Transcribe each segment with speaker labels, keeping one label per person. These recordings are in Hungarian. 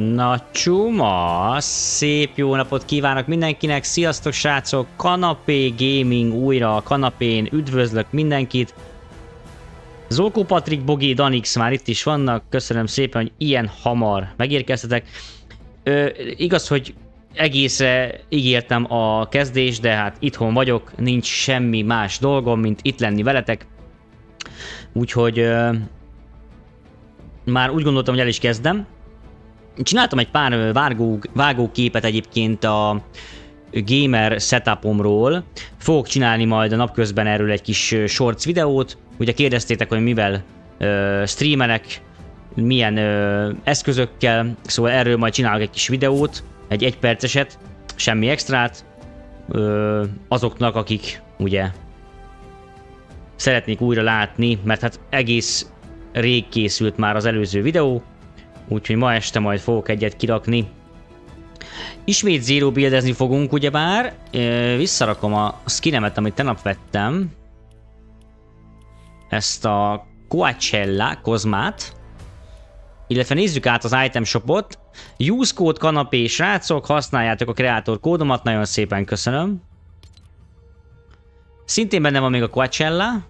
Speaker 1: Na csuma, szép jó napot kívánok mindenkinek, sziasztok srácok, Kanapé Gaming újra a kanapén, üdvözlök mindenkit. Zolkó Patrik, Bogi, Danix már itt is vannak, köszönöm szépen, hogy ilyen hamar megérkeztetek. Ö, igaz, hogy egészre ígértem a kezdés, de hát itthon vagyok, nincs semmi más dolgom, mint itt lenni veletek. Úgyhogy ö, már úgy gondoltam, hogy el is kezdem. Csináltam egy pár vágó, vágóképet egyébként a gamer setupomról. Fogok csinálni majd a napközben erről egy kis shorts videót. Ugye kérdeztétek, hogy mivel uh, streamelek, milyen uh, eszközökkel, szóval erről majd csinálok egy kis videót, egy egyperceset, semmi extrát, uh, azoknak, akik ugye szeretnék újra látni, mert hát egész rég készült már az előző videó, úgyhogy ma este majd fogok egyet kirakni. Ismét zero buildezni fogunk ugyebár, visszarakom a skinemet, amit tenap vettem, ezt a Coachella kozmát, illetve nézzük át az item shopot. Use code kanapé srácok, használjátok a kreator kódomat, nagyon szépen köszönöm. Szintén benne van még a Coachella.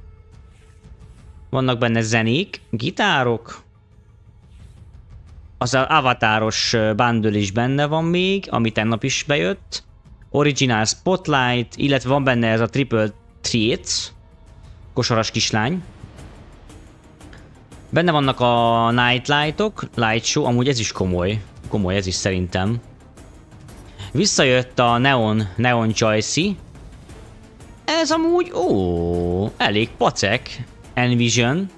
Speaker 1: Vannak benne zenék, gitárok, az avatáros bundle is benne van még, ami tegnap is bejött. Original Spotlight, illetve van benne ez a Triple Treats, kosaras kislány. Benne vannak a Nightlightok, Light Show, amúgy ez is komoly. Komoly ez is szerintem. Visszajött a Neon, Neon Choice Ez amúgy, ó, elég pacek. Envision.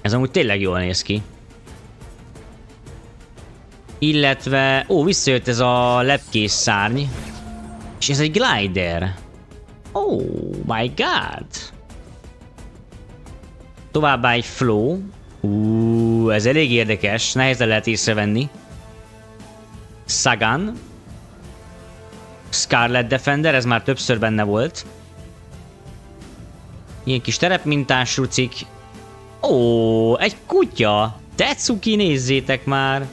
Speaker 1: Ez amúgy tényleg jól néz ki. Illetve, ó, visszajött ez a lepkés szárny. És ez egy glider. Oh my god. Továbbá egy flow. Ú, ez elég érdekes, nehezen lehet észrevenni. Sagan. Scarlet Defender, ez már többször benne volt. Ilyen kis terepmintás rucik. Ó, egy kutya! Tetsuki, nézzétek már!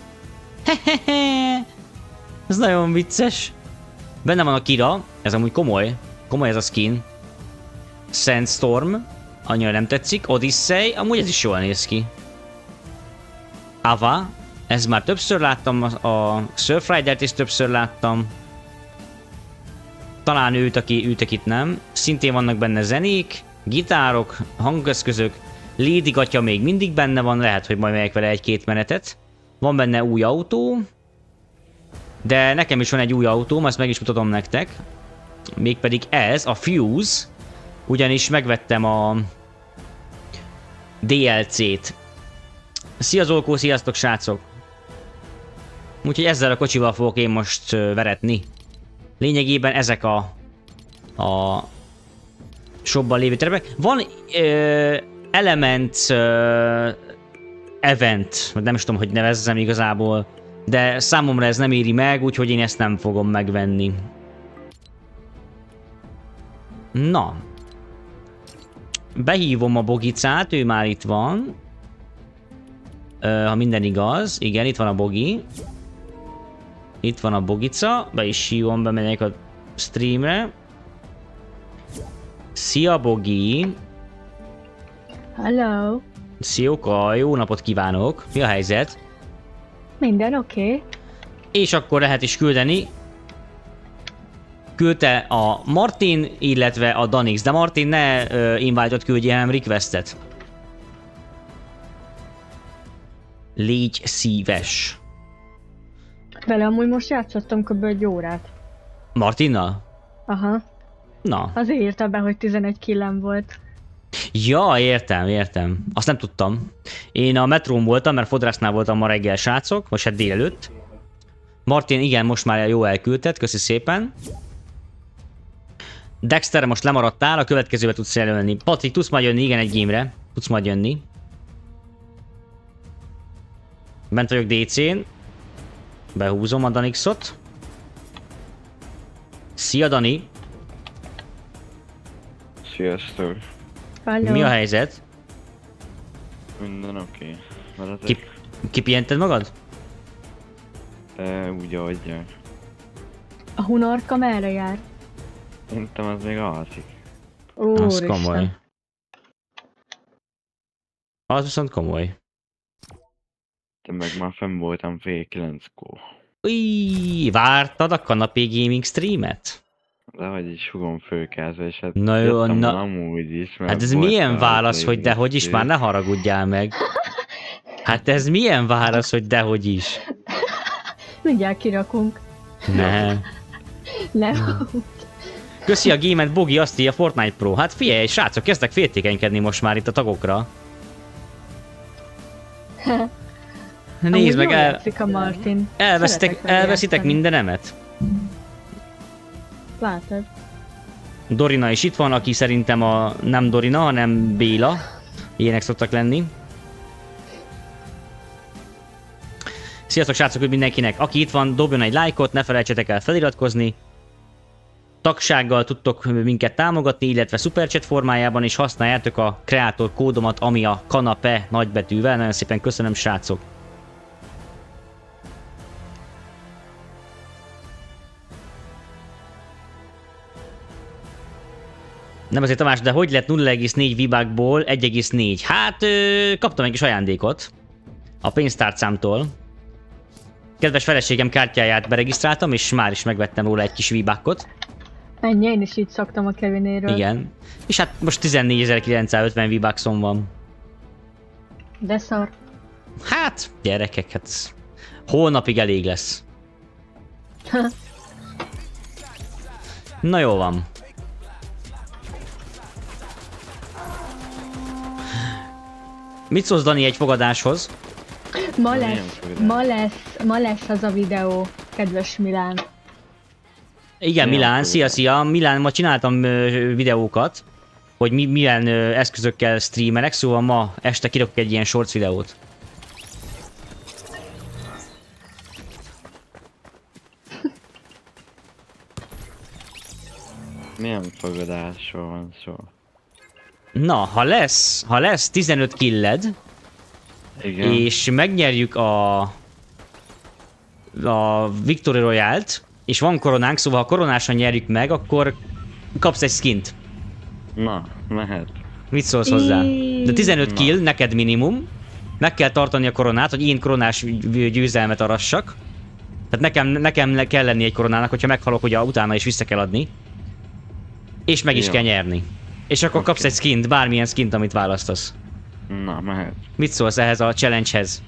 Speaker 1: ez nagyon vicces. Benne van a Kira, ez amúgy komoly. Komoly ez a skin. Sandstorm, annyira nem tetszik. Odyssey, amúgy ez is jól néz ki. Ava, ez már többször láttam, a Surfrider-t is többször láttam. Talán őt, aki őt, akit nem. Szintén vannak benne zenék, gitárok, hangeszközök. Lady Gatya még mindig benne van, lehet, hogy majd megyek vele egy-két menetet. Van benne új autó, de nekem is van egy új autóm, azt meg is mutatom nektek. Mégpedig ez, a Fuse, ugyanis megvettem a DLC-t. Szia Zolkó, sziasztok srácok! Úgyhogy ezzel a kocsival fogok én most veretni. Lényegében ezek a a shopban lévő terepek. Van ö, element ö, event, nem is tudom, hogy nevezzem igazából, de számomra ez nem éri meg, úgyhogy én ezt nem fogom megvenni. Na. Behívom a Bogicát, ő már itt van. Ö, ha minden igaz. Igen, itt van a Bogi. Itt van a Bogica. Be is hívom, bemegyek a streamre. Szia Bogi!
Speaker 2: Hello!
Speaker 1: Szióka, jó napot kívánok! Mi a helyzet?
Speaker 2: Minden oké. Okay.
Speaker 1: És akkor lehet is küldeni. Küldte a Martin, illetve a Danix, de Martin ne uh, invite-ot küldje, hanem requestet. Légy szíves.
Speaker 2: Vele amúgy most játszottam kb. egy órát.
Speaker 1: Martinnal?
Speaker 2: Aha.
Speaker 1: Na.
Speaker 2: Azért írta be, hogy 11 killem volt.
Speaker 1: Ja, értem, értem. Azt nem tudtam. Én a metrón voltam, mert fodrásznál voltam ma reggel, srácok, most hát délelőtt. Martin, igen, most már jó elküldted, köszi szépen. Dexter, most lemaradtál, a következőbe tudsz jelölni. Patrik, tudsz majd jönni, igen, egy gémre. Tudsz majd jönni. Bent vagyok DC-n. Behúzom a Danixot. Szia, Dani!
Speaker 3: Sziasztok!
Speaker 2: Hello.
Speaker 1: Mi a helyzet?
Speaker 3: Minden oké. Okay.
Speaker 1: Ki, kipihented magad?
Speaker 3: E, úgy, ahogy
Speaker 2: A hunarka merre jár?
Speaker 3: Szerintem az még alszik.
Speaker 2: Ó,
Speaker 1: Az komoly. Az viszont komoly.
Speaker 3: Te meg már fenn voltam fél kilenckor.
Speaker 1: Új, vártad a kanapé gaming streamet?
Speaker 3: De hogy is fogom fölkeltve, és hát
Speaker 1: Na jó, na-
Speaker 3: amúgy is, mert
Speaker 1: Hát ez milyen válasz, hogy dehogy is, már ne haragudjál meg. Hát ez milyen válasz, hogy dehogy is?
Speaker 2: Mindjárt kirakunk.
Speaker 1: Nem.
Speaker 2: Nem.
Speaker 1: Köszi a gémet, Bogi azt írja Fortnite Pro. Hát figyelj, srácok, kezdtek féltékenykedni most már itt a tagokra. Nézd meg,
Speaker 2: Amúgy jól
Speaker 1: el,
Speaker 2: a Martin.
Speaker 1: elveszitek, elveszitek mindenemet.
Speaker 2: Látod?
Speaker 1: Dorina is itt van, aki szerintem a nem Dorina, hanem Béla. Ilyenek szoktak lenni. Sziasztok srácok, hogy mindenkinek. Aki itt van, dobjon egy lájkot, ne felejtsetek el feliratkozni. Tagsággal tudtok minket támogatni, illetve superchat formájában is használjátok a kreator kódomat, ami a kanape nagybetűvel. Nagyon szépen köszönöm srácok. Nem azért Tamás, de hogy lett 0,4 vibákból 1,4? Hát ö, kaptam egy kis ajándékot a pénztárcámtól. Kedves feleségem kártyáját beregisztráltam, és már is megvettem róla egy kis vibákot.
Speaker 2: Ennyi, én is így szoktam a Kevinéről.
Speaker 1: Igen. És hát most 14.950 vibákszom van.
Speaker 2: De szar.
Speaker 1: Hát, gyerekek, hát holnapig elég lesz. Na jó van. Mit szólsz Dani egy fogadáshoz?
Speaker 2: Ma lesz, ma lesz, ma lesz az a videó, kedves Milán.
Speaker 1: Igen,
Speaker 3: Milyen
Speaker 1: Milán, szia, szia. Milán, ma csináltam ö, videókat, hogy mi, milyen ö, eszközökkel streamelek, szóval ma este kirakok egy ilyen shorts videót.
Speaker 3: Milyen fogadásról van szó?
Speaker 1: Na, ha lesz, ha lesz 15 killed,
Speaker 3: Igen.
Speaker 1: és megnyerjük a a Victory Royale-t, és van koronánk, szóval ha koronásan nyerjük meg, akkor kapsz egy skint.
Speaker 3: Na, mehet.
Speaker 1: Mit szólsz hozzá? De 15
Speaker 3: Na.
Speaker 1: kill, neked minimum. Meg kell tartani a koronát, hogy én koronás gy- győzelmet arassak. Tehát nekem, nekem kell lenni egy koronának, hogyha meghalok, ugye utána is vissza kell adni. És meg is
Speaker 3: Jó.
Speaker 1: kell nyerni. És akkor
Speaker 3: Oké.
Speaker 1: kapsz egy skint, bármilyen skint, amit választasz.
Speaker 3: Na, mehet.
Speaker 1: Mit szólsz ehhez a challenge-hez?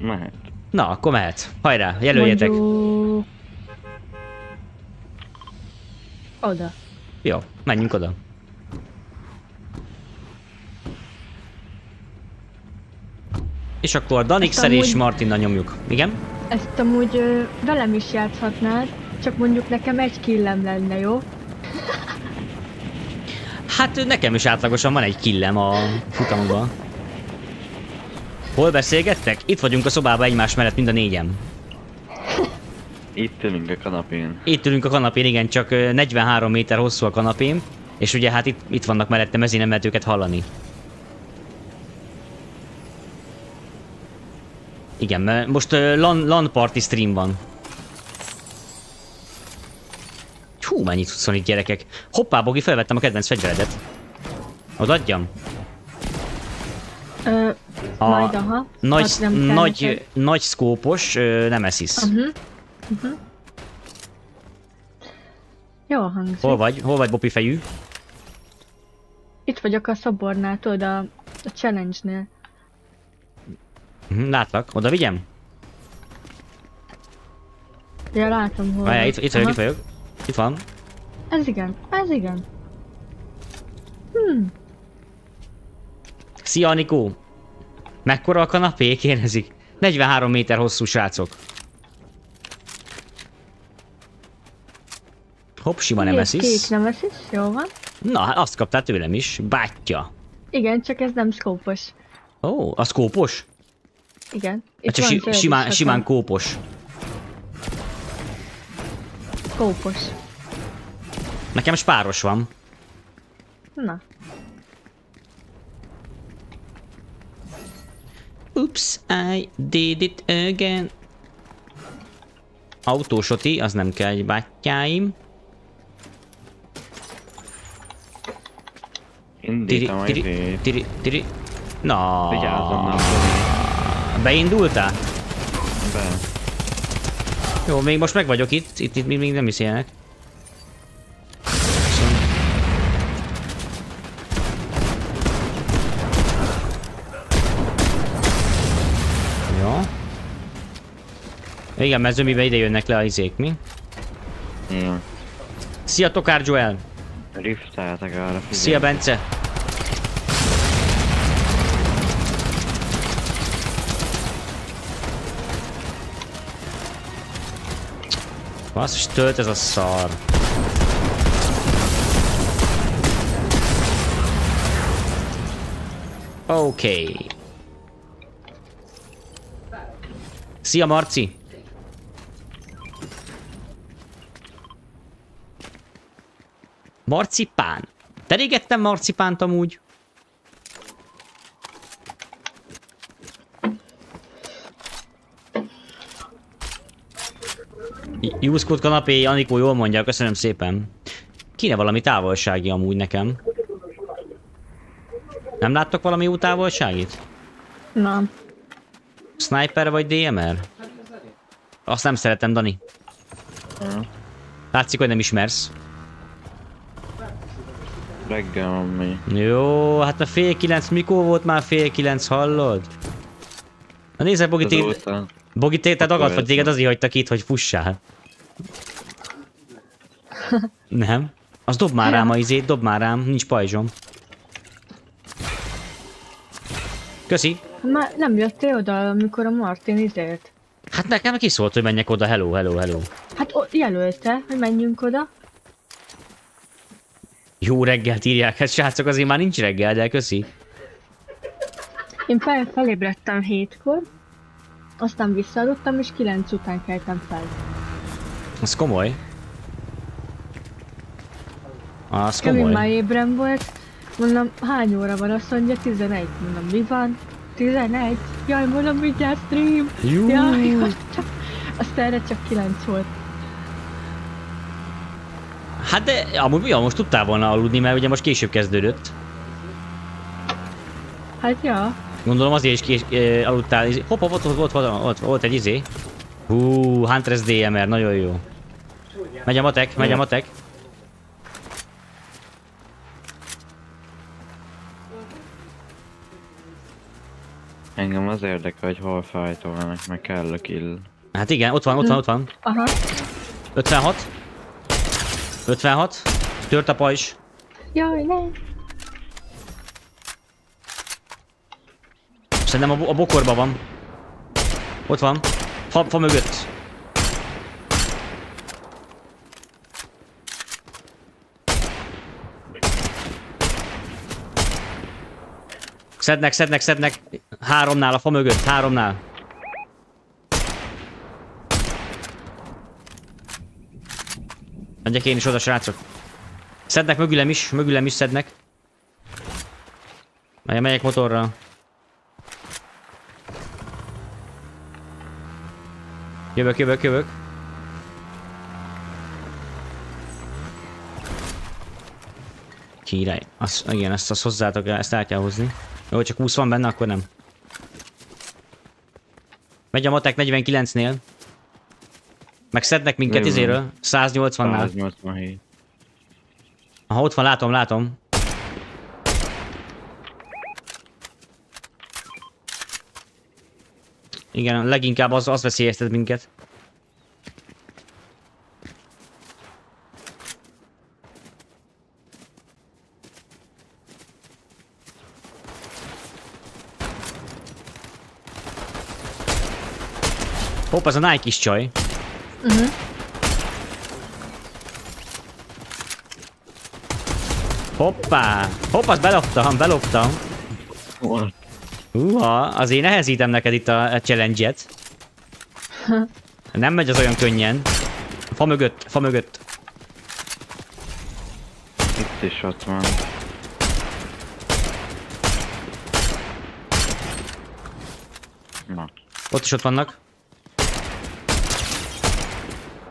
Speaker 3: Mehet.
Speaker 1: Na, akkor mehet. Hajrá, jelöljetek.
Speaker 2: Mondjuk... Oda.
Speaker 1: Jó, menjünk oda. És akkor Danixel és
Speaker 2: amúgy-
Speaker 1: Martinnal nyomjuk. Igen?
Speaker 2: Ezt amúgy ö, velem is játszhatnád, csak mondjuk nekem egy killem lenne, jó?
Speaker 1: Hát nekem is átlagosan van egy killem a futamban. Hol beszélgettek? Itt vagyunk a szobában egymás mellett mind a négyen.
Speaker 3: Itt ülünk a kanapén.
Speaker 1: Itt ülünk a kanapén, igen, csak ö, 43 méter hosszú a kanapém. És ugye hát itt, itt vannak mellettem, ezért nem lehet őket hallani. Igen, mert most ö, LAN, LAN party stream van. Hú, mennyit tudsz itt gyerekek. Hoppá, Bogi, felvettem a kedvenc fegyveredet. Odaadjam?
Speaker 2: Ö,
Speaker 1: A
Speaker 2: majd aha.
Speaker 1: Nagy,
Speaker 2: nem kell
Speaker 1: nagy,
Speaker 2: neked.
Speaker 1: nagy szkópos ö, Nemesis.
Speaker 2: Uh-huh. Uh-huh. Jó hangzik.
Speaker 1: Hol vagy? Hol vagy, Bopi fejű?
Speaker 2: Itt vagyok a szobornál, tudod, a, a challenge-nél.
Speaker 1: Mhm, Látlak, oda vigyem?
Speaker 2: Ja, látom, hol
Speaker 1: Várjál, itt, itt vagyok, itt vagyok. Itt van.
Speaker 2: Ez igen, ez igen. Hmm.
Speaker 1: Szia, Anikó! Mekkora a kanapé? Kérdezik. 43 méter hosszú srácok. Hopp, sima
Speaker 2: Kék-
Speaker 1: Nemesis.
Speaker 2: Kék nemesis, jó van.
Speaker 1: Na, hát azt kaptál tőlem is. Bátya.
Speaker 2: Igen, csak ez nem szkópos.
Speaker 1: Ó, a szkópos?
Speaker 2: Igen.
Speaker 1: Hát csak si-
Speaker 2: zöld is,
Speaker 1: simán,
Speaker 2: hát
Speaker 1: simán
Speaker 2: van.
Speaker 1: Kópos. Nekem spáros van.
Speaker 2: Na.
Speaker 1: Oops, I did it again. Autósoti, az nem kell egy bátyáim.
Speaker 3: Indítom a
Speaker 1: tiri,
Speaker 3: izét.
Speaker 1: tiri, tiri. Na,
Speaker 3: Vigyázzon nem
Speaker 1: beindultál?
Speaker 3: Be.
Speaker 1: Jó, még most meg vagyok itt, itt, itt még nem is Jó. Igen, mert zömibe ide jönnek le a izék, mi?
Speaker 3: Ja.
Speaker 1: Szia Tokár Joel!
Speaker 3: Rifteltek arra.
Speaker 1: Szia Bence! Basszus, tölt ez a szar. Oké. Okay. Szia Marci! Marcipán. Te régettem marcipánt amúgy? Juszkót kanapé, Anikó jól mondja, köszönöm szépen. Kéne valami távolsági amúgy nekem. Nem láttok valami jó távolságit?
Speaker 2: Nem.
Speaker 1: Sniper vagy DMR? Azt nem szeretem, Dani.
Speaker 3: Ja.
Speaker 1: Látszik, hogy nem ismersz.
Speaker 3: Reggel van mi.
Speaker 1: Jó, hát a fél kilenc, mikor volt már fél kilenc, hallod? Na nézd, Bogi, téged, Bogi, te dagadt vagy, téged azért hagytak itt, hogy fussál. Nem? Az dob már rám a izét, dob már rám, nincs pajzsom. Köszi.
Speaker 2: Már nem jöttél oda, amikor a Martin izélt.
Speaker 1: Hát nekem ki szólt, hogy menjek oda, hello, hello, hello.
Speaker 2: Hát jelölte, hogy menjünk oda.
Speaker 1: Jó reggelt írják, hát srácok, azért már nincs reggel, de köszi.
Speaker 2: Én fel, felébredtem hétkor, aztán visszaaludtam, és kilenc után keltem fel.
Speaker 1: Az komoly. Az
Speaker 2: Kevin már
Speaker 1: komoly.
Speaker 2: ébren volt, mondom, hány óra van, azt mondja 11. Mondom, mi van? 11? Jaj, mondom, mindjárt stream.
Speaker 1: Jú.
Speaker 2: Jaj, aztán erre csak 9 volt.
Speaker 1: Hát de amúgy ja, most tudtál volna aludni, mert ugye most később kezdődött.
Speaker 2: Hát ja,
Speaker 1: Gondolom azért is kés, ö, aludtál. izé- Hopp, hopp, ott, ott, ott, ott, ott, volt egy izé. Hú, Huntress DMR, nagyon jó. Megy a matek, megy a matek.
Speaker 3: engem az érdekel, hogy hol fájtolnak, meg kell a kill.
Speaker 1: Hát igen, ott van, ott van, ott van.
Speaker 2: aha.
Speaker 1: 56. 56. Tört a pajzs.
Speaker 2: Jaj, ne.
Speaker 1: Szerintem a, a bokorba van. Ott van. Fa, fa mögött. Szednek, szednek, szednek. Háromnál, a fa mögött, háromnál. Megyek én is oda, srácok. Szednek mögülem is, mögülem is szednek. Megyek motorral. Jövök, jövök, jövök. Király. Az, igen, ezt azt hozzátok ezt el kell hozni. Jó, csak 20 van benne, akkor nem. Megy a matek 49-nél. Meg szednek minket izéről. 180-nál.
Speaker 3: 187.
Speaker 1: Aha, ott van, látom, látom. Igen, leginkább az, az veszélyeztet minket. Hopp, az a Nike is csaj.
Speaker 2: Uh-huh.
Speaker 1: Hoppá! Hopp, azt beloptam, beloptam.
Speaker 3: Hol?
Speaker 1: Húha, azért nehezítem neked itt a, a challenge-et. Nem megy az olyan könnyen. Fa mögött, fa mögött.
Speaker 3: Itt is ott van. Na,
Speaker 1: Ott is ott vannak.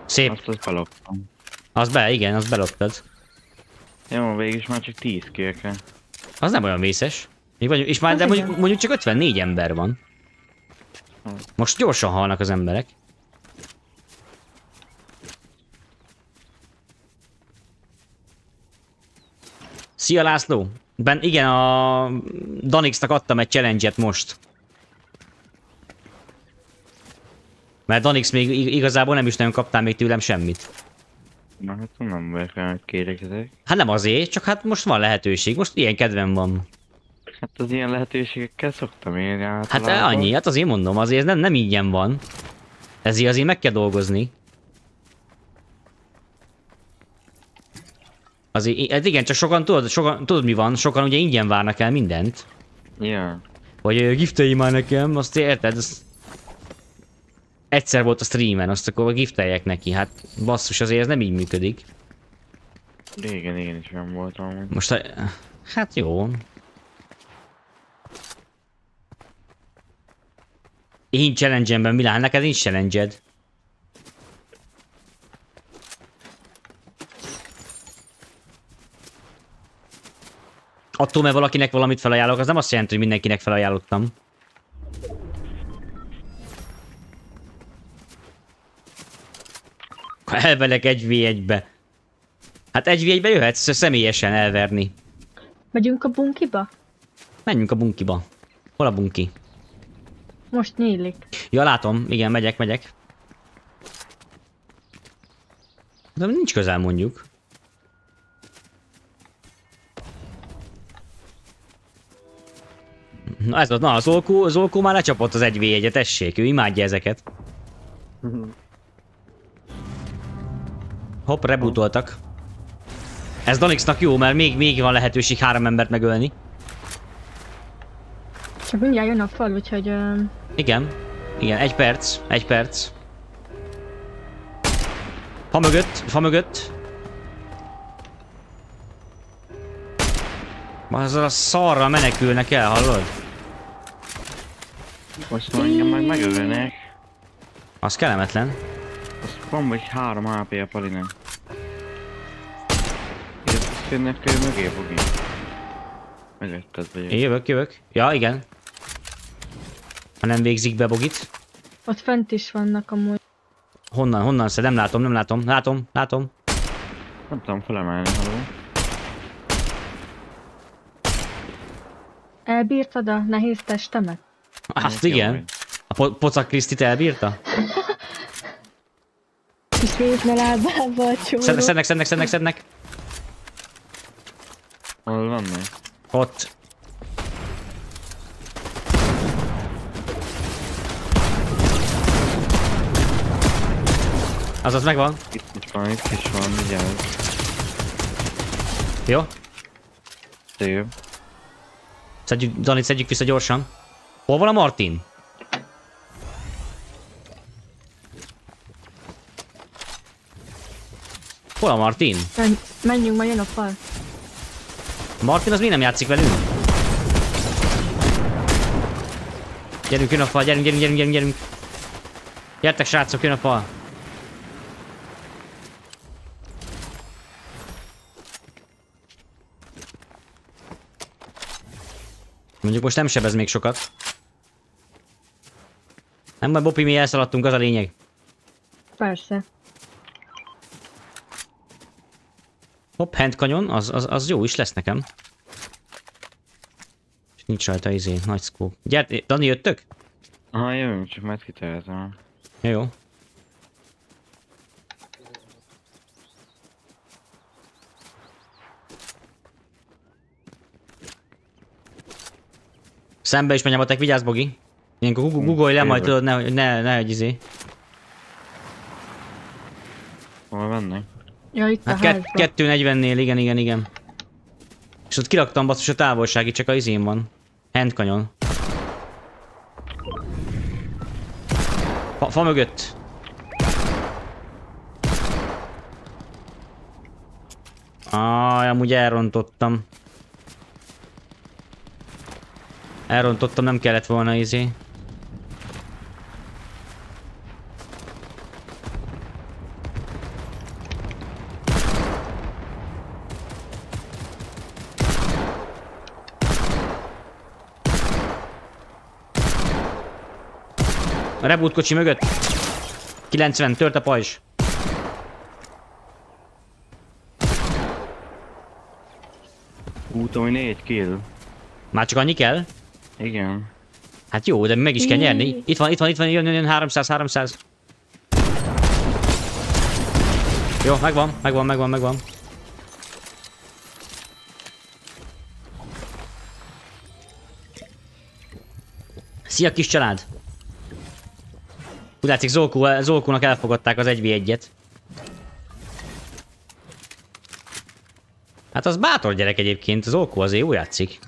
Speaker 1: Szép.
Speaker 3: Azt az beloptam.
Speaker 1: Az be, igen, az beloptad.
Speaker 3: Jó, végig is már csak 10 kérke.
Speaker 1: Az nem olyan vészes. Még vagyunk, és már, de mondjuk,
Speaker 2: igen.
Speaker 1: mondjuk csak 54 ember van. Most gyorsan halnak az emberek. Szia László! Ben, igen, a Danixnak adtam egy challenge-et most. Mert Danix még ig- igazából nem is nagyon kaptál még tőlem semmit.
Speaker 3: Na hát nem vagyok rá, hogy kérek ezek.
Speaker 1: Hát nem azért, csak hát most van lehetőség, most ilyen kedvem van.
Speaker 3: Hát az ilyen lehetőségekkel szoktam élni
Speaker 1: Hát
Speaker 3: általában.
Speaker 1: annyi, hát azért mondom, azért nem, nem ingyen van. Ezért azért meg kell dolgozni. Azért, hát igen, csak sokan tudod, sokan, tudod mi van, sokan ugye ingyen várnak el mindent.
Speaker 3: Ja.
Speaker 1: Vagy ö, giftelj már nekem, azt érted, azt... Egyszer volt a streamen, azt akkor gifteljek neki, hát basszus azért ez nem így működik.
Speaker 3: Régen én is olyan voltam.
Speaker 1: Most, a... hát jó. Én challenge-emben Milán, neked nincs challenge -ed. Attól, mert valakinek valamit felajánlok, az nem azt jelenti, hogy mindenkinek felajánlottam. Elvelek egy v 1 be Hát egy v 1 be jöhetsz személyesen elverni.
Speaker 2: Megyünk a bunkiba?
Speaker 1: Menjünk a bunkiba. Hol a bunki?
Speaker 2: Most nyílik.
Speaker 1: Ja, látom. Igen, megyek, megyek. De nincs közel mondjuk. Na ez az, na az Olkó, az Olkó már lecsapott az 1 v 1 tessék, ő imádja ezeket. Hopp, rebootoltak. Ez Danixnak jó, mert még, még van lehetőség három embert megölni.
Speaker 2: Csak mindjárt jön a fal, úgyhogy... Uh,
Speaker 1: Igen. Igen, egy perc. Egy perc. Fa mögött, fa mögött. Azzal a szarra menekülnek el, hallod?
Speaker 3: Most engem meg megölnek.
Speaker 1: Az kellemetlen.
Speaker 3: Azt van vagy 3 AP a palinek. Ide azt jönnek ő mögé fogi. Mögötted vagyok.
Speaker 1: Én jövök, jövök. Ja, igen. Ha nem végzik be Bogit.
Speaker 2: ott fent is vannak amúgy.
Speaker 1: Honnan, honnan szed? Nem látom, nem látom. Látom, látom.
Speaker 3: Nem tudom felemelni, haló.
Speaker 2: Elbírtad a nehéz testemet?
Speaker 1: Hát igen. A po pocak Krisztit elbírta?
Speaker 2: Kis vézne lábával csóró.
Speaker 1: Szednek, szednek, szednek, szednek, szednek.
Speaker 3: Hol vannak?
Speaker 1: Ott. Azaz megvan.
Speaker 3: Itt is van, itt is van, vigyázz.
Speaker 1: Jó.
Speaker 3: Szép.
Speaker 1: Szedjük, Danit szedjük vissza gyorsan. Hol van a Martin? Hol a Martin?
Speaker 2: Men- menjünk, majd jön a fal.
Speaker 1: Martin az mi nem játszik velünk? Gyerünk, jön a fal, gyerünk, gyerünk, gyerünk, gyerünk, gyerünk. Gyertek srácok, jön a fal. Mondjuk most nem sebez még sokat. Nem baj, Bopi, mi elszaladtunk, az a lényeg.
Speaker 2: Persze.
Speaker 1: Hopp, handkanyon, az, az, az jó is lesz nekem. És nincs rajta izé, nagy scope. Gyert, Dani, jöttök?
Speaker 3: Aha, jövünk, csak kiteltem.
Speaker 1: Jó, jó. Szembe is megy a matek, vigyázz Bogi. Ilyenkor gu- guggolj le majd tudod, ne, ne, ne, hogy izé.
Speaker 3: Hol vannak?
Speaker 2: Ja, itt
Speaker 1: Hát
Speaker 2: a
Speaker 1: kett,
Speaker 2: házban.
Speaker 1: 240-nél, igen, igen, igen. És ott kiraktam basszus a távolsági, csak a izén van. Handkanyon. Fa, fa mögött. Áj, amúgy elrontottam. Elrontottam, nem kellett volna izé. A reboot kocsi mögött. 90, tört a pajzs.
Speaker 3: Úton, hogy négy kill.
Speaker 1: Már csak annyi kell?
Speaker 3: Igen.
Speaker 1: Hát jó, de meg is kell nyerni. Itt van, itt van, itt van, jön, jön, jön, 300, 300. Jó, megvan, megvan, megvan, megvan. Szia kis család! Úgy látszik Zolkó, Zolkónak elfogadták az 1v1-et. Hát az bátor gyerek egyébként, Zolkó azért jó játszik.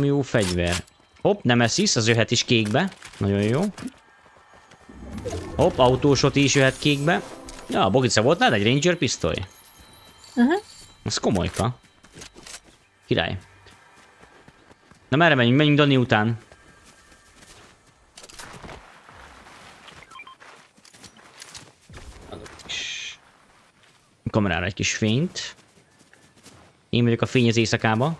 Speaker 1: Valami jó fegyver. Hopp, Nemesis, az jöhet is kékbe. Nagyon jó. Hopp, autósot is jöhet kékbe. Ja, Bogica, volt nálad egy Ranger pisztoly?
Speaker 2: Aha.
Speaker 1: Az komolyka. Király. Na merre menjünk? Menjünk Dani után. Kamerára egy kis fényt. Én vagyok a fény az éjszakába.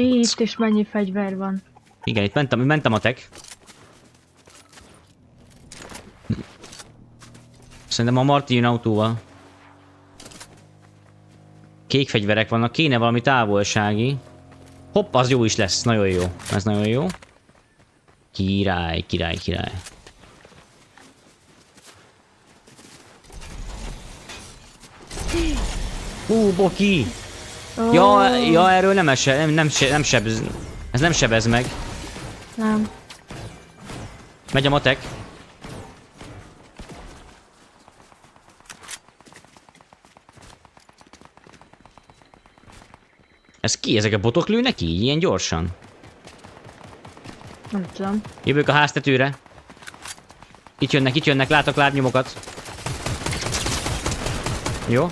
Speaker 2: Itt is mennyi fegyver van.
Speaker 1: Igen, itt mentem, mentem a tek. Szerintem a Marti jön autóval. Kék fegyverek vannak, kéne valami távolsági. Hopp, az jó is lesz, nagyon jó. Ez nagyon jó. Király, király, király. Hú, Boki!
Speaker 2: Ó,
Speaker 1: Ja, ja, erről nem, ese, nem, nem, se, nem sebez, ez nem sebez meg.
Speaker 2: Nem.
Speaker 1: Megy a matek. Ez ki? Ezek a botok lőnek így, ilyen gyorsan?
Speaker 2: Nem tudom.
Speaker 1: Jövök a háztetőre. Itt jönnek, itt jönnek, látok lábnyomokat. Jó.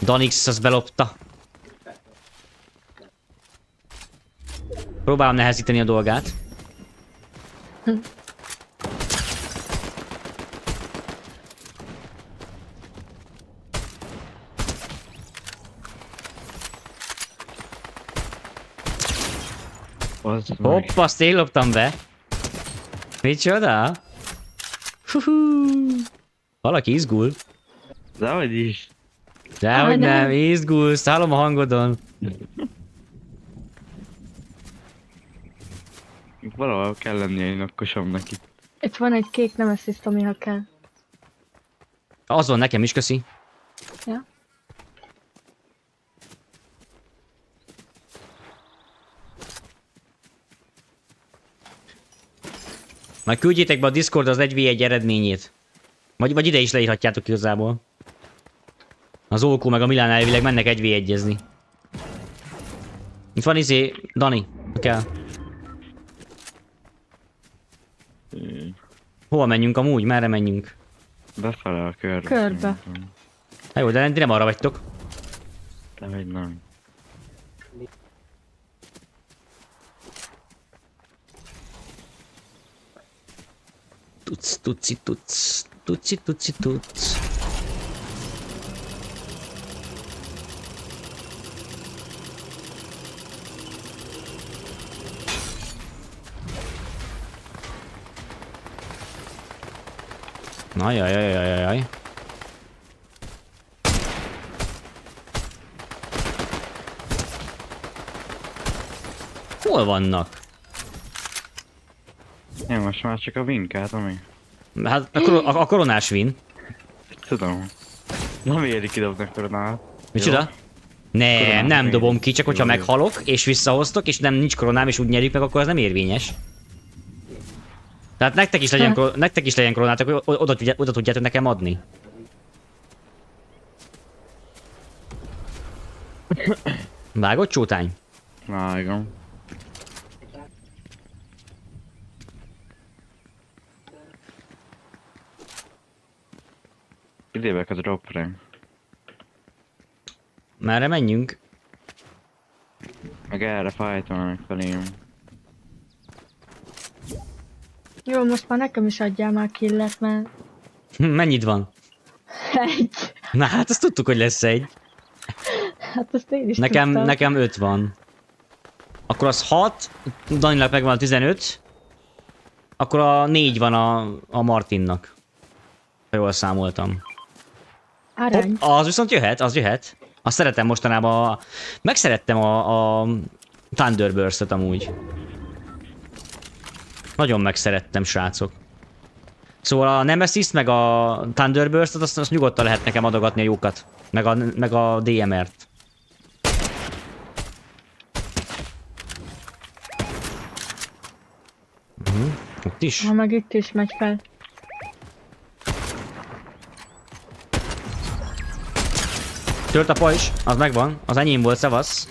Speaker 1: Danix az belopta. Próbálom nehezíteni a dolgát.
Speaker 3: Meg.
Speaker 1: Hopp, azt én loptam be. Micsoda? Huhú. Valaki izgul.
Speaker 3: Dehogy is.
Speaker 1: Dehogy nem,
Speaker 2: nem.
Speaker 1: izgulsz, hallom a hangodon.
Speaker 3: Valahol kell lennie egy nakkosomnak itt.
Speaker 2: Itt van egy kék nemesis, ami ha kell.
Speaker 1: Az van nekem is, köszi.
Speaker 2: Ja.
Speaker 1: Majd küldjétek be a Discord az 1v1 eredményét. Vagy, vagy ide is leírhatjátok igazából. Az Olkó meg a Milán elvileg mennek 1v1-ezni. Itt van izé, Dani, kell. Hova menjünk amúgy? Merre menjünk?
Speaker 3: Befele a körbe.
Speaker 2: Körbe.
Speaker 3: szerintem.
Speaker 1: Hát jó, de ti nem arra vagytok.
Speaker 3: Dehogy nem.
Speaker 1: Tuc, tuci, tuc, tuci, tuci, tuc. Na, jaj, jaj, jaj, jaj. Hol vannak?
Speaker 3: Én most már csak a vinkát, ami...
Speaker 1: Hát a, kor- a, a koronás win.
Speaker 3: Tudom. Nem éri kidobni a koronát.
Speaker 1: Micsoda? Nem, nem dobom ki, csak hogyha meghalok, és visszahoztok, és nem nincs koronám, és úgy nyerjük meg, akkor az nem érvényes. Tehát nektek is legyen, kor- nektek is legyen koronátok, oda, oda tudjátok nekem adni. Vágott csótány?
Speaker 3: Vágom. Idébek a dropre.
Speaker 1: Merre menjünk?
Speaker 3: Meg erre fájtolnak felém.
Speaker 2: Jó, most már nekem is adjál már killet, mert
Speaker 1: Hm, Mennyit van?
Speaker 2: egy.
Speaker 1: Na hát azt tudtuk, hogy lesz egy.
Speaker 2: Hát azt én is
Speaker 1: Nekem,
Speaker 2: tudtam.
Speaker 1: nekem 5 van. Akkor az 6, Daninak megvan a 15, akkor a 4 van a, a Martinnak. Ha jól számoltam.
Speaker 2: Arany.
Speaker 1: Hopp, az viszont jöhet, az jöhet. Azt szeretem mostanában, a... megszerettem a, a Thunderburst-et amúgy. Nagyon megszerettem, srácok. Szóval a Nemesis meg a Thunderburst-ot azt, azt nyugodtan lehet nekem adogatni a jókat. Meg a, meg a DMR-t. Mhm, Ott is.
Speaker 2: Ha meg itt is megy fel.
Speaker 1: Tört a pajzs, az megvan, az enyém volt, szevasz.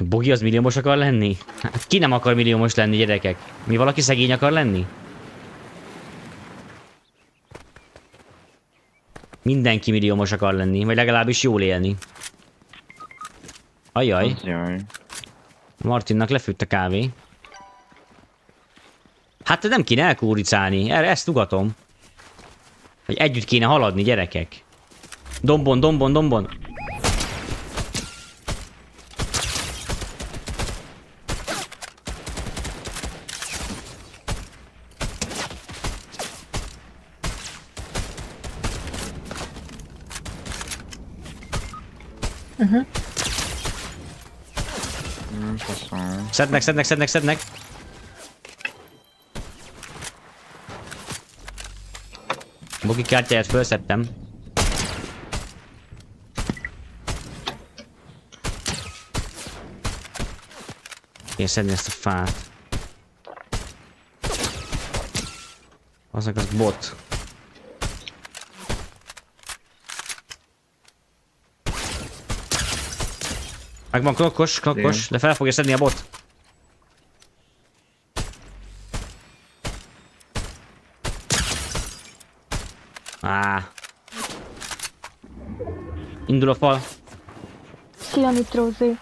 Speaker 1: Bogi az milliómos akar lenni? Hát ki nem akar milliómos lenni, gyerekek? Mi valaki szegény akar lenni? Mindenki milliómos akar lenni, vagy legalábbis jól élni. Ajaj. Martinnak lefűtt a kávé. Hát nem kéne elkúricálni, erre ezt tugatom. Hogy együtt kéne haladni, gyerekek. Dombon, dombon, dombon.
Speaker 3: Hmm, faszom.
Speaker 1: Szednek, szednek, szednek, szednek. Bogi kártyáját felszettem. Én szedni ezt a fát. Azok az bot. Megvan knokkos,
Speaker 3: Igen.
Speaker 1: de fel fogja szedni a bot. Indul a fal.
Speaker 2: Szia, Nitrózé.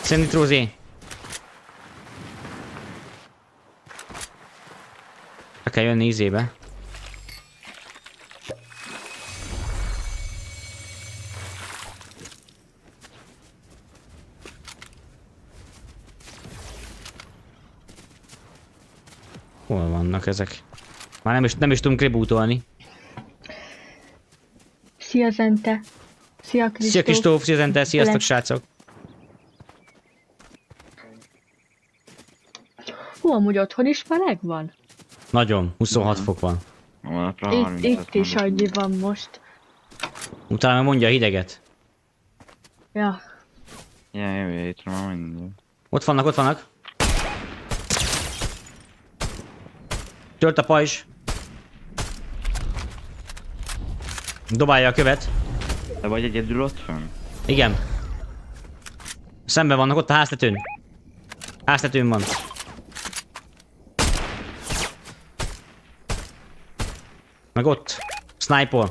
Speaker 1: Szenitrózé. Be kell jönni izébe. Hol vannak ezek? Már nem is, nem is tudunk rebootolni.
Speaker 2: Szia, Zente. Szia, Kristóf.
Speaker 1: Szia Kristóf, szia Zente, sziasztok srácok!
Speaker 2: Hú, amúgy otthon is meleg van?
Speaker 1: Nagyon, 26 fok van.
Speaker 3: Napra
Speaker 2: Itt,
Speaker 3: 30
Speaker 2: itt is annyi van most.
Speaker 1: Utána meg mondja a hideget.
Speaker 2: Ja.
Speaker 3: Ja, jövő hétre már.
Speaker 1: Ott vannak, ott vannak. Tört a pajzs. Dobálja a követ.
Speaker 3: De vagy egyedül ott fönn?
Speaker 1: Igen. Szemben vannak ott a háztetőn. Háztetőn van. Meg ott. Sniper.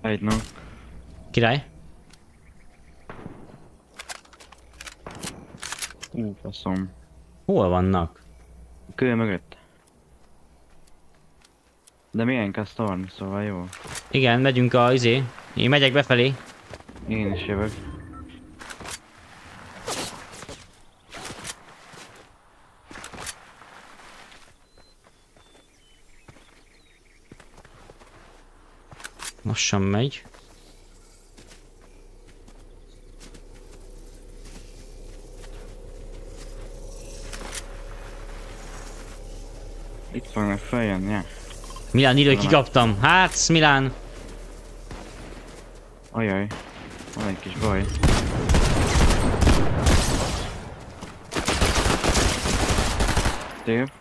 Speaker 3: Egy no.
Speaker 1: Király.
Speaker 3: Ú, faszom.
Speaker 1: Hol vannak?
Speaker 3: Kő mögött. De milyen szarni, szóval jó.
Speaker 1: Igen, megyünk a izé. Én megyek befelé.
Speaker 3: Én is jövök.
Speaker 1: Lassan megy.
Speaker 3: Fognak feljönni, ja.
Speaker 1: Milán írja, hogy kikaptam. Hát, Milán.
Speaker 3: Ajaj. Van egy kis baj. Tört.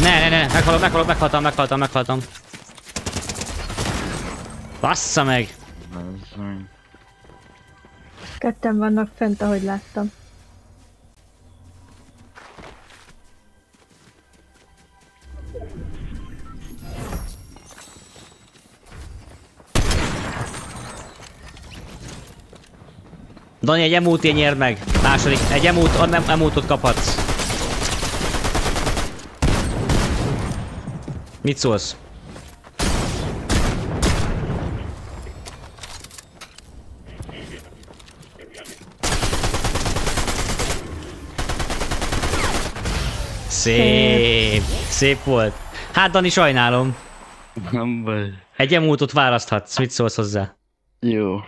Speaker 1: Ne, ne, ne, meghalok, meghalok, meghaltam, meghaltam, meghaltam. Bassza meg!
Speaker 2: Ketten vannak fent, ahogy láttam.
Speaker 1: Dani, egy emót nyer meg. Második, egy emót, nem, emótot kaphatsz. Mit szólsz? Szép, szép volt. Hát Dani, sajnálom.
Speaker 3: Nem baj.
Speaker 1: Egy emótot választhatsz, mit szólsz hozzá?
Speaker 3: Jó.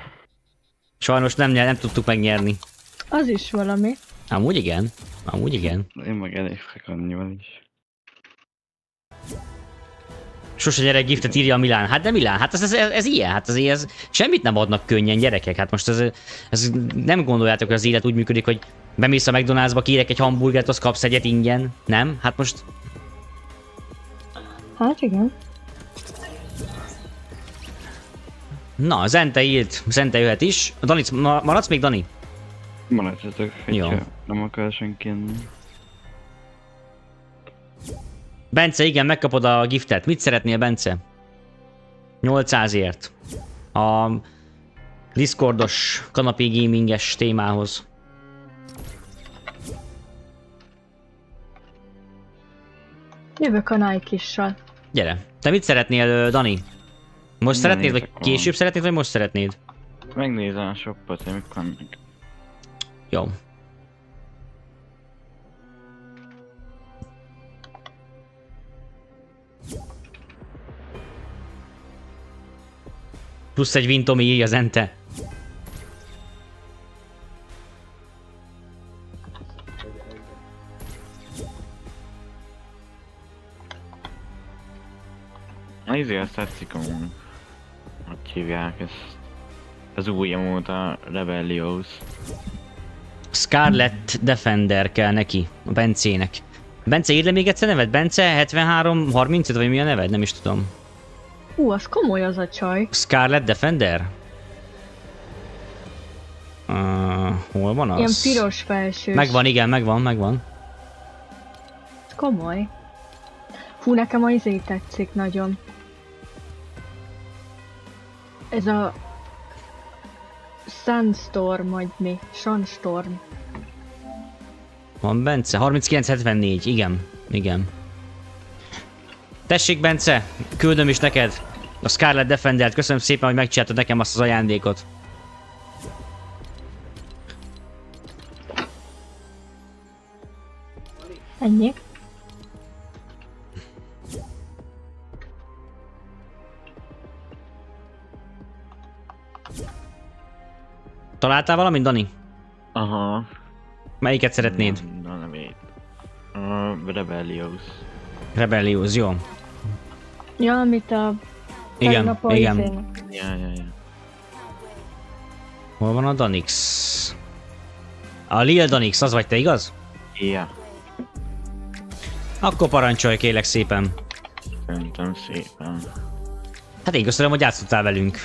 Speaker 1: Sajnos nem, nem tudtuk megnyerni.
Speaker 2: Az is valami.
Speaker 1: Amúgy igen, amúgy igen.
Speaker 3: Én meg elég annyival is.
Speaker 1: Sose gyerek giftet írja a Milán. Hát de Milán, hát ez, ez, ez, ez ilyen, hát azért ez semmit nem adnak könnyen gyerekek. Hát most ez, ez nem gondoljátok, hogy az élet úgy működik, hogy bemész a McDonald'sba, kérek egy hamburgert, az kapsz egyet ingyen. Nem? Hát most
Speaker 2: Hát igen.
Speaker 1: Na, Zente írt, Zente jöhet is. Dani, ma- maradsz még, Dani?
Speaker 3: Maradjatok,
Speaker 1: Jó.
Speaker 3: nem akar senki enni.
Speaker 1: Bence, igen, megkapod a giftet. Mit szeretnél, Bence? 800ért. A Discordos kanapé gaminges témához.
Speaker 2: Jövök a Nike-issal.
Speaker 1: Gyere. Te mit szeretnél, Dani? Most
Speaker 3: Nem
Speaker 1: szeretnéd, vagy később szeretnéd, vagy most szeretnéd?
Speaker 3: Megnézem a shopot, hogy mik vannak.
Speaker 1: Jó. Plusz egy Vintomi írja Zente.
Speaker 3: Na izé azt tetszik amúgy. Hívják ezt. Az új amúgy a Rebellious.
Speaker 1: Scarlet Defender kell neki, a Bencének. Bence, írd le még egyszer neved? Bence 73 35 vagy mi a neved? Nem is tudom.
Speaker 2: Ú, az komoly az a csaj.
Speaker 1: Scarlet Defender? Uh, hol van az?
Speaker 2: Ilyen piros felsős.
Speaker 1: Megvan, igen, megvan, megvan.
Speaker 2: Ez komoly. Fú, nekem a izé tetszik nagyon. Ez a... Sunstorm, vagy mi? Sunstorm.
Speaker 1: Van Bence, 3974, igen, igen. Tessék Bence, küldöm is neked a Scarlet Defendert, köszönöm szépen, hogy megcsináltad nekem azt az ajándékot.
Speaker 2: Ennyi.
Speaker 1: Találtál valamit, Dani?
Speaker 3: Aha.
Speaker 1: Melyiket szeretnéd?
Speaker 3: Nem, na nem így. A Rebellious.
Speaker 1: Rebellious, jó.
Speaker 2: Ja, amit a...
Speaker 1: Igen, igen.
Speaker 3: Ja, ja, ja.
Speaker 1: Hol van a Danix? A Lil Danix, az vagy te, igaz?
Speaker 3: Ja.
Speaker 1: Akkor parancsolj kélek szépen.
Speaker 3: Szerintem szépen.
Speaker 1: Hát én köszönöm, hogy játszottál velünk.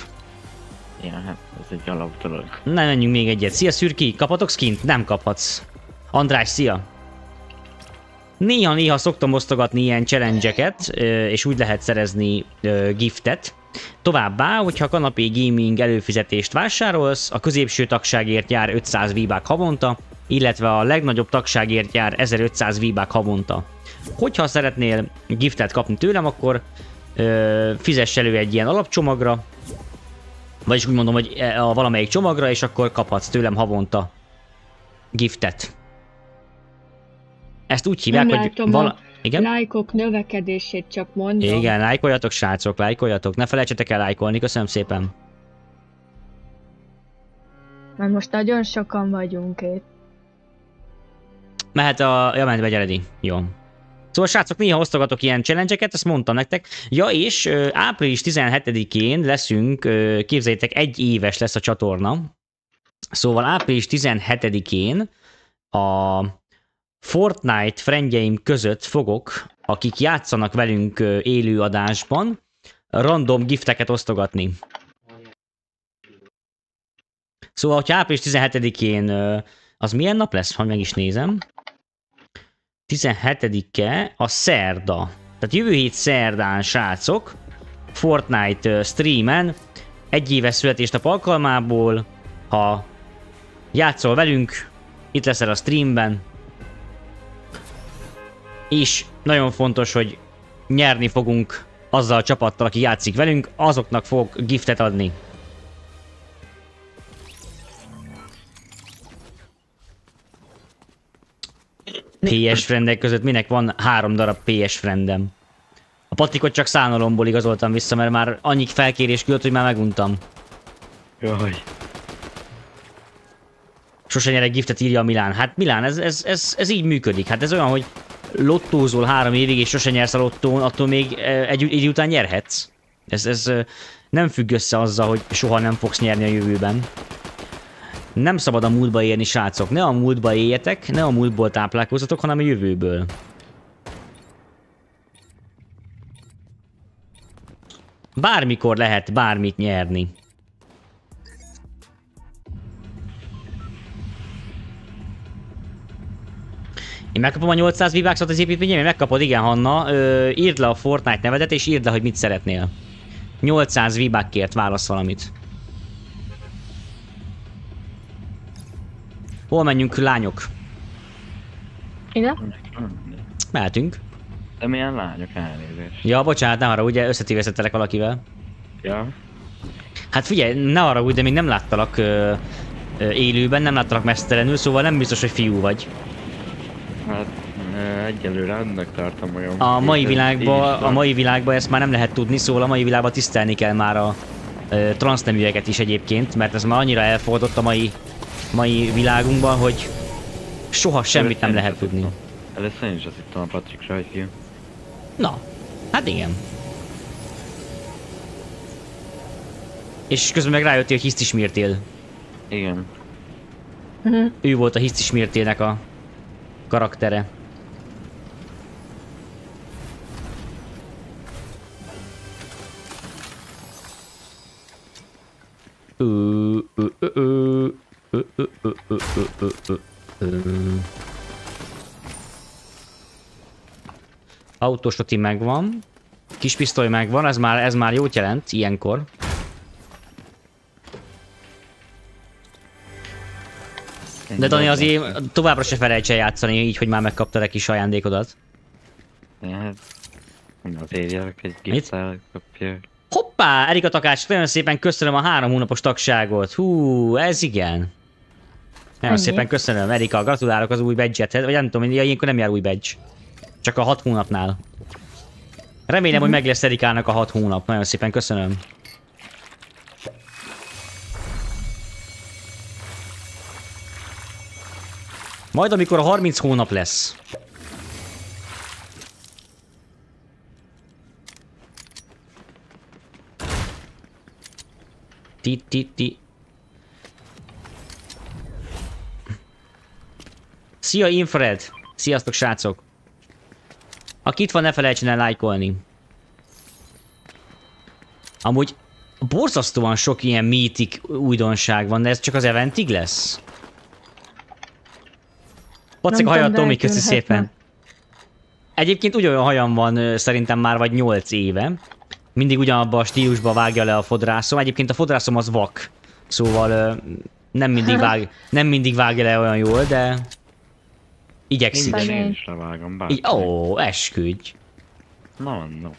Speaker 3: Ja, hát ez egy alap dolog.
Speaker 1: Na, menjünk még egyet. Szia, Szürki, kaphatok skint? Nem kaphatsz. András, szia! Néha-néha szoktam osztogatni ilyen challenge és úgy lehet szerezni giftet. Továbbá, hogyha kanapé gaming előfizetést vásárolsz, a középső tagságért jár 500 v havonta, illetve a legnagyobb tagságért jár 1500 v havonta. Hogyha szeretnél giftet kapni tőlem, akkor ö, fizess elő egy ilyen alapcsomagra, vagyis úgy mondom, hogy e- a valamelyik csomagra, és akkor kaphatsz tőlem havonta giftet. Ezt úgy hívják,
Speaker 2: Nem
Speaker 1: hogy vala... Igen?
Speaker 2: lájkok növekedését csak mondom.
Speaker 1: Igen, lájkoljatok srácok, lájkoljatok. Ne felejtsetek el lájkolni, köszönöm szépen.
Speaker 2: Mert most nagyon sokan vagyunk itt.
Speaker 1: Mehet a... Ja, ment be, gyeredi. Jó. Szóval srácok, néha osztogatok ilyen challenge ezt mondtam nektek. Ja, és április 17-én leszünk, képzeljétek, egy éves lesz a csatorna. Szóval április 17-én a Fortnite friendjeim között fogok, akik játszanak velünk élő adásban, random gifteket osztogatni. Szóval, hogyha április 17-én ö, az milyen nap lesz, ha meg is nézem. 17-e a szerda. Tehát jövő hét szerdán, srácok, Fortnite streamen, egy éves születésnap alkalmából, ha Játszol velünk, itt leszel a streamben. És nagyon fontos, hogy nyerni fogunk azzal a csapattal, aki játszik velünk, azoknak fogok giftet adni. PS friendek között minek van három darab PS friendem. A patikot csak szánalomból igazoltam vissza, mert már annyi felkérés küldött, hogy már meguntam.
Speaker 3: Jaj.
Speaker 1: Sose nyer egy giftet, írja a Milán. Hát Milán, ez, ez, ez, ez így működik. Hát ez olyan, hogy lottózol három évig, és sose nyersz a lottón, attól még eh, egy idő után nyerhetsz. Ez, ez nem függ össze azzal, hogy soha nem fogsz nyerni a jövőben. Nem szabad a múltba élni, srácok. Ne a múltba éljetek, ne a múltból táplálkozzatok, hanem a jövőből. Bármikor lehet bármit nyerni. Én megkapom a 800 viváxot az építményem? Megkapod, igen, Hanna. Ö, írd le a Fortnite nevedet, és írd le, hogy mit szeretnél. 800 vibákért válasz valamit. Hol menjünk, lányok?
Speaker 2: Ide?
Speaker 1: Mehetünk.
Speaker 3: De milyen lányok elnézést.
Speaker 1: Ja, bocsánat, ne arra, ugye összetévesztettelek valakivel.
Speaker 3: Ja.
Speaker 1: Hát figyelj, ne arra, de még nem láttalak ö, ö, élőben, nem láttalak mesztelenül, szóval nem biztos, hogy fiú vagy.
Speaker 3: Hát egyelőre annak tartom olyan.
Speaker 1: A mai világban, a mai világban ezt már nem lehet tudni, szóval a mai világban tisztelni kell már a ö, transzneműeket is egyébként, mert ez már annyira elfogadott a mai, mai világunkban, hogy soha semmit nem lehet tudni.
Speaker 3: Először én is azt hittem a Patrik rajtfiú.
Speaker 1: Na, hát igen. És közben meg rájöttél, hogy mértél.
Speaker 3: Igen.
Speaker 2: Mhm.
Speaker 1: Ő volt a hisztis mértének a karaktere. Ö, ö, ö, ö, ö, ö, ö, ö, ö, ö, ö. Autósoti megvan. Kis pisztoly megvan, ez már, ez már jót jelent ilyenkor. De Dani azért továbbra se felejts el játszani, így, hogy már megkaptad a kis ajándékodat.
Speaker 3: Hát, azért jövök egy kapja.
Speaker 1: Hoppá, Erika Takács, nagyon szépen köszönöm a három hónapos tagságot. Hú, ez igen. Nagyon
Speaker 2: Ennyi.
Speaker 1: szépen köszönöm, Erika, gratulálok az új badge-edhez, vagy nem tudom, ja, ilyenkor nem jár új badge. Csak a hat hónapnál. Remélem, hogy meg lesz Erikának a hat hónap. Nagyon szépen köszönöm. Majd amikor a 30 hónap lesz. Ti, ti, ti. Szia Infrared! Sziasztok srácok! Aki itt van, ne felejtsen el lájkolni. Amúgy borzasztóan sok ilyen mítik újdonság van, de ez csak az eventig lesz? Pacik
Speaker 2: tudom, de
Speaker 1: Tomi, köszi szépen. Egyébként ugyanolyan hajam van szerintem már vagy 8 éve. Mindig ugyanabba a stílusba vágja le a fodrászom. Egyébként a fodrászom az vak. Szóval nem mindig, vág, nem mindig vágja le olyan jól, de igyekszik.
Speaker 3: Minden én is levágom, bár.
Speaker 1: Így, ó, esküdj.
Speaker 3: No, no.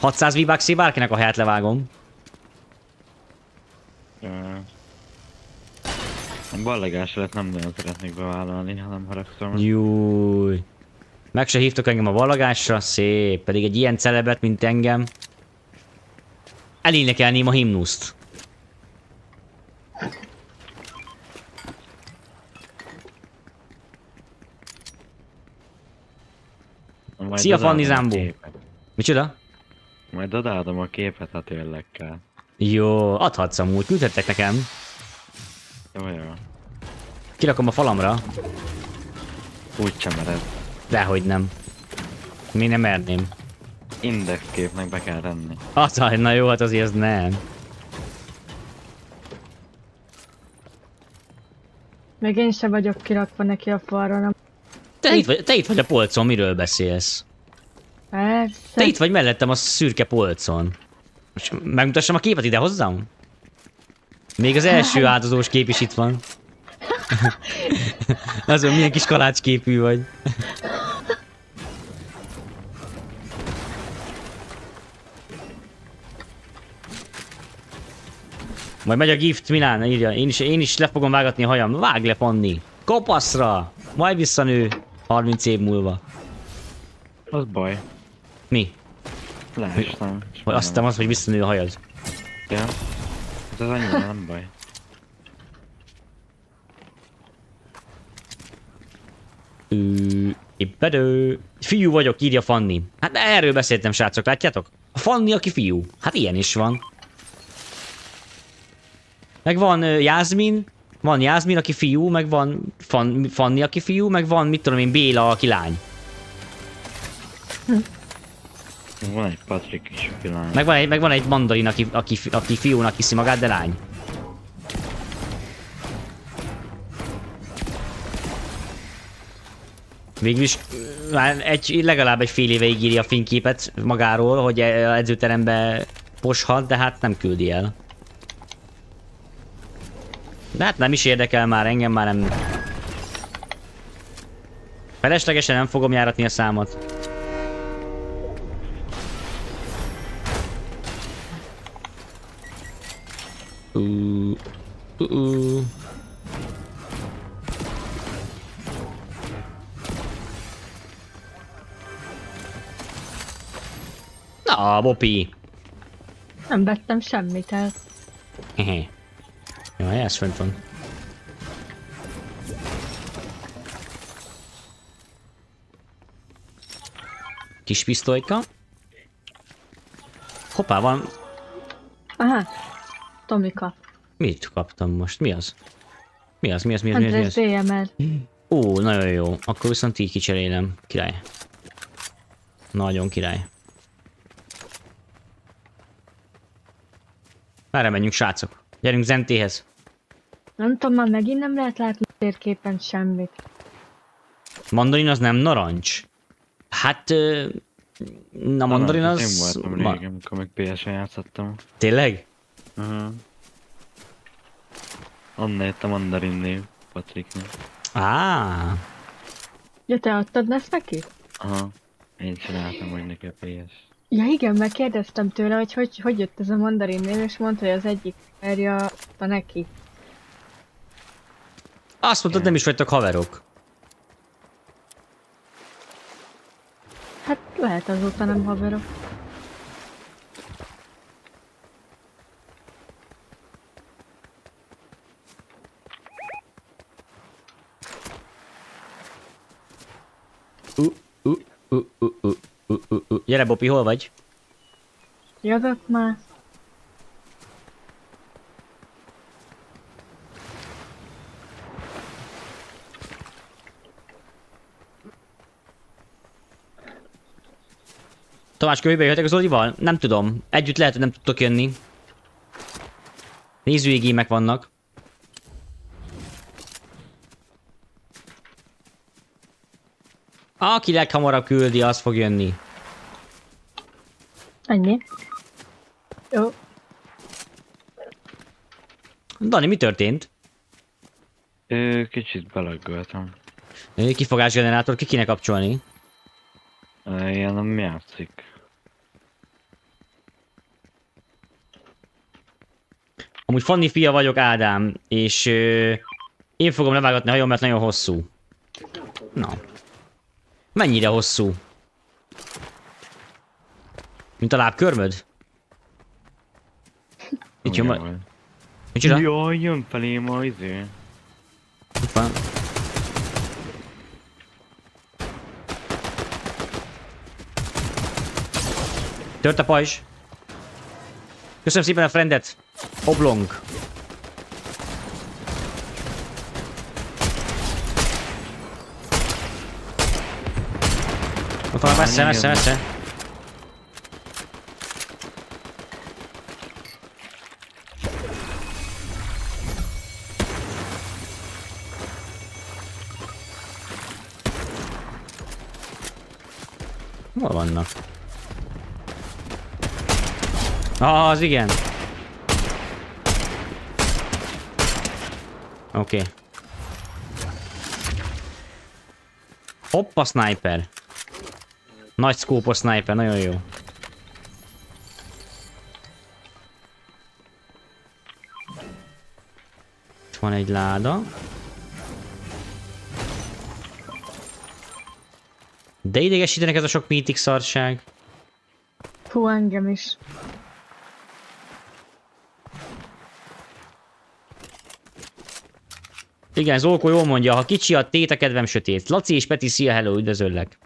Speaker 1: 600 V-Bucks bárkinek a helyet levágom.
Speaker 3: A ballegás lett nem nagyon szeretnék bevállalni, hanem haragszom.
Speaker 1: Júj. Meg se hívtok engem a ballagásra, szép. Pedig egy ilyen celebet, mint engem. Elénekelném a himnuszt.
Speaker 3: Majd
Speaker 1: Szia, Fanni Zambó. Micsoda?
Speaker 3: Majd odaadom a képet a tőlekkel.
Speaker 1: Jó, adhatsz amúgy, küldhettek nekem.
Speaker 3: Jó, jó.
Speaker 1: Kirakom a falamra.
Speaker 3: Úgy sem mered.
Speaker 1: Dehogy nem. Mi nem merném.
Speaker 3: Index képnek be kell tenni.
Speaker 1: Az, na jó, hát azért ez nem.
Speaker 2: Még én se vagyok kirakva neki a falra, nem.
Speaker 1: Te itt, vagy, te itt vagy a polcon, miről beszélsz?
Speaker 2: Persze.
Speaker 1: Te itt vagy mellettem a szürke polcon. Most megmutassam a képet ide hozzám? Még az első áldozós kép is itt van. Azon milyen kis kalácsképű vagy. Majd megy a gift, Milán írja. Én is, én is le fogom vágatni a hajam. Vág le, Panni. Kopaszra! Majd visszanő 30 év múlva.
Speaker 3: Az baj.
Speaker 1: Mi?
Speaker 3: És
Speaker 1: Vagy azt hittem az, hogy visszanő a hajad.
Speaker 3: Ja. Hát ez annyira nem baj.
Speaker 1: Ő, Ibbedő. Fiú vagyok, írja Fanni. Hát erről beszéltem, srácok, látjátok? A Fanni, aki fiú. Hát ilyen is van. Meg van uh, Jászmin, van Jászmin, aki fiú, meg van Fan, Fanni, aki fiú, meg van, mit tudom én, Béla, aki lány.
Speaker 3: Van egy Patrik is, aki lány.
Speaker 1: Meg van egy, meg van egy mandarin, aki, aki, aki fiúnak hiszi magát, de lány. Végülis már egy, legalább egy fél éve ígéri a fényképet magáról, hogy e- a edzőterembe poshat, de hát nem küldi el. De hát nem is érdekel már, engem már nem... Feleslegesen nem fogom járatni a számot. Ooh. Ooh. Na, Bopi.
Speaker 2: Nem vettem semmit el.
Speaker 1: Hehe. Jaj, ez fönt van. Kis pisztolyka. Hoppá, van.
Speaker 2: Aha. Tomika.
Speaker 1: Mit kaptam most? Mi az? Mi az? Mi az? Mi az? Mi az? Mi az?
Speaker 2: BMR.
Speaker 1: Ó, nagyon jó. Akkor viszont így kicserélem. Király. Nagyon király. Merre menjünk, srácok? Gyerünk Zentéhez.
Speaker 2: Nem tudom, már megint nem lehet látni térképen semmit.
Speaker 1: Mandarin az nem narancs. Hát... Na, mandarin
Speaker 3: Én
Speaker 1: az...
Speaker 3: voltam
Speaker 1: ma-
Speaker 3: régen, amikor még PS-en játszottam.
Speaker 1: Tényleg?
Speaker 3: Uh-huh. Onnan jött a mandarin név, Patriknek.
Speaker 1: Á,
Speaker 2: Ja, te adtad ezt neki?
Speaker 3: Aha. Én csináltam, hogy neki a PS.
Speaker 2: Ja igen, mert kérdeztem tőle, hogy hogy, hogy jött ez a mandarin név, és mondta, hogy az egyik erja a neki.
Speaker 1: azt mondtad, nem is vagytok haverok.
Speaker 2: Hát lehet azóta nem haverok.
Speaker 1: Uh, uh, uh, uh, uh, uh, uh. Gyere, Bopi, hol vagy?
Speaker 2: Jövök már.
Speaker 1: Tamás, kövébe jöhetek az Olival? Nem tudom. Együtt lehet, hogy nem tudtok jönni. Nézői gémek vannak. Aki leghamarabb küldi, az fog jönni.
Speaker 2: Ennyi. Jó.
Speaker 1: Dani, mi történt?
Speaker 3: Ö, kicsit belaggoltam.
Speaker 1: Kifogásgenerátor ki kéne kapcsolni.
Speaker 3: Ilyen nem játszik.
Speaker 1: Amúgy Fanni fia vagyok, Ádám, és ö, én fogom levágatni a hajón, mert nagyon hosszú. Na. Mennyire hosszú? Mint a lábkörmöd? Itt jön,
Speaker 3: Olyan
Speaker 1: ma-
Speaker 3: volt.
Speaker 1: Micsoda?
Speaker 3: Jaj, jön felém a izé.
Speaker 1: Van. Tört a pajzs. Köszönöm szépen a friendet. Oblong. Ott van messze, messze, messze. Hol vannak? Ah, az igen. Oké. Okay. Hoppa, sniper. Nagy szkópos sniper, nagyon jó. Itt van egy láda. De idegesítenek ez a sok mítik szarság.
Speaker 2: Hú, engem is.
Speaker 1: Igen, Zolko jól mondja, ha kicsi a tét, a kedvem sötét. Laci és Peti, szia, hello, üdvözöllek.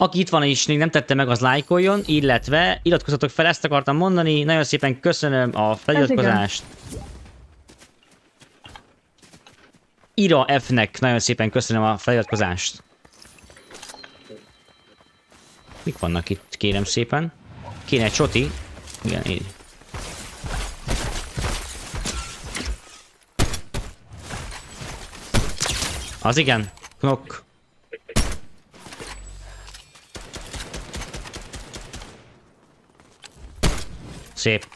Speaker 1: Aki itt van és még nem tette meg, az lájkoljon, illetve iratkozzatok fel, ezt akartam mondani. Nagyon szépen köszönöm a feliratkozást. Ira F-nek nagyon szépen köszönöm a feliratkozást. Mik vannak itt, kérem szépen? Kéne egy csoti. Igen, így. Az igen. Knock. Szép.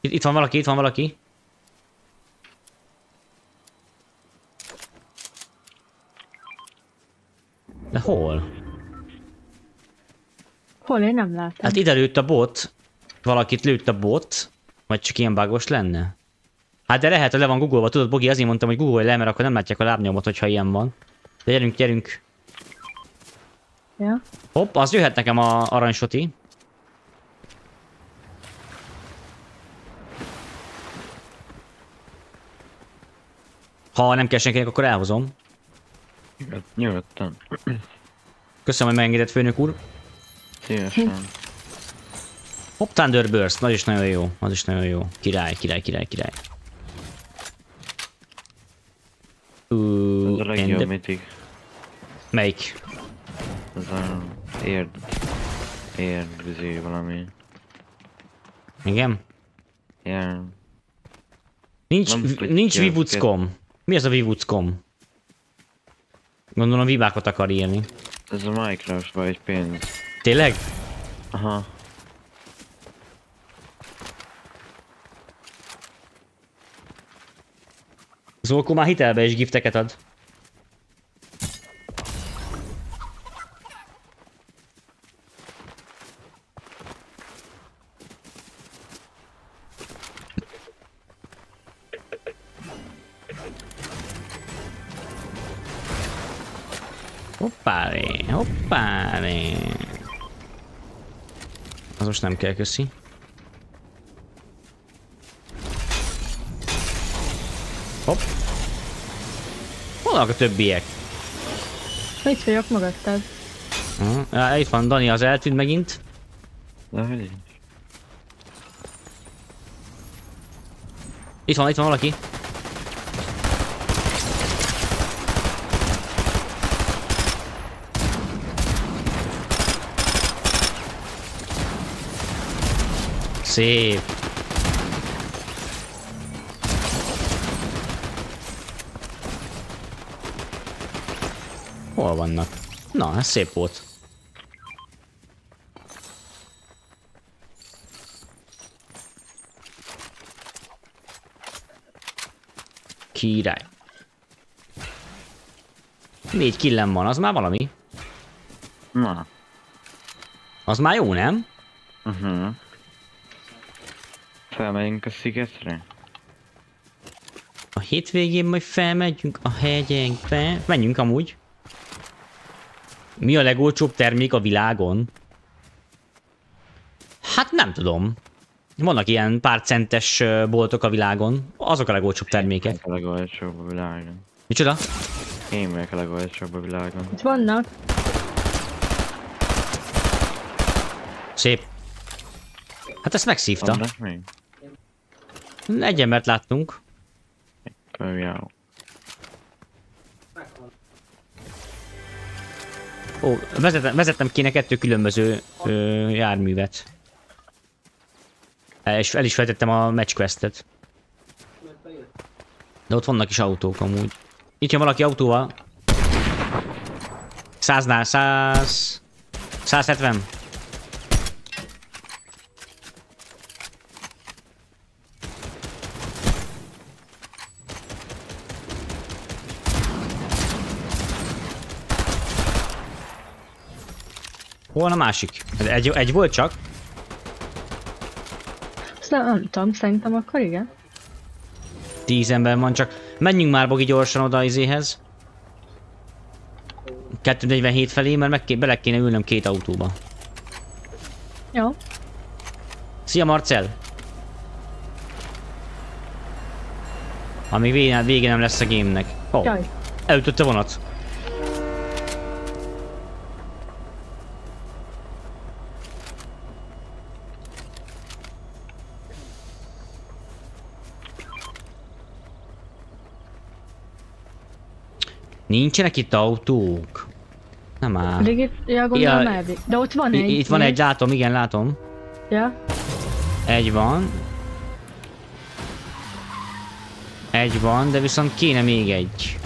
Speaker 1: Itt, itt van valaki, itt van valaki. De hol?
Speaker 2: Hol? Én nem látom.
Speaker 1: Hát ide lőtt a bot. Valakit lőtt a bot. Vagy csak ilyen bugos lenne? Hát de lehet, hogy le van googolva, tudod, Bogi, azért mondtam, hogy googolj le, mert akkor nem látják a lábnyomot, hogyha ilyen van. De gyerünk, gyerünk.
Speaker 2: Ja.
Speaker 1: Hopp, az jöhet nekem a aranysoti. Ha nem kell senkinek, akkor elhozom.
Speaker 3: Nyugodt- Nyugodtan.
Speaker 1: Köszönöm, hogy megengedett főnök úr.
Speaker 3: Szívesen.
Speaker 1: Hopp, Thunderburst, az is nagyon jó, az is nagyon jó. Király, király, király, király. Ú,
Speaker 3: Ez a legjobb
Speaker 1: ende-
Speaker 3: mitig.
Speaker 1: Melyik?
Speaker 3: Ez a érd. Érd, vizé valami.
Speaker 1: Igen?
Speaker 3: Yeah.
Speaker 1: Nincs,
Speaker 3: Nem
Speaker 1: nincs. Vivuckom. Mi az a Vivuckom? Gondolom vibákot akar írni.
Speaker 3: Ez a Minecraft vagy egy pénz.
Speaker 1: Tényleg?
Speaker 3: Aha.
Speaker 1: Zolko már hitelbe is gifteket ad. Most nem kell, köszi. Hopp. Hol vannak a többiek?
Speaker 2: Itt vagyok mögötted.
Speaker 1: Uh, uh, itt van Dani, az eltűnt megint. Itt van, itt van valaki. Szép. Hol vannak? Na, ez szép volt. Király. Négy killem van, az már valami.
Speaker 3: Na.
Speaker 1: Az már jó, nem?
Speaker 3: Uh-huh. Felmegyünk a szigetre?
Speaker 1: A hétvégén majd felmegyünk a hegyekbe. Menjünk amúgy. Mi a legolcsóbb termék a világon? Hát nem tudom. Vannak ilyen pár centes boltok a világon. Azok a legolcsóbb termékek.
Speaker 3: A legolcsóbb a világon.
Speaker 1: Micsoda?
Speaker 3: Én vagyok a legolcsóbb a világon.
Speaker 2: Itt vannak.
Speaker 1: Szép. Hát ezt megszívta.
Speaker 3: Vannak még?
Speaker 1: Egy embert láttunk.
Speaker 3: Jó.
Speaker 1: Ó, vezetem, vezettem kéne kettő különböző ö, járművet. El is, el is feltettem a match questet. De ott vannak is autók amúgy. Itt jön valaki autóval. Száznál, száz... 170. Hol a másik? Egy, egy volt csak?
Speaker 2: Azt nem, nem tudom, szerintem akkor igen.
Speaker 1: Tíz ember van csak. Menjünk már Bogi gyorsan oda izéhez. 247 felé, mert meg ké, bele kéne ülnöm két autóba.
Speaker 2: Jó.
Speaker 1: Szia Marcel! Amíg vége, vége nem lesz a gamenek. Oh,
Speaker 2: Jaj.
Speaker 1: elütött a vonat. Nincsenek itt autók. Nem áll.
Speaker 2: Pedig itt, ja, gondolom
Speaker 1: Ja,
Speaker 2: elvi. De ott van egy.
Speaker 1: Itt van egy, látom, igen, látom.
Speaker 2: Ja.
Speaker 1: Egy van. Egy van, de viszont kéne még egy.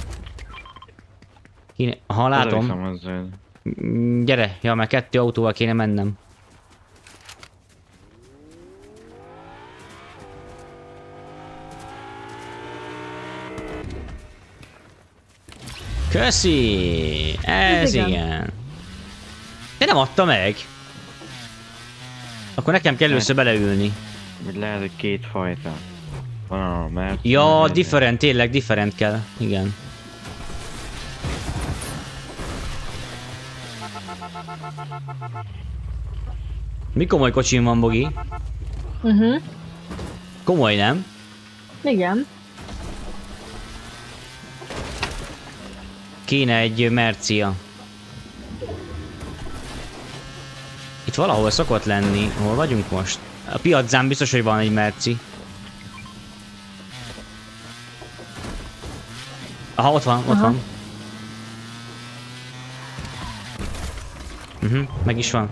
Speaker 1: Kéne... Ha látom. Mm, Gyere, ja, mert kettő autóval kéne mennem. Köszi! Ez
Speaker 2: Ez igen.
Speaker 1: igen. De nem adta meg. Akkor nekem kell először beleülni.
Speaker 3: Vagy lehet, hogy két fajta. Van a mert...
Speaker 1: Ja, different, tényleg different kell. Igen. Mi komoly kocsim van, Bogi?
Speaker 2: Uh-huh.
Speaker 1: Komoly, nem?
Speaker 2: Igen.
Speaker 1: Kéne egy Mercia. Itt valahol szokott lenni. Hol vagyunk most? A piaczán biztos, hogy van egy Merci. Aha, ott van, ott
Speaker 2: Aha.
Speaker 1: van. Mhm, meg is van.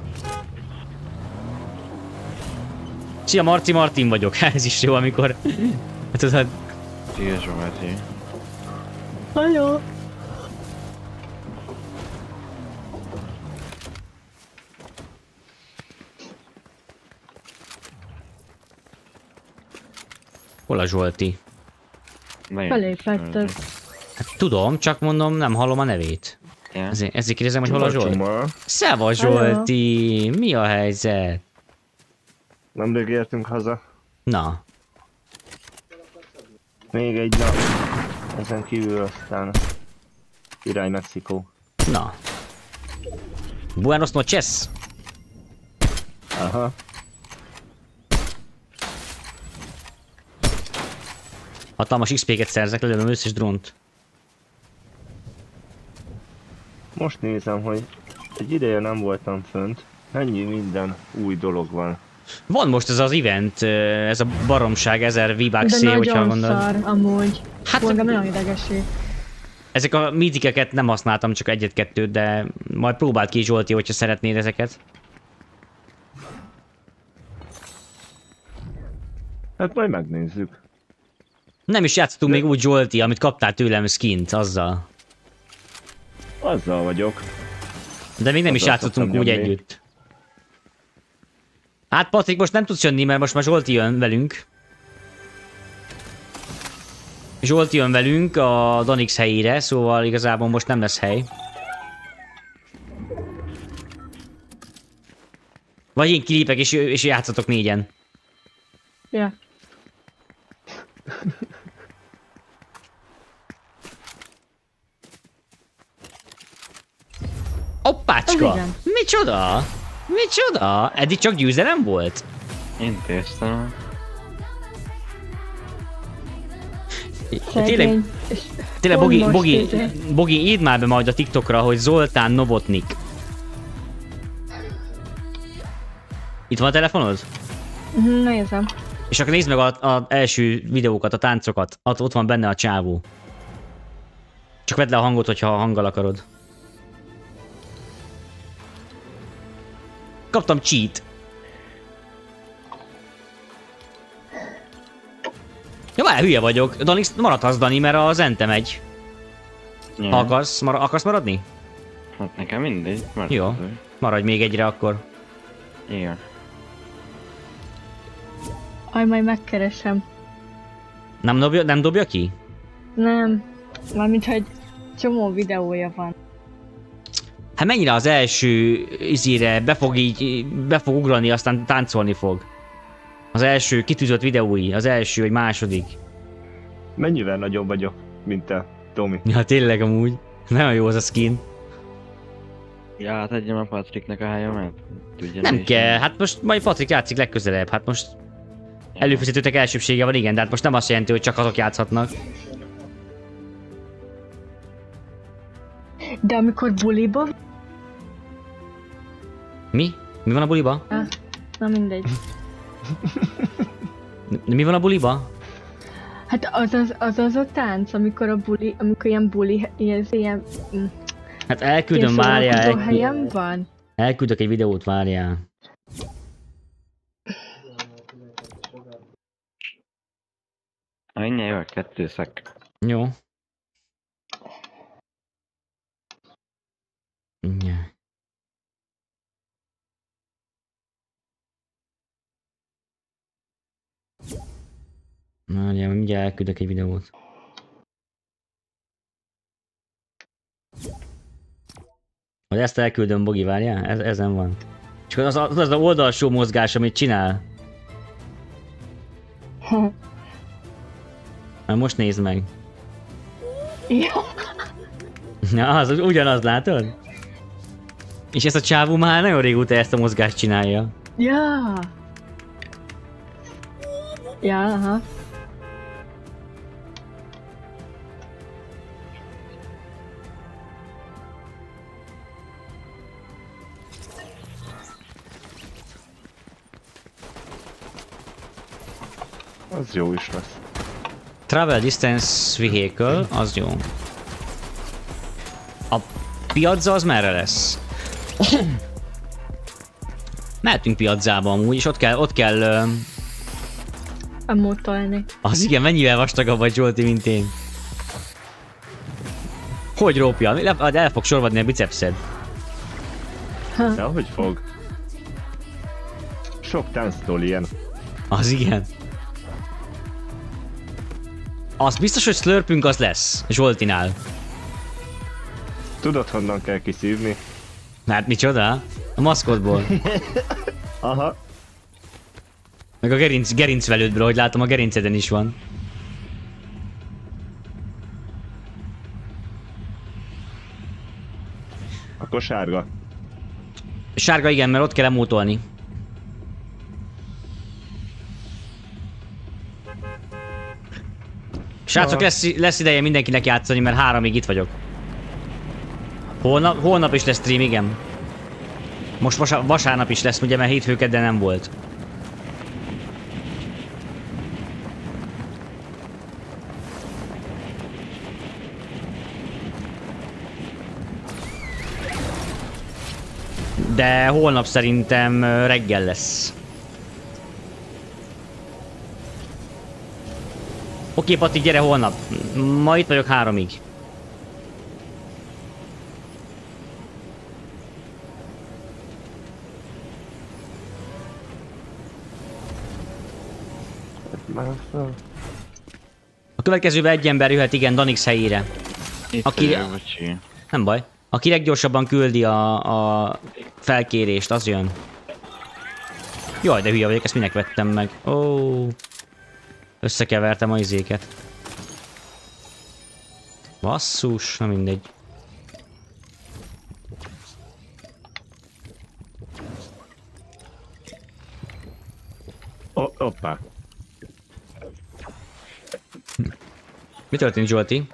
Speaker 1: Szia Marci, Martin vagyok. Ez is jó, amikor... Hát tudod,
Speaker 3: Szia Zsolti.
Speaker 2: Halló.
Speaker 1: Hol a Zsolti?
Speaker 2: Felépetted.
Speaker 3: Zsolti.
Speaker 1: Hát tudom, csak mondom, nem hallom a nevét.
Speaker 3: Ja.
Speaker 1: Ezért, ezért kérdezem, hogy hol a Zsolti. Szeva Zsolti! Mi a helyzet?
Speaker 4: Nemrég értünk haza.
Speaker 1: Na,
Speaker 4: Még egy nap. Ezen kívül aztán irány Mexikó.
Speaker 1: na. Buenos noches!
Speaker 4: Aha.
Speaker 1: Hatalmas XP-ket szerzek, lelőm összes drónt.
Speaker 4: Most nézem, hogy egy ideje nem voltam fönt. Mennyi minden új dolog van.
Speaker 1: Van most ez az event, ez a baromság, 1000
Speaker 2: De
Speaker 1: V-Bucks, hogyha
Speaker 2: nagyon
Speaker 1: gondolod.
Speaker 2: szar, amúgy.
Speaker 1: Hát-
Speaker 2: Engem nagyon idegesít.
Speaker 1: Ezek a mítikeket nem használtam, csak egyet-kettőt, de majd próbáld ki Zsolti, hogyha szeretnéd ezeket.
Speaker 4: Hát majd megnézzük.
Speaker 1: Nem is játszottunk még úgy Zsolti, amit kaptál tőlem skint, azzal.
Speaker 4: Azzal vagyok.
Speaker 1: De még nem is
Speaker 4: Azzal
Speaker 1: játszottunk
Speaker 4: szoktam
Speaker 1: úgy
Speaker 4: nyomni.
Speaker 1: együtt. Hát Patrik, most nem tudsz jönni, mert most már Zsolti jön velünk. Zsolti jön velünk a Donix helyére, szóval igazából most nem lesz hely. Vagy én kilépek és, és játszatok négyen.
Speaker 2: Ja.
Speaker 1: Hoppácska!
Speaker 2: Igen.
Speaker 1: Micsoda? Micsoda? Eddig csak győzelem volt?
Speaker 3: Én tésztem.
Speaker 1: Tényleg, tényleg Bogi, Bogi. Bogi, írd már be majd a TikTokra, hogy Zoltán Novotnik. Itt van a telefonod?
Speaker 2: Mhm, Nézem.
Speaker 1: És akkor nézd meg az első videókat, a táncokat. Ott, ott van benne a csávó. Csak vedd le a hangot, hogyha hanggal akarod. Kaptam cheat. Ja, már hülye vagyok. Danix, maradhatsz Dani, mert az ente megy.
Speaker 3: Ja.
Speaker 1: Ha akarsz, mar- akarsz maradni?
Speaker 3: Hát nekem mindegy. Mert
Speaker 1: Jó. Maradj még egyre akkor.
Speaker 3: Igen.
Speaker 2: Aj, majd megkeresem.
Speaker 1: Nem dobja, nem dobja ki?
Speaker 2: Nem. Mármint, hogy csomó videója van.
Speaker 1: Hát mennyire az első izére be fog így, be fog ugrani, aztán táncolni fog. Az első kitűzött videói, az első vagy második.
Speaker 4: Mennyivel nagyobb vagyok, mint te, Tomi?
Speaker 1: Ja, tényleg amúgy. Nagyon jó az a skin.
Speaker 3: Ja, hát adjam a Patricknek a helyemet. Tudja
Speaker 1: Nem
Speaker 3: is.
Speaker 1: kell, hát most majd Patrik játszik legközelebb, hát most előfizetőtek elsőbsége van, igen, de hát most nem azt jelenti, hogy csak azok játszhatnak.
Speaker 2: De amikor buliba...
Speaker 1: Mi? Mi van a buliba?
Speaker 2: Ah, na mindegy.
Speaker 1: Mi van a buliba?
Speaker 2: Hát az az, az, az a tánc, amikor a buli, amikor ilyen buli, ilyen, ilyen, mm,
Speaker 1: Hát elküldöm, várjál, elküld,
Speaker 2: helyem van.
Speaker 1: elküldök egy videót, várjál.
Speaker 3: Mindjárt jövök, kettő szek.
Speaker 1: Jó. Ja. Várjál, mindjárt elküldök egy videót. Vagy ezt elküldöm, Bogi, várjál? Ez, ezen van. És az, az, az oldalsó mozgás, amit csinál. Na most nézd meg.
Speaker 2: ja.
Speaker 1: Ja, az ugyanaz, látod? És ezt a csávó már nagyon régóta ezt a mozgást csinálja.
Speaker 2: Ja. Ja, aha.
Speaker 4: Az jó is lesz.
Speaker 1: Travel Distance Vehicle, az jó. A piazza az merre lesz? Mehetünk piazzába amúgy, és ott kell, ott kell... ö,
Speaker 2: Emótolni.
Speaker 1: Az igen, mennyivel vastagabb vagy Zsolti, mint én. Hogy rópja? Le, el fog sorvadni a bicepszed.
Speaker 4: De hogy fog? Sok tánctól ilyen.
Speaker 1: Az igen. Az biztos, hogy slurpünk az lesz, Zsoltinál.
Speaker 4: Tudod, honnan kell kiszívni?
Speaker 1: Hát micsoda? A maszkotból.
Speaker 4: Aha.
Speaker 1: Meg a gerinc, gerincvelődből, hogy látom a gerinceden is van.
Speaker 4: Akkor sárga.
Speaker 1: Sárga igen, mert ott kell emótolni. Srácok, lesz, lesz ideje mindenkinek játszani, mert háromig itt vagyok. Holnap, holnap is lesz stream, igen. Most vasa, vasárnap is lesz, ugye, mert hétfőkedden nem volt. De holnap szerintem reggel lesz. Oké, Pati, gyere holnap. Ma itt vagyok háromig. A következőben egy ember jöhet, igen, Danix helyére.
Speaker 3: Itt
Speaker 1: Aki-. Nem baj. Aki leggyorsabban küldi a, a felkérést, az jön. Jaj, de hülye vagyok, ezt minek vettem meg. Ó, összekevertem a izéket. Basszus, na mindegy.
Speaker 4: O, oppá.
Speaker 1: Mi történt, Zsolti?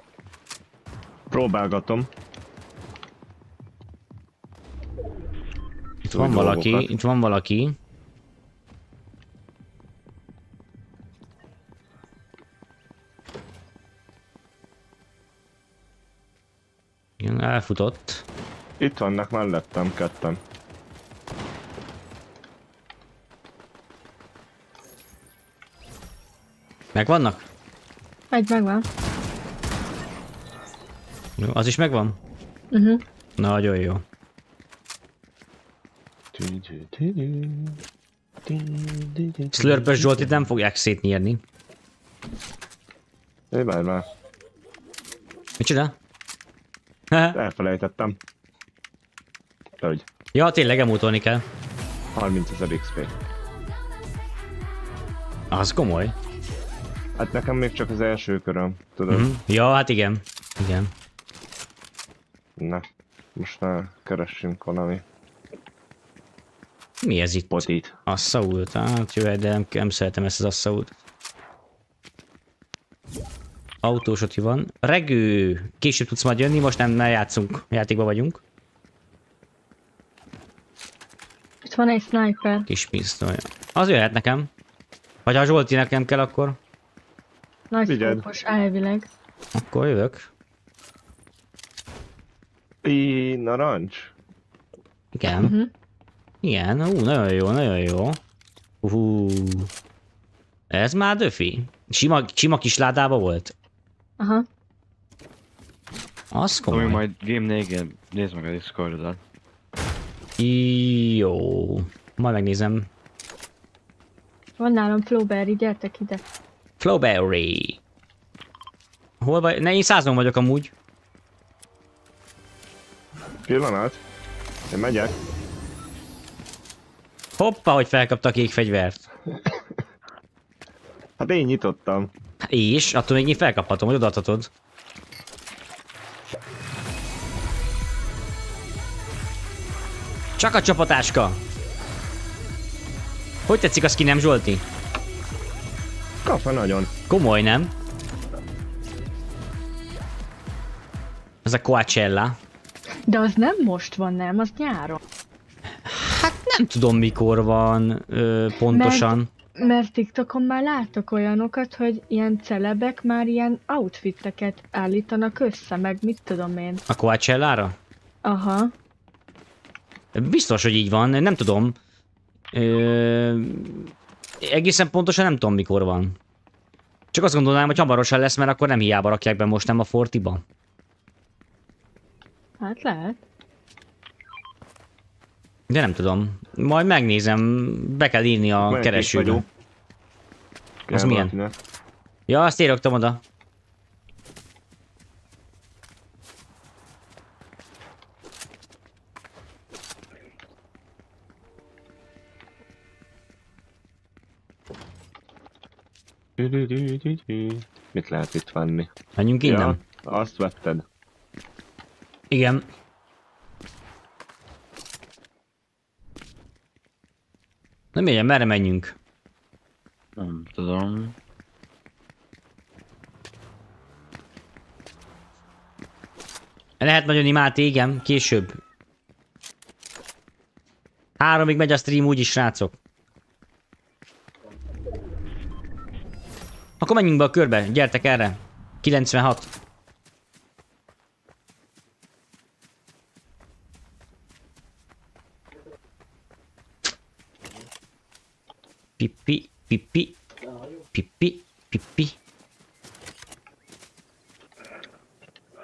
Speaker 4: Próbálgatom.
Speaker 1: Itt van valaki,
Speaker 4: dolgokat.
Speaker 1: itt van valaki. Igen, elfutott.
Speaker 4: Itt vannak mellettem ketten.
Speaker 1: Megvannak?
Speaker 2: Egy megvan.
Speaker 1: Jó, az is megvan?
Speaker 2: Uh-huh.
Speaker 1: Nagyon jó. Slurpös Zsoltit nem fogják szétnyírni.
Speaker 4: Én már már
Speaker 1: Micsoda?
Speaker 4: elfelejtettem. hogy
Speaker 1: Ja, tényleg emútolni kell.
Speaker 4: 30 ezer XP.
Speaker 1: Az komoly.
Speaker 4: Hát nekem még csak az első köröm, tudod?
Speaker 1: Mhm. Ja, hát igen. Igen.
Speaker 4: Na, most már keressünk valami
Speaker 1: Mi ez itt?
Speaker 4: potit.
Speaker 1: Asszault? Hát jöhet, de nem, nem szeretem ezt az asszault. Autósoti van. Regő! Később tudsz majd jönni, most nem, nem játszunk. Játékban vagyunk.
Speaker 2: Itt van egy sniper.
Speaker 1: Kis pisztoly. Az jöhet nekem. Vagy ha Zsolti nekem kell, akkor,
Speaker 2: Nagy
Speaker 4: Figyeld.
Speaker 2: szkópos, elvileg.
Speaker 1: akkor jövök.
Speaker 4: I, narancs?
Speaker 1: Igen.
Speaker 2: Mhm.
Speaker 1: Igen, ú, nagyon jó, nagyon jó. Uhú. Ez már döfi. Sima, sima kis ládába volt.
Speaker 2: Aha.
Speaker 1: Az
Speaker 3: Tomi,
Speaker 1: komoly.
Speaker 3: majd Game 4 nézd meg a Discordodat.
Speaker 1: Jó. Majd megnézem.
Speaker 2: Van nálam Flowberry, gyertek ide.
Speaker 1: Flowberry. Hol vagy? Ne, én százon vagyok amúgy.
Speaker 4: Pillanat. Én megyek.
Speaker 1: Hoppa, hogy felkapta a kék fegyvert.
Speaker 4: Hát én nyitottam.
Speaker 1: És, attól még én felkaphatom, hogy odaadhatod. Csak a csapatáska. Hogy tetszik a skinem, Zsolti?
Speaker 4: Kafa nagyon.
Speaker 1: Komoly, nem? Ez a Coachella.
Speaker 2: De az nem most van, nem? Az nyáron.
Speaker 1: Hát nem tudom mikor van ö, pontosan.
Speaker 2: Mert TikTokon már látok olyanokat, hogy ilyen celebek már ilyen outfiteket állítanak össze, meg mit tudom én.
Speaker 1: A Coachellára?
Speaker 2: Aha.
Speaker 1: Biztos, hogy így van, nem tudom. Ö, egészen pontosan nem tudom mikor van. Csak azt gondolnám, hogy hamarosan lesz, mert akkor nem hiába rakják be most nem a Fortiba.
Speaker 2: Hát lehet.
Speaker 1: De nem tudom. Majd megnézem, be kell írni a keresőbe.
Speaker 4: vagyok?
Speaker 1: Az milyen? Ja, azt én raktam oda.
Speaker 4: Mit lehet itt venni?
Speaker 1: Menjünk innen.
Speaker 4: Ja, azt vetted.
Speaker 1: Igen. Nem miért, merre menjünk?
Speaker 3: Nem tudom.
Speaker 1: Lehet nagyon imád, igen, később. Háromig megy a stream úgyis, srácok. Akkor menjünk be a körbe, gyertek erre. 96. Pipi, pipi, pipi, pipi.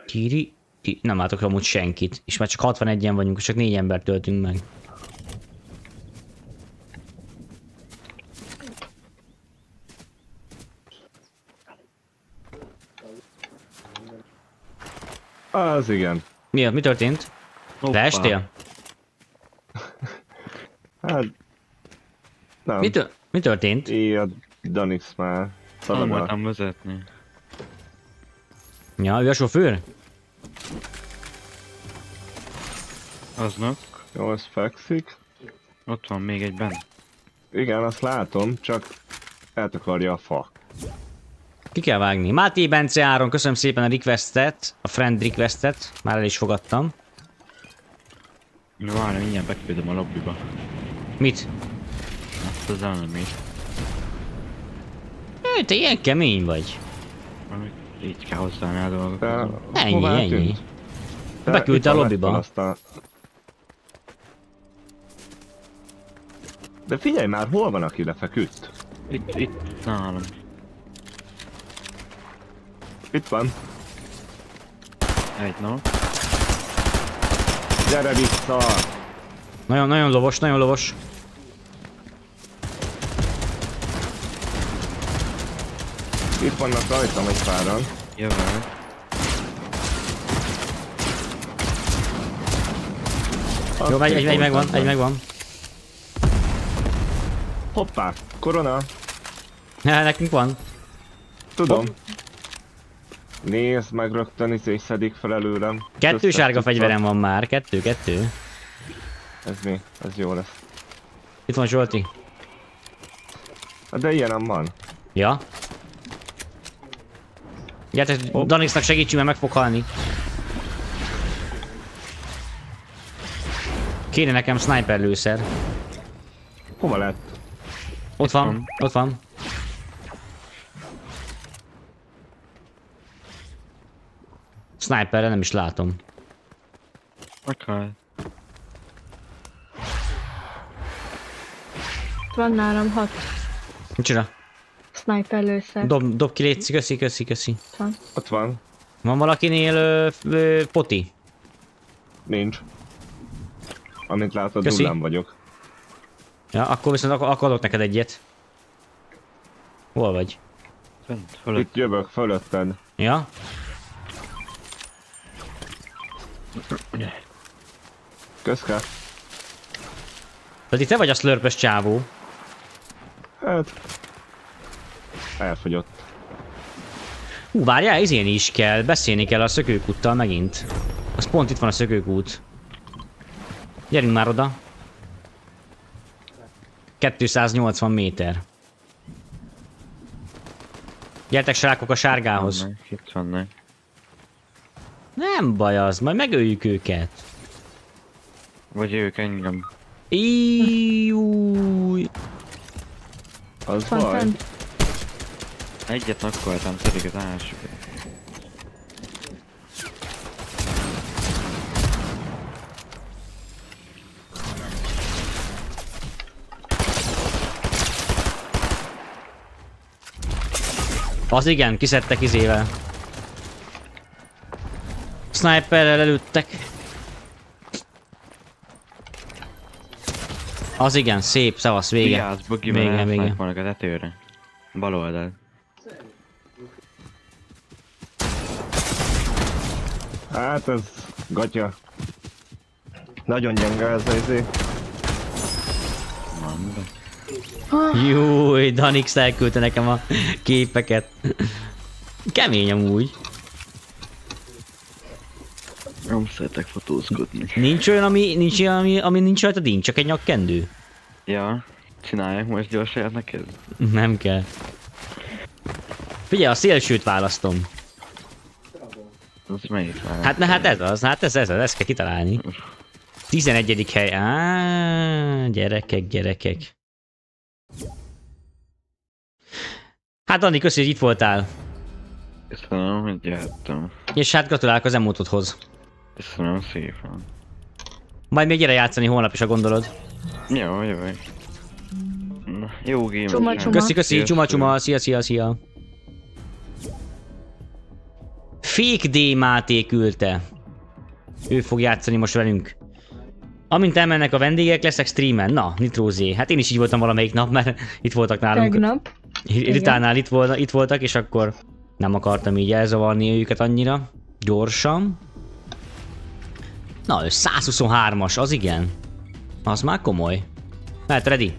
Speaker 1: Tiri, ti- nem látok amúgy senkit. És már csak 61-en vagyunk, csak négy embert töltünk meg.
Speaker 4: Az igen.
Speaker 1: Mi, mi történt?
Speaker 3: Hoppá.
Speaker 1: Leestél?
Speaker 4: Hát... Nem.
Speaker 1: Mi, tör- mi történt?
Speaker 4: A Danix már.
Speaker 3: Nem voltam vezetni.
Speaker 1: Ja, ő a sofőr?
Speaker 3: Aznak,
Speaker 4: Jól fekszik.
Speaker 3: ott van még egy benn.
Speaker 4: Igen, azt látom, csak eltakarja a fa.
Speaker 1: Ki kell vágni. Máté Bence Áron, köszönöm szépen a requestet, a friend requestet. Már el is fogadtam.
Speaker 3: Na várj, mindjárt beküldöm a lobbyba.
Speaker 1: Mit?
Speaker 3: Azt az ellenét.
Speaker 1: Ő, te ilyen kemény vagy.
Speaker 3: Amit így kell hozzáállni a dolgokat.
Speaker 1: Ennyi, ennyi. Beküldte a lobbyba.
Speaker 4: Aztán... De figyelj már, hol van, aki lefeküdt?
Speaker 3: Itt, itt, nálam.
Speaker 4: Itt van.
Speaker 3: Egy nap.
Speaker 4: Gyere vissza!
Speaker 1: Nagyon, nagyon lovos, nagyon lovos.
Speaker 4: Itt vannak rajtam egy páran.
Speaker 3: Jövök.
Speaker 1: Jó, egy, egy, egy megvan, egy megvan.
Speaker 4: Hoppá, korona,
Speaker 1: Ja, nekünk van.
Speaker 4: tudom. Nézd meg rögtön, izé szedik fel előlem.
Speaker 1: Kettő
Speaker 4: Köztes
Speaker 1: sárga
Speaker 4: tudsz-
Speaker 1: fegyverem van már, kettő, kettő.
Speaker 4: Ez mi? Ez jó lesz.
Speaker 1: Itt van Zsolti.
Speaker 4: Hát De ilyenem van.
Speaker 1: Ja. Gyertek,
Speaker 4: Hopp.
Speaker 1: Danixnak segítsünk, mert meg fog halni. Kéne nekem sniper lőszer.
Speaker 4: Hova lett?
Speaker 1: Ott van. ott van. Sniperre nem is látom.
Speaker 3: Akár.
Speaker 2: Van nálam hat
Speaker 1: Micsoda?
Speaker 2: sniper lőszer.
Speaker 1: Dob, dob ki létszik, köszi, köszi, köszi.
Speaker 2: Van.
Speaker 4: Ott van.
Speaker 1: Van valakinél ö, ö, poti?
Speaker 4: Nincs. Amint látod,
Speaker 1: Köszi.
Speaker 4: nullán vagyok.
Speaker 1: Ja, akkor viszont ak- akkor adok neked egyet. Hol vagy?
Speaker 3: Fent, fölött.
Speaker 4: Itt jövök fölötted.
Speaker 1: Ja?
Speaker 4: Közke.
Speaker 1: Pedig te vagy a slurpös csávó.
Speaker 4: Hát... Elfogyott.
Speaker 1: Hú, várjál, izén is kell, beszélni kell a szökőkúttal megint. Az pont itt van a szökőkút. Gyerünk már oda. 280 méter. Gyertek srákok a sárgához.
Speaker 3: Itt vannak.
Speaker 1: Nem baj az, majd megöljük őket.
Speaker 3: Vagy ők engem.
Speaker 1: Íjúj.
Speaker 4: Az
Speaker 2: Van
Speaker 4: baj.
Speaker 3: Egyet nakkoltam, pedig az első.
Speaker 1: Az igen, kiszedtek izével. Sniperrel elüttek. Az igen, szép, szavasz, vége.
Speaker 3: Vigyázz, Bogi,
Speaker 1: Vége, vége.
Speaker 3: a tetőre. Bal oldal.
Speaker 4: Hát ez... Gatya. Nagyon gyenge ez az izé.
Speaker 1: Júj, Danix elküldte nekem a képeket. Kemény amúgy.
Speaker 3: Nem szeretek fotózkodni.
Speaker 1: Nincs olyan, ami, nincs olyan, ami, ami nincs rajta dincs, csak egy nyakkendő.
Speaker 3: Ja, csinálják most gyorsan neked?
Speaker 1: Nem kell. Figyelj, a szélsőt választom.
Speaker 3: Az melyik már?
Speaker 1: Hát, ne, hát ez az, hát ez, ez, az, ezt kell kitalálni. 11. hely. Á, gyerekek, gyerekek. Hát Dani, köszi, hogy itt voltál.
Speaker 3: Köszönöm, hogy jöttem.
Speaker 1: És hát gratulálok az emótodhoz.
Speaker 3: Köszönöm szépen.
Speaker 1: Majd még gyere játszani holnap is, a gondolod.
Speaker 3: Jó, jövök. Na, Jó game.
Speaker 2: Csuma, csuma.
Speaker 1: Köszi, köszi,
Speaker 3: Sziasztok.
Speaker 1: csuma, csuma, szia, szia, szia. Fake D Máté küldte. Ő fog játszani most velünk. Amint elmennek a vendégek, leszek streamen. Na, Nitrózé. Hát én is így voltam valamelyik nap, mert itt voltak nálunk.
Speaker 2: Tegnap.
Speaker 1: Ritánál itt, volt, itt voltak, és akkor nem akartam így elzavarni őket annyira. Gyorsan. Na, ő 123-as, az igen. Az már komoly. Lehet ready.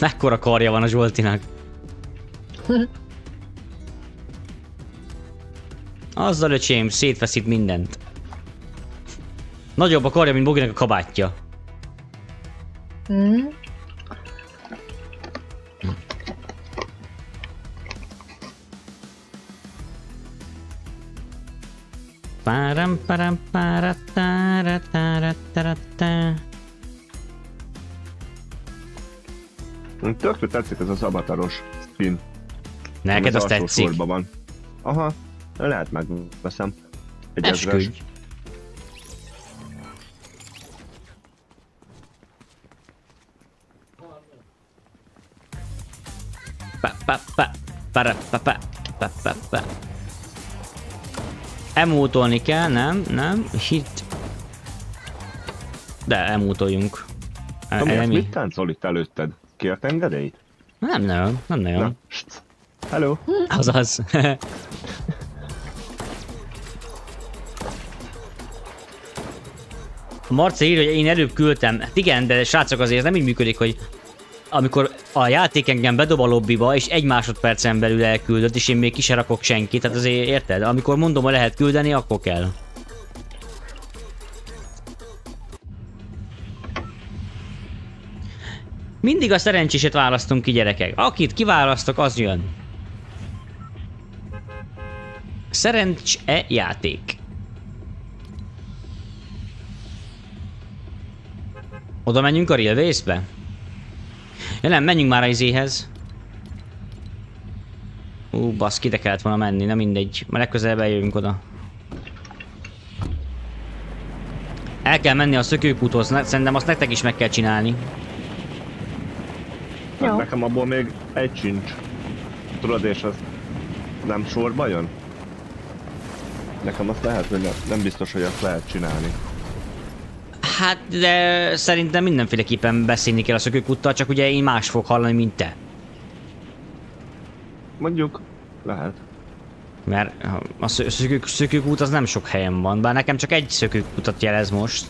Speaker 1: Mekkora karja van a Zsoltinak. Azzal öcsém, szétfeszít mindent. Nagyobb a karja, mint Boginak a kabátja.
Speaker 2: Mm.
Speaker 1: Páram, páram, pára, tára, tára, tára, tá.
Speaker 4: Tökre tetszik ez az avataros skin.
Speaker 1: Neked
Speaker 4: Az
Speaker 1: az
Speaker 4: alsó
Speaker 1: tetszik.
Speaker 4: sorban van. Aha, lehet megveszem. Egy ezres.
Speaker 1: Esküdj. Pa, pa, pa, para, pa, pa, pa, pa, pa. Emútolni kell, nem? Nem? Hit. De emútoljunk. E-
Speaker 4: Tomi,
Speaker 1: Elemi?
Speaker 4: mit táncol itt előtted? Kért engedélyt?
Speaker 1: Nem, nem, nem nagyon.
Speaker 4: Na, st. Hello.
Speaker 1: Azaz. Marci írja, hogy én előbb küldtem. Hát igen, de srácok azért nem így működik, hogy amikor a játék engem bedob a lobbiba, és egy másodpercen belül elküldött, és én még ki rakok senkit, tehát azért érted? Amikor mondom, hogy lehet küldeni, akkor kell. Mindig a szerencséset választunk ki gyerekek. Akit kiválasztok, az jön. Szerencs-e játék? Oda menjünk a Real Waste-be? Ja nem, menjünk már a izéhez. Ú, baszki, ide kellett volna menni, nem mindegy. Már legközelebb eljövünk oda. El kell menni a szökőkúthoz, szerintem azt nektek is meg kell csinálni.
Speaker 4: Hát
Speaker 2: Jó.
Speaker 4: nekem abból még egy sincs. Tudod, és az nem sorba jön? Nekem azt lehet, hogy nem, nem biztos, hogy azt lehet csinálni.
Speaker 1: Hát, de szerintem mindenféleképpen beszélni kell a szökőkúttal, csak ugye én más fog hallani, mint te.
Speaker 4: Mondjuk, lehet.
Speaker 1: Mert a szö- szökők, szökőkút az nem sok helyen van, bár nekem csak egy szökőkutat jelez most.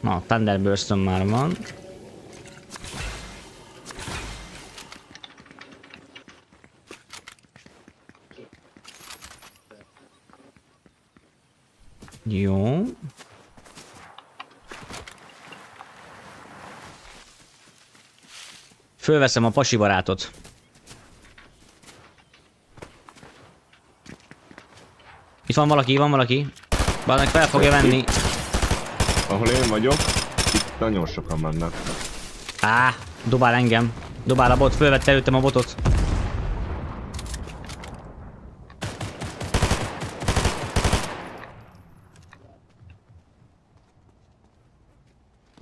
Speaker 1: Na, Thunderburst már van. Jó. Fölveszem a pasi barátot. Itt van valaki, van valaki. Bárnak fel fogja venni.
Speaker 4: Ahol én vagyok, itt nagyon sokan vannak.
Speaker 1: Á, dobál engem. Dobál a bot, fölvette előttem a botot.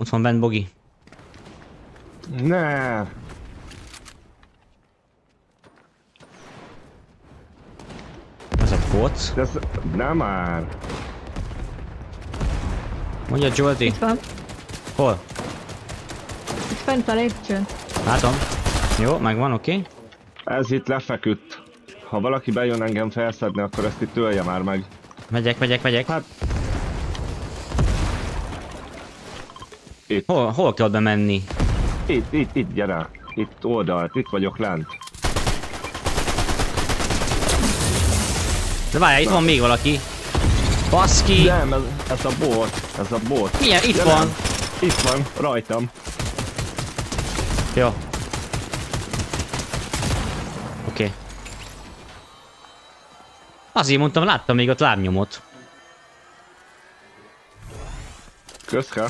Speaker 1: Ott van bent Bogi.
Speaker 4: Ne,
Speaker 1: Ez a bot.
Speaker 4: de ez nem már.
Speaker 1: Mondja Jolti.
Speaker 2: Itt van.
Speaker 1: Hol?
Speaker 2: Itt fent a lépcsőn.
Speaker 1: Látom. Jó, megvan, oké. Okay.
Speaker 4: Ez itt lefeküdt. Ha valaki bejön engem felszedni, akkor ezt itt tölje már meg.
Speaker 1: Megyek, megyek, megyek.
Speaker 4: Hát... Itt,
Speaker 1: Hol, hol kell bemenni?
Speaker 4: itt, itt, itt, gyere. Itt oldalt, itt vagyok lent.
Speaker 1: De várjál, itt van még valaki. Baszki!
Speaker 4: Nem, ez, ez a bot, ez a bot.
Speaker 1: Milyen? Itt
Speaker 4: Gyere.
Speaker 1: van.
Speaker 4: Itt van, rajtam.
Speaker 1: Jó. Oké. Okay. Azért mondtam, láttam még ott lábnyomot.
Speaker 4: Köszke.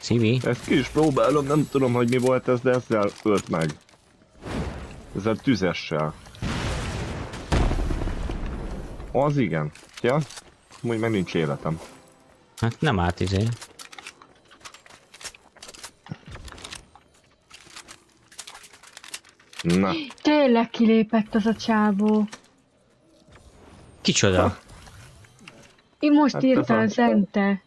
Speaker 1: Szívi.
Speaker 4: Ezt ki is próbálom, nem tudom, hogy mi volt ez, de ezzel ölt meg. Ezzel tüzessel. Az igen. Ja? Úgy meg nincs életem.
Speaker 1: Hát nem árt izé.
Speaker 4: Na,
Speaker 2: Tényleg kilépett az a csávó.
Speaker 1: Kicsoda?
Speaker 2: Én most
Speaker 4: Hát
Speaker 2: hát
Speaker 4: ez
Speaker 2: írta
Speaker 4: a-
Speaker 2: Zente.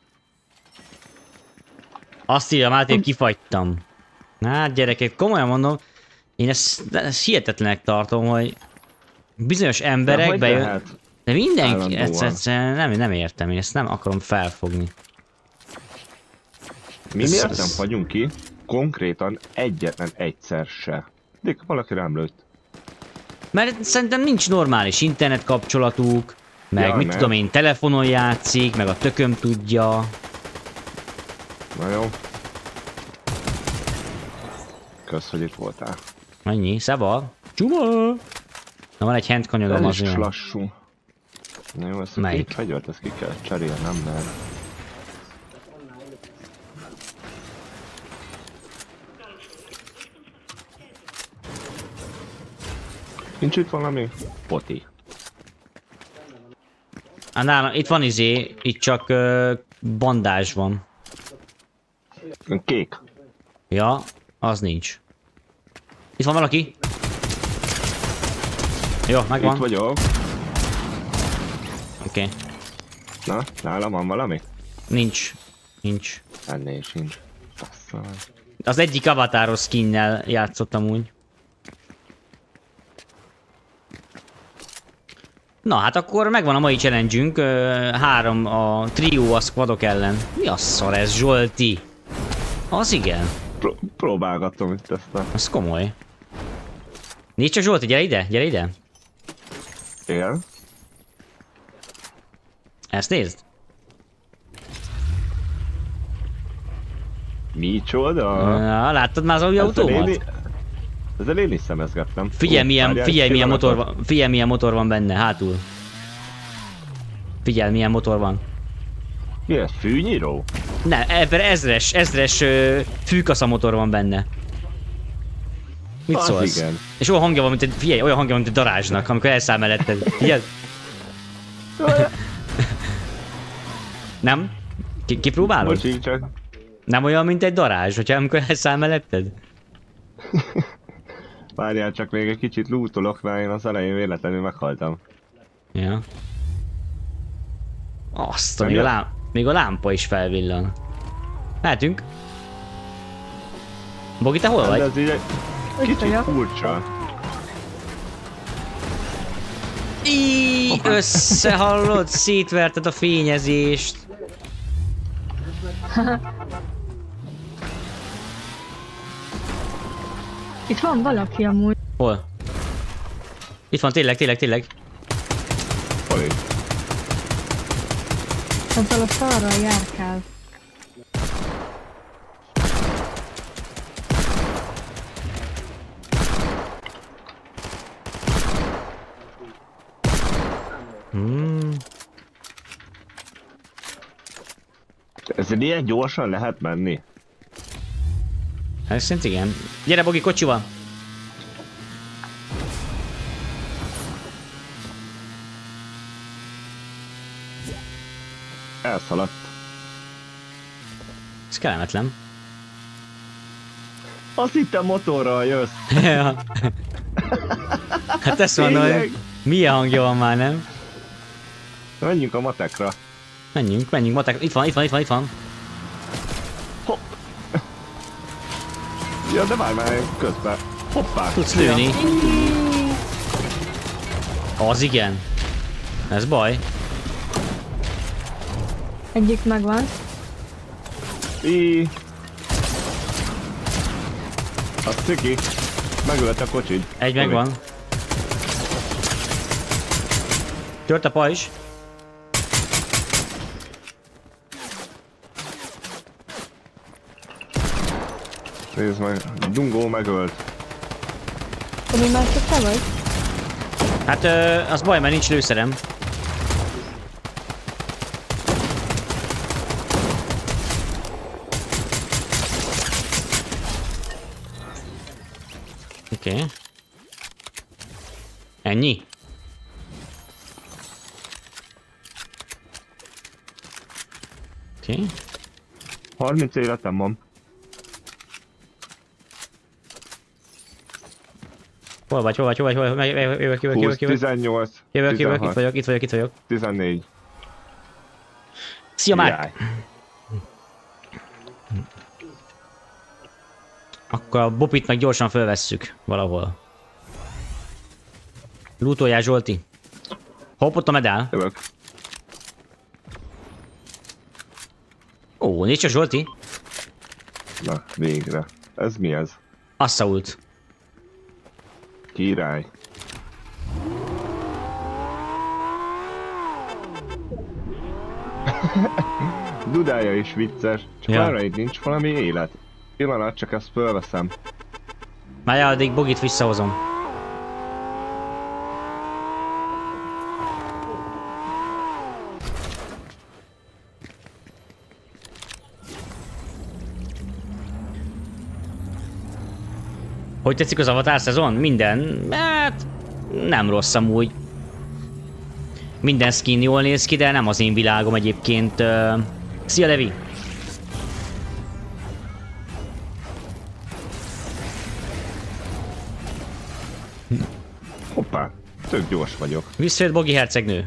Speaker 1: Azt írja, Máté, kifagytam. Hát gyerekek, komolyan mondom, én ezt, ezt hihetetlenek tartom, hogy bizonyos
Speaker 4: de
Speaker 1: emberek
Speaker 4: hogy
Speaker 1: bejön...
Speaker 4: lehet?
Speaker 1: De mindenki, ezt, egyszerűen nem, nem értem, én ezt nem akarom felfogni.
Speaker 4: Mi
Speaker 1: Ez-
Speaker 4: miért
Speaker 1: ez-
Speaker 4: nem vagyunk ki? Konkrétan egyetlen egyszer se. De valaki rám lőtt.
Speaker 1: Mert szerintem nincs normális internet kapcsolatuk, meg
Speaker 4: Ja,
Speaker 1: mit
Speaker 4: nem.
Speaker 1: tudom én, telefonon játszik, meg a tököm tudja.
Speaker 4: Na jó. Kösz, hogy itt voltál.
Speaker 1: Annyi, szeva. Csuma! Na van egy handkanyagom
Speaker 4: Ez is lassú. Na jó, ezt a
Speaker 1: Melyik?
Speaker 4: két fegyvert ezt ki kell cserélnem, mert... Nincs itt valami? Poti.
Speaker 1: Á, nálam, itt van izé, itt csak uh, bandázs van.
Speaker 4: Kék.
Speaker 1: Ja, az nincs. Itt van valaki. Jó, megvan.
Speaker 4: Itt vagyok.
Speaker 1: Oké. Okay.
Speaker 4: Na, nálam van valami?
Speaker 1: Nincs. Nincs.
Speaker 4: Ennél sincs. Bassza.
Speaker 1: Az egyik avatáros skinnel játszottam úgy. Na hát akkor megvan a mai challenge három a trió a squadok ellen. Mi a szar ez, Zsolti? Az igen.
Speaker 4: Pró- próbálgatom itt ezt a...
Speaker 1: Az komoly. Nézd csak Zsolti, gyere ide, gyere ide.
Speaker 4: Igen.
Speaker 1: Ezt nézd.
Speaker 4: Micsoda?
Speaker 1: Na, láttad már az új
Speaker 4: én,
Speaker 1: autómat?
Speaker 4: i- ezzel én is szemezgettem.
Speaker 1: Figyelj milyen,
Speaker 4: várjál,
Speaker 1: figyelj milyen motor van, figyelj milyen motor van benne, hátul. Figyelj milyen motor van.
Speaker 4: Mi ez? Fűnyíró?
Speaker 1: Ne, ebben ezres, ezres ö, fűkasza motor van benne. Mit
Speaker 4: Az
Speaker 1: szólsz?
Speaker 4: igen.
Speaker 1: És olyan hangja van, mint egy, figyelj, olyan hangja van, mint egy darázsnak, amikor elszáll melletted. Figyelj. Nem? Ki, kipróbálod?
Speaker 4: Bocsi, csak
Speaker 1: Nem olyan, mint egy darázs, hogyha amikor elszáll melletted?
Speaker 4: várjál csak még egy kicsit lootolok, mert én az elején véletlenül meghaltam.
Speaker 1: Ja. Azt,
Speaker 4: Nem
Speaker 1: még a,
Speaker 4: jött?
Speaker 1: Még a lámpa is felvillan. Mehetünk. Bogi, te hol vagy?
Speaker 4: ez így egy
Speaker 2: Itt
Speaker 4: kicsit furcsa.
Speaker 1: Így összehallod, szétverted a fényezést.
Speaker 2: Itt van valaki amúgy.
Speaker 1: Hol? Itt van, tényleg, tényleg, tényleg.
Speaker 4: Hol is?
Speaker 2: Azzal a szarral járkál.
Speaker 1: Hmm.
Speaker 4: Ez ilyen gyorsan lehet menni?
Speaker 1: Hát szerint igen. Gyere, Bogi, kocsival.
Speaker 4: Elszaladt.
Speaker 1: Ez kellemetlen.
Speaker 4: Azt hittem motorral jössz.
Speaker 1: Ja. hát ezt mondom, hogy milyen hangja van már, nem?
Speaker 4: Menjünk a matekra.
Speaker 1: Menjünk, menjünk, matek. Itt van, itt van, itt van, itt van.
Speaker 4: Hopp. Ja, de várj már közben. Hoppá.
Speaker 1: Tudsz lőni. Az igen. Ez baj.
Speaker 2: Egyik megvan.
Speaker 4: I. Az ciki. Megölt a kocsid.
Speaker 1: Egy megvan. Tört a pajzs.
Speaker 4: Nézd meg. Dungó megölt.
Speaker 2: Ami már csak te vagy?
Speaker 1: Hát ö, az baj, mert nincs lőszerem. Ennyi? Oké. Okay.
Speaker 4: 30 életem van.
Speaker 1: Hol vagy, hol vagy, hol vagy, hol vagy, jövök, jövök, jövök,
Speaker 4: 20,
Speaker 1: jövök, jövök,
Speaker 4: 18,
Speaker 1: jövök, jövök, itt
Speaker 4: 16,
Speaker 1: vagyok, itt vagyok, itt vagyok.
Speaker 4: 14.
Speaker 1: Szia, Márk! Akkor a Bopit meg gyorsan fölvesszük valahol. Lútoljál, Zsolti. Hopp, ott a medál.
Speaker 4: Jövök.
Speaker 1: Ó, nézd csak, Zsolti.
Speaker 4: Na, végre. Ez mi ez?
Speaker 1: Assault.
Speaker 4: Király. Dudája is vicces, csak
Speaker 1: Ja.
Speaker 4: arra itt nincs valami élet. Pillanat, csak ezt fölveszem.
Speaker 1: Már addig Bogit visszahozom. Hogy tetszik az Avatar szezon? Minden? Hát nem rossz amúgy. Minden skin jól néz ki, de nem az én világom egyébként. Szia Levi!
Speaker 4: Hoppá, tök gyors vagyok.
Speaker 1: Visszajött Bogi hercegnő.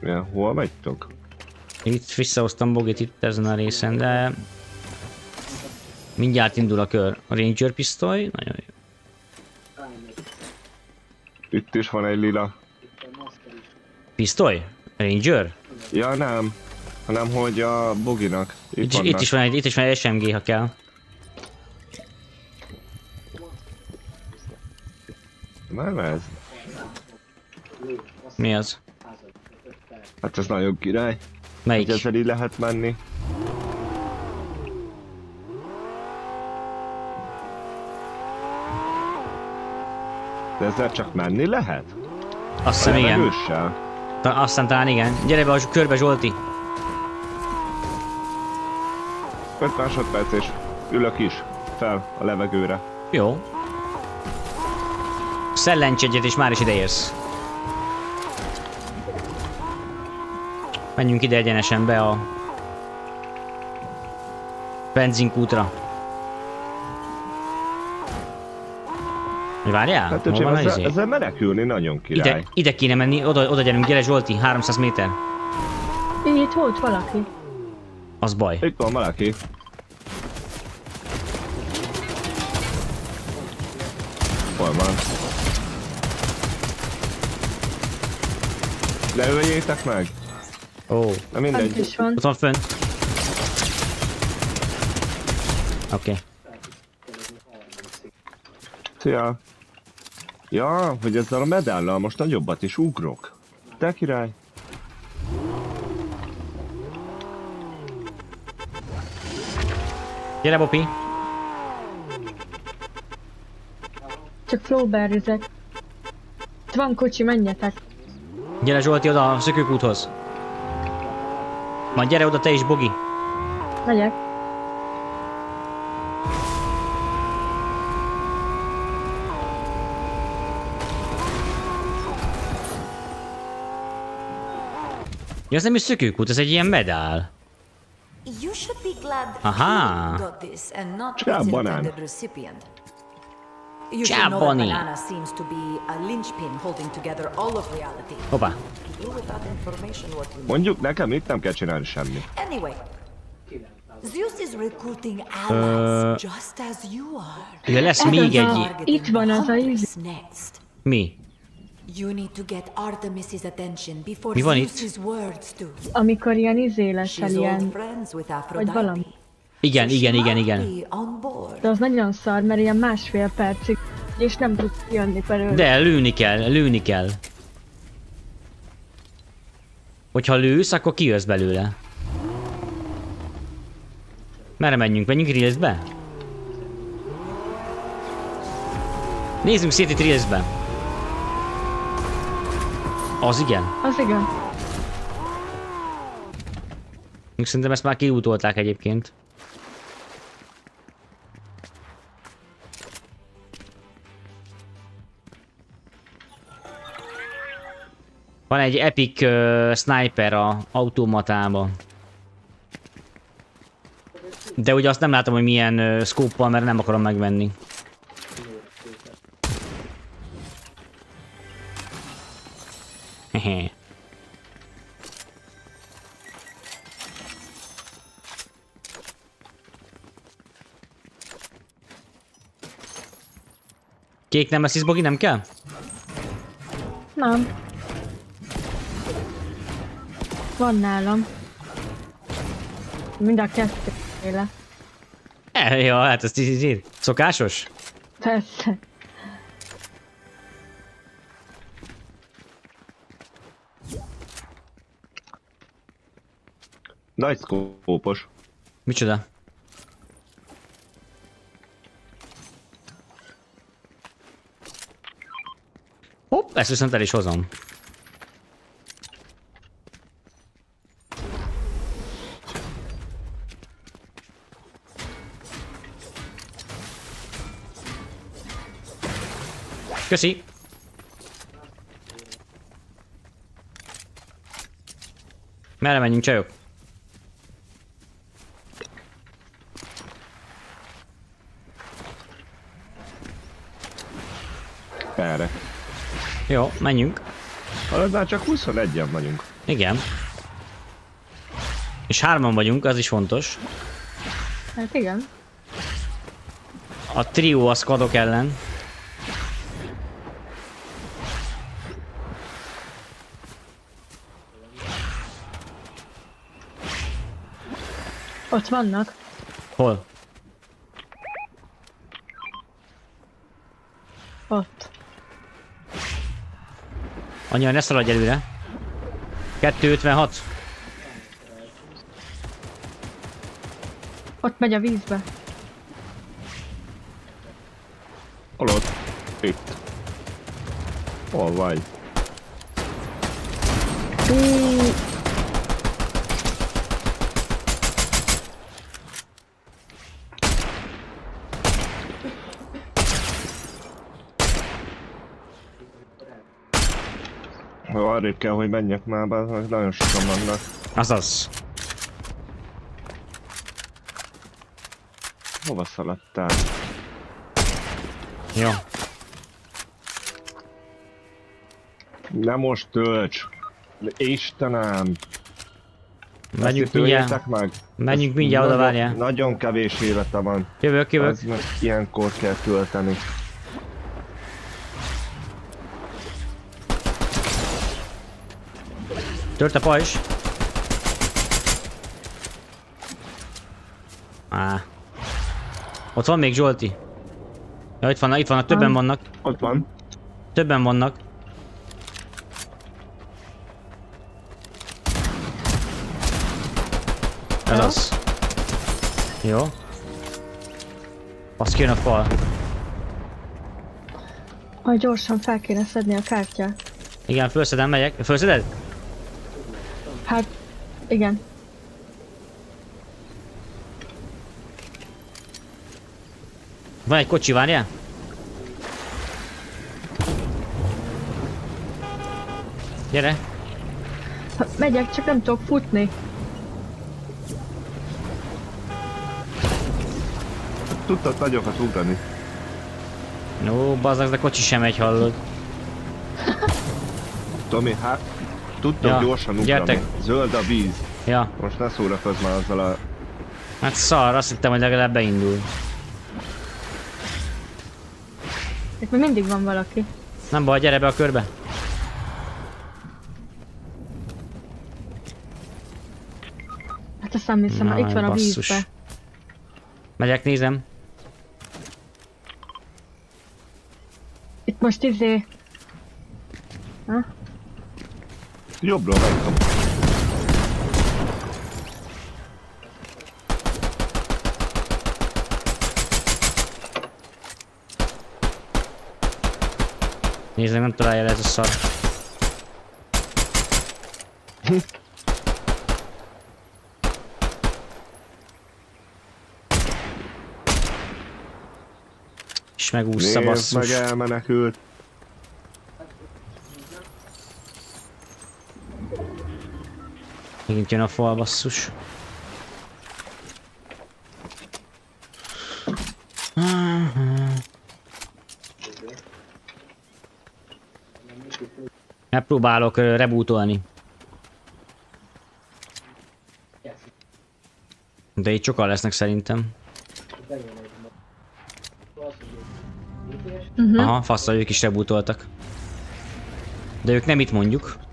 Speaker 4: Ja, hol vagytok?
Speaker 1: Itt visszahoztam Bogit itt ezen a részen, de... Mindjárt indul a kör. A Ranger pisztoly, nagyon jó.
Speaker 4: Itt is van egy lila.
Speaker 1: Pisztoly? Ranger?
Speaker 4: Ja nem, hanem hogy a buginak. Itt,
Speaker 1: Itt, itt, is van egy, itt is van egy SMG, ha kell.
Speaker 4: Nem ez.
Speaker 1: Mi az?
Speaker 4: Hát ez nagyon király.
Speaker 1: Melyik?
Speaker 4: Ezzel így lehet menni. De ezzel csak menni lehet?
Speaker 1: Azt hiszem igen.
Speaker 4: Levegőssel?
Speaker 1: Ta, azt hiszem talán igen. Gyere be a körbe Zsolti.
Speaker 4: 5 másodperc és ülök is fel a levegőre.
Speaker 1: Jó. Szellencs egyet és már is ideérsz. Menjünk ide egyenesen be a benzinkútra. Mi Várjál?
Speaker 4: Hát öcsém, ezzel,
Speaker 1: izé?
Speaker 4: ezzel menekülni nagyon király.
Speaker 1: Ide, ide kéne menni, oda, oda gyerünk, gyere Zsolti, 300 méter.
Speaker 2: Itt volt valaki.
Speaker 1: Az baj.
Speaker 4: Itt van valaki. Hol van? Leöljétek meg?
Speaker 1: Ó, oh.
Speaker 4: Na
Speaker 2: Fent
Speaker 4: mindegy.
Speaker 2: is van.
Speaker 1: ott van fönt. Oké. Okay.
Speaker 4: Szia. Ja, hogy ezzel a medállal most nagyobbat is ugrok. Te király.
Speaker 1: Gyere Bopi.
Speaker 2: Csak flowberryzek. Itt van kocsi, menjetek.
Speaker 1: Gyere Zsolti oda a szökőkúthoz. Majd gyere oda te is, Bogi.
Speaker 2: Megyek.
Speaker 1: Ja, ez nem is szökőkút, ez egy ilyen medál. Aha. Bonnie.
Speaker 5: all of reality.
Speaker 1: Hoppá.
Speaker 4: Mondjuk nekem itt nem kell csinálni.
Speaker 5: Anyway, Zeus is recruiting allies just as you are.
Speaker 1: Ja, lesz még egy...
Speaker 2: Itt van az a
Speaker 5: next.
Speaker 1: Mi?
Speaker 5: You need to get Artemis's attention before
Speaker 1: Mi van itt?
Speaker 5: Zeus's words do.
Speaker 2: Amikor ilyen izé
Speaker 5: old
Speaker 2: ilyen... Vagy valami.
Speaker 1: Igen, igen, igen, igen.
Speaker 2: De az nagyon szar, mert ilyen másfél percig, és nem tudsz jönni belőle.
Speaker 1: De lőni kell, lőni kell. Hogyha lősz, akkor kijössz belőle. Merre menjünk? Menjünk Reelsbe? Nézzünk szét itt Reelsbe. Az igen.
Speaker 2: Az igen.
Speaker 1: Szerintem ezt már kiútolták egyébként. Van egy epic uh, sniper a automatába. De ugye azt nem látom, hogy milyen uh, scope mert nem akarom megvenni. Hehe. Kék nem lesz Bogi, nem kell?
Speaker 2: Nem. Van nálam. Mind a kettőféle.
Speaker 1: E, ja, hát ez tíz Szokásos?
Speaker 2: Persze.
Speaker 4: Szkópos.
Speaker 1: Micsoda? Hopp, ezt viszont el is hozom. Köszi. Merre menjünk, csajok? Jó, menjünk.
Speaker 4: Alatt már csak 21-en vagyunk.
Speaker 1: Igen. És hárman vagyunk, az is fontos.
Speaker 2: Hát igen.
Speaker 1: A trió a kadok ellen.
Speaker 2: Ott vannak.
Speaker 1: Hol? Anya, ne szaladj előre. 256.
Speaker 2: Ott megy a vízbe.
Speaker 4: Hol ott? Itt. Hol vagy? Arrébb kell, hogy menjek már, mert nagyon sokan vannak.
Speaker 1: Azaz.
Speaker 4: Hova szaladtál?
Speaker 1: Jó.
Speaker 4: Nem most tölts! Istenem!
Speaker 1: Menjünk mindjárt.
Speaker 4: meg!
Speaker 1: Menjünk
Speaker 4: Ez
Speaker 1: mindjárt, oda várjál.
Speaker 4: Nagyon kevés élete van.
Speaker 1: Jövök, jövök.
Speaker 4: Az meg ilyenkor kell tölteni.
Speaker 1: Tört a pajzs. Á. Ott van még Zsolti. Ja, itt vannak, itt vannak, többen
Speaker 2: Van.
Speaker 1: vannak.
Speaker 4: Ott van.
Speaker 1: Többen vannak. Ez az. Jó. Azt kijön a fal.
Speaker 2: Majd gyorsan fel kéne szedni a kártyát.
Speaker 1: Igen, fölszedem, megyek. Fölszeded?
Speaker 2: Igen.
Speaker 1: Van egy kocsi, várjál? Gyere.
Speaker 2: Ha, megyek, csak nem tudok futni.
Speaker 4: Tudtad nagyokat ugrani.
Speaker 1: Ó, bazdak, de kocsi sem megy, hallod.
Speaker 4: Tomi, hát tudtok
Speaker 1: Ja,
Speaker 4: gyorsan ugrani.
Speaker 1: gyertek.
Speaker 4: Zöld a víz.
Speaker 1: Ja,
Speaker 4: Most ne szórakozz már azzal a...
Speaker 1: hát szar, azt hittem, hogy legalább beindul.
Speaker 2: Itt még mindig van valaki.
Speaker 1: Nem baj, gyere be a körbe.
Speaker 2: Hát azt nem hiszem,
Speaker 1: Na,
Speaker 2: itt van a
Speaker 1: basszus.
Speaker 2: vízbe.
Speaker 1: Megyek, nézem.
Speaker 2: Itt most izé... Ha?
Speaker 4: Jobbról megkap.
Speaker 1: Nézem, nem találja le ez a szar. És megúszza
Speaker 4: Nézd
Speaker 1: basszus.
Speaker 4: meg, elmenekült.
Speaker 1: Megint jön a fal basszus. Megpróbálok rebootolni. De itt sokan lesznek szerintem.
Speaker 2: Uh-huh.
Speaker 1: Aha, faszal, ők is rebootoltak. De ők nem itt mondjuk.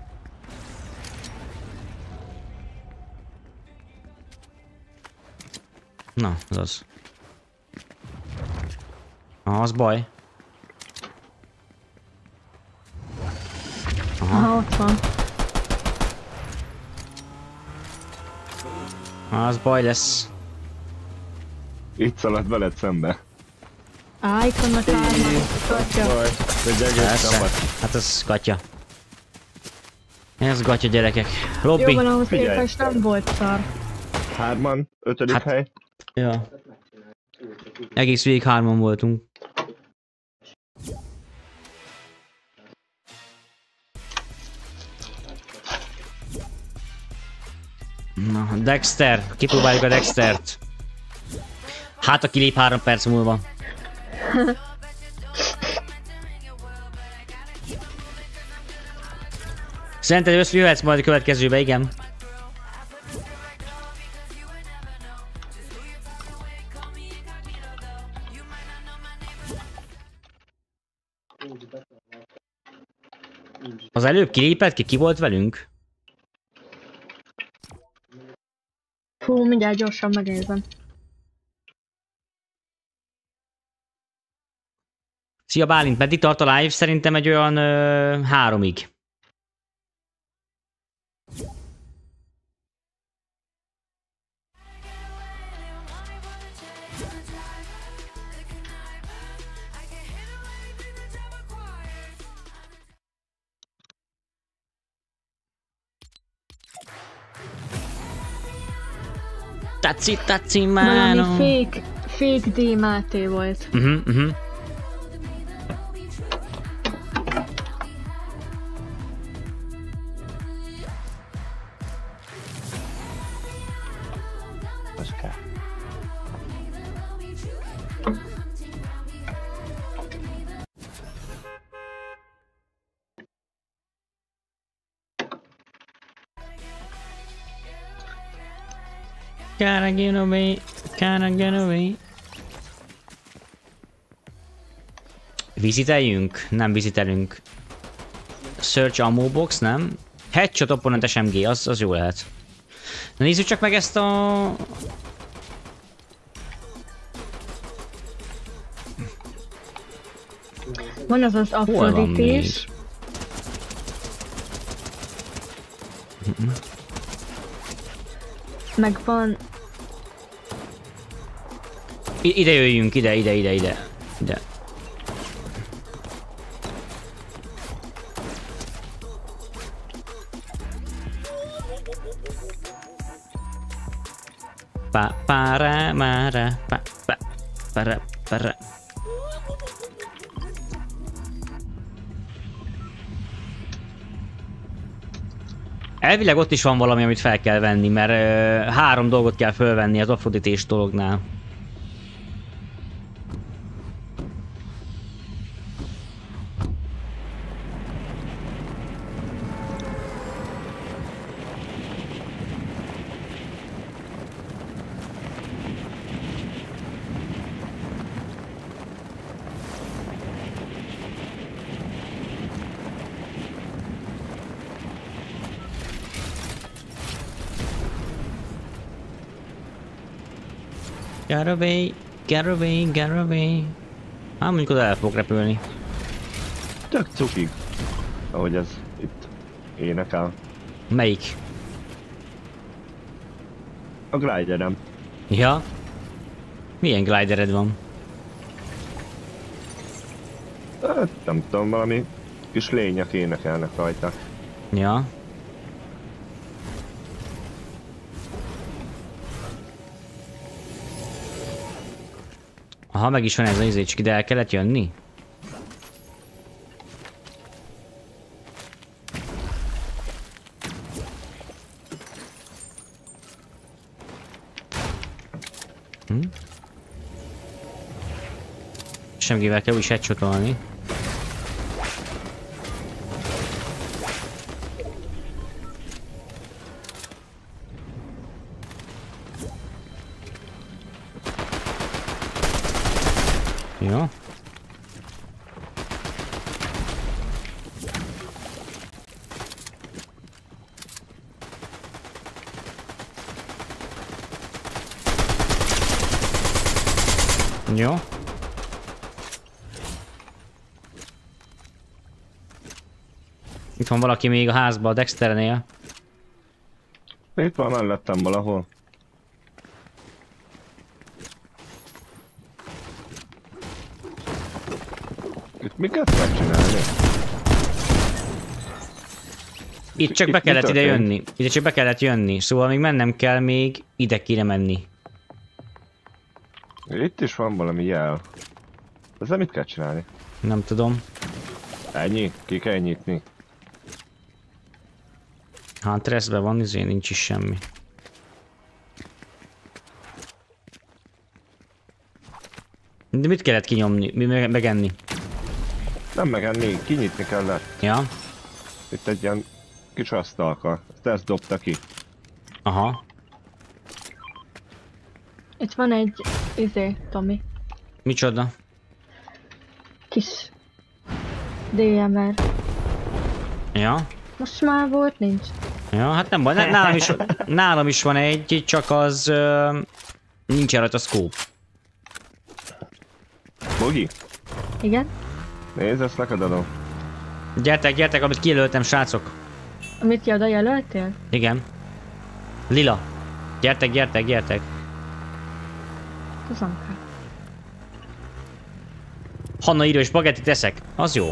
Speaker 1: Na, az az. Aha, az baj.
Speaker 2: Aha, ott van.
Speaker 1: Aha, az baj lesz.
Speaker 4: Itt szaladt veled szembe.
Speaker 2: Á, itt vannak hárman.
Speaker 4: Baj, egész csapat.
Speaker 1: Hát az gatya. Ez gatya gyerekek.
Speaker 2: Jó
Speaker 1: Lobby.
Speaker 2: van, ahhoz képest nem volt szar.
Speaker 4: Hárman, ötödik
Speaker 1: Hát-
Speaker 4: hely.
Speaker 1: Ja. Egész végig hárman voltunk. Na, Dexter. Kipróbáljuk a Dextert. Hát, aki lép három perc múlva. Szerinted összejöhetsz majd a következőbe, igen? Előbb kilépett ki? Ki volt velünk?
Speaker 2: Fú, mindjárt gyorsan megnézem.
Speaker 1: Szia Bálint, meddig tart a live? Szerintem egy olyan ö, háromig. Taci, taci,
Speaker 2: Valami
Speaker 1: máno.
Speaker 2: fake, fake D. Máté volt.
Speaker 1: Uh-huh, uh-huh. Gotta get away, gotta get away. Viziteljünk? Nem vizitelünk. Search ammo box, nem? Headshot opponent SMG, az, az jó lehet. Na nézzük csak meg ezt a...
Speaker 2: Van az az
Speaker 1: Hol van
Speaker 2: Aphrodite-s. Meg van...
Speaker 1: I- ide jöjjünk, ide, ide, ide, ide. Ide. Pa, para, mara, pa, pa, para, para. Elvileg ott is van valami, amit fel kell venni, mert ö, három dolgot kell fölvenni az afrodités dolognál. Get away, get away, get away. Hát mondjuk oda el fog repülni.
Speaker 4: Tök cukig. Ahogy ez itt énekel.
Speaker 1: Melyik?
Speaker 4: A gliderem.
Speaker 1: Ja? Milyen glidered van?
Speaker 4: Hát, nem tudom, valami kis lények énekelnek rajta.
Speaker 1: Ja. Aha, meg is van ez az izé, csak ide el kellett jönni? Hm? Semmivel kell úgy headshotolni. Jó. Jó. Itt van valaki még a házban, a Dexternél.
Speaker 4: Itt van mellettem valahol. Itt miket kell csinálni?
Speaker 1: Itt csak
Speaker 4: Itt
Speaker 1: be kellett ide jönni. Ide csak be kellett jönni. Szóval még mennem kell még, ide kéne menni.
Speaker 4: Itt is van valami jel. Ezzel mit kell csinálni?
Speaker 1: Nem tudom.
Speaker 4: Ennyi? Ki kell nyitni?
Speaker 1: Hát Treszbe van, izé nincs is semmi. De mit kellett kinyomni? Mi meg- megenni?
Speaker 4: Nem megenni, kinyitni kellett.
Speaker 1: Ja?
Speaker 4: Itt egy ilyen kis asztalka. Ezt, ezt dobta ki.
Speaker 1: Aha.
Speaker 2: Itt van egy, izé, Tomi.
Speaker 1: Micsoda?
Speaker 2: Kis DMR.
Speaker 1: Ja?
Speaker 2: Most már volt, nincs.
Speaker 1: Ja, hát nem baj, nálam is, nálam is van egy, csak az ö, nincs rajta scope.
Speaker 4: Bogi,
Speaker 2: Igen?
Speaker 4: nézd, ezt neked adom.
Speaker 1: Gyertek, gyertek, amit kijelöltem, srácok.
Speaker 2: Amit ki oda jelöltél?
Speaker 1: Igen. Lila. Gyertek, gyertek, gyertek.
Speaker 2: Tudom kell.
Speaker 1: Hanna írja, és bagettit eszek. Az jó.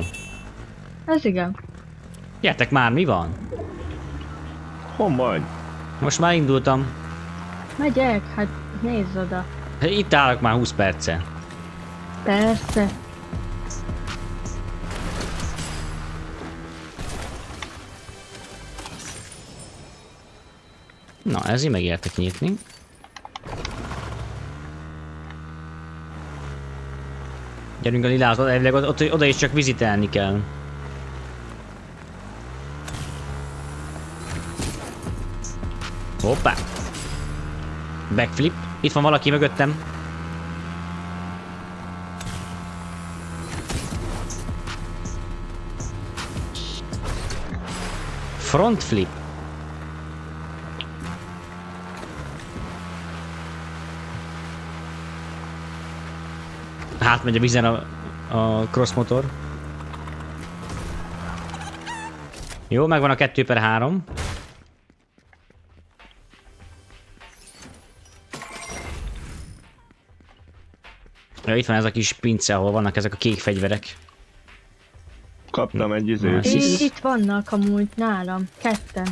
Speaker 2: Ez igen.
Speaker 1: Gyertek már, mi van?
Speaker 4: Hon vagy?
Speaker 1: Most már indultam.
Speaker 2: Megyek, hát nézz oda.
Speaker 1: Itt állok már 20 perce.
Speaker 2: Persze.
Speaker 1: Na, ezért megértek nyitni. Gyerünk a lilához, elvileg ott, ott, oda is csak vizitelni kell. Hoppá! Backflip. Itt van valaki mögöttem. Front flip. Hát megy a vízen a, a cross motor. Jó, megvan a 2 per 3. Ja, itt van ez a kis pince, ahol vannak ezek a kék fegyverek.
Speaker 4: Kaptam egy izét.
Speaker 1: Nice.
Speaker 2: Itt, vannak amúgy nálam. Ketten.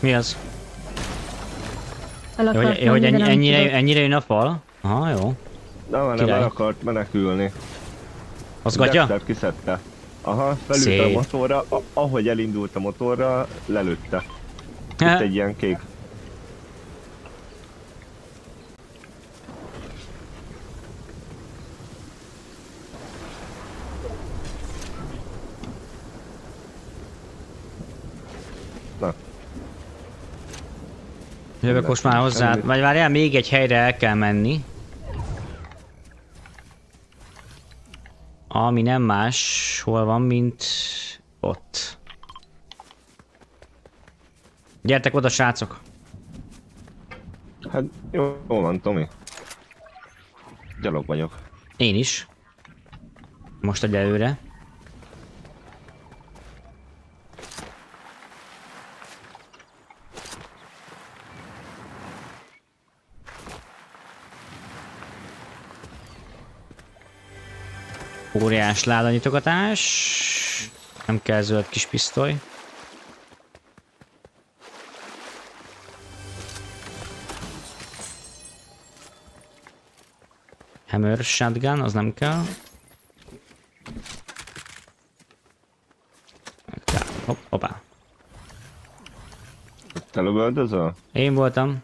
Speaker 1: Mi az?
Speaker 2: El
Speaker 1: hogy,
Speaker 2: akartam,
Speaker 1: ja, hogy
Speaker 2: de
Speaker 1: ennyi, ennyire, ennyire jön a fal? Aha, jó.
Speaker 4: De már nem el akart menekülni.
Speaker 1: Az gatya?
Speaker 4: Dexter kiszedte. Aha, felült a motorra, a- ahogy elindult a motorra, lelőtte. Itt egy ilyen kék. Na,
Speaker 1: Jövök most már hozzá. Vagy várjál, még egy helyre el kell menni. Ami nem más, hol van, mint ott. Gyertek oda, srácok!
Speaker 4: hát jó, van, Tomi. Gyalog vagyok.
Speaker 1: Én is. Most egy előre. Óriás ládanyitogatás. Nem kell zöld kis pisztoly. Hammer shotgun, az nem kell. Hopp, hoppá.
Speaker 4: Te lövöldözöl?
Speaker 1: Én voltam.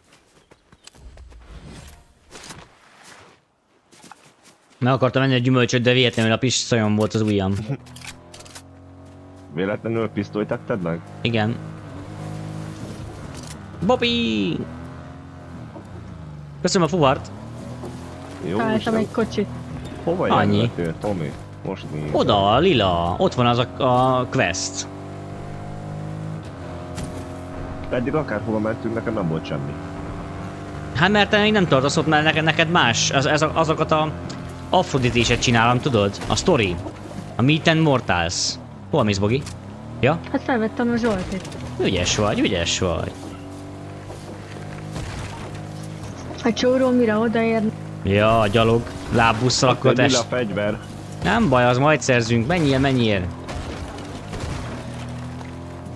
Speaker 1: Meg akartam venni a gyümölcsöt, de véletlenül a pisztolyom volt az ujjam.
Speaker 4: Véletlenül pisztolyt tetted meg?
Speaker 1: Igen. Bobby! Köszönöm a fuvart.
Speaker 4: Jó,
Speaker 2: Találtam egy kocsit.
Speaker 4: Hova
Speaker 1: Annyi.
Speaker 4: Tomi? Most mi?
Speaker 1: Oda, lila. Ott van az a, a quest.
Speaker 4: Eddig akárhova mentünk, nekem nem volt semmi.
Speaker 1: Hát mert te még nem tartasz ott, mert neked, neked más. Ez, ez, a- azokat a Aphrodite-set csinálom, tudod? A story. A Meet and Mortals. Hol mész, Bogi? Ja?
Speaker 2: Hát felvettem a Zsoltit.
Speaker 1: Ügyes vagy, ügyes vagy.
Speaker 2: A csóró mire odaér,
Speaker 1: Ja, gyalog. Lábbusszal akkor test.
Speaker 4: fegyver.
Speaker 1: Nem baj, az majd szerzünk. Menjél, menjél.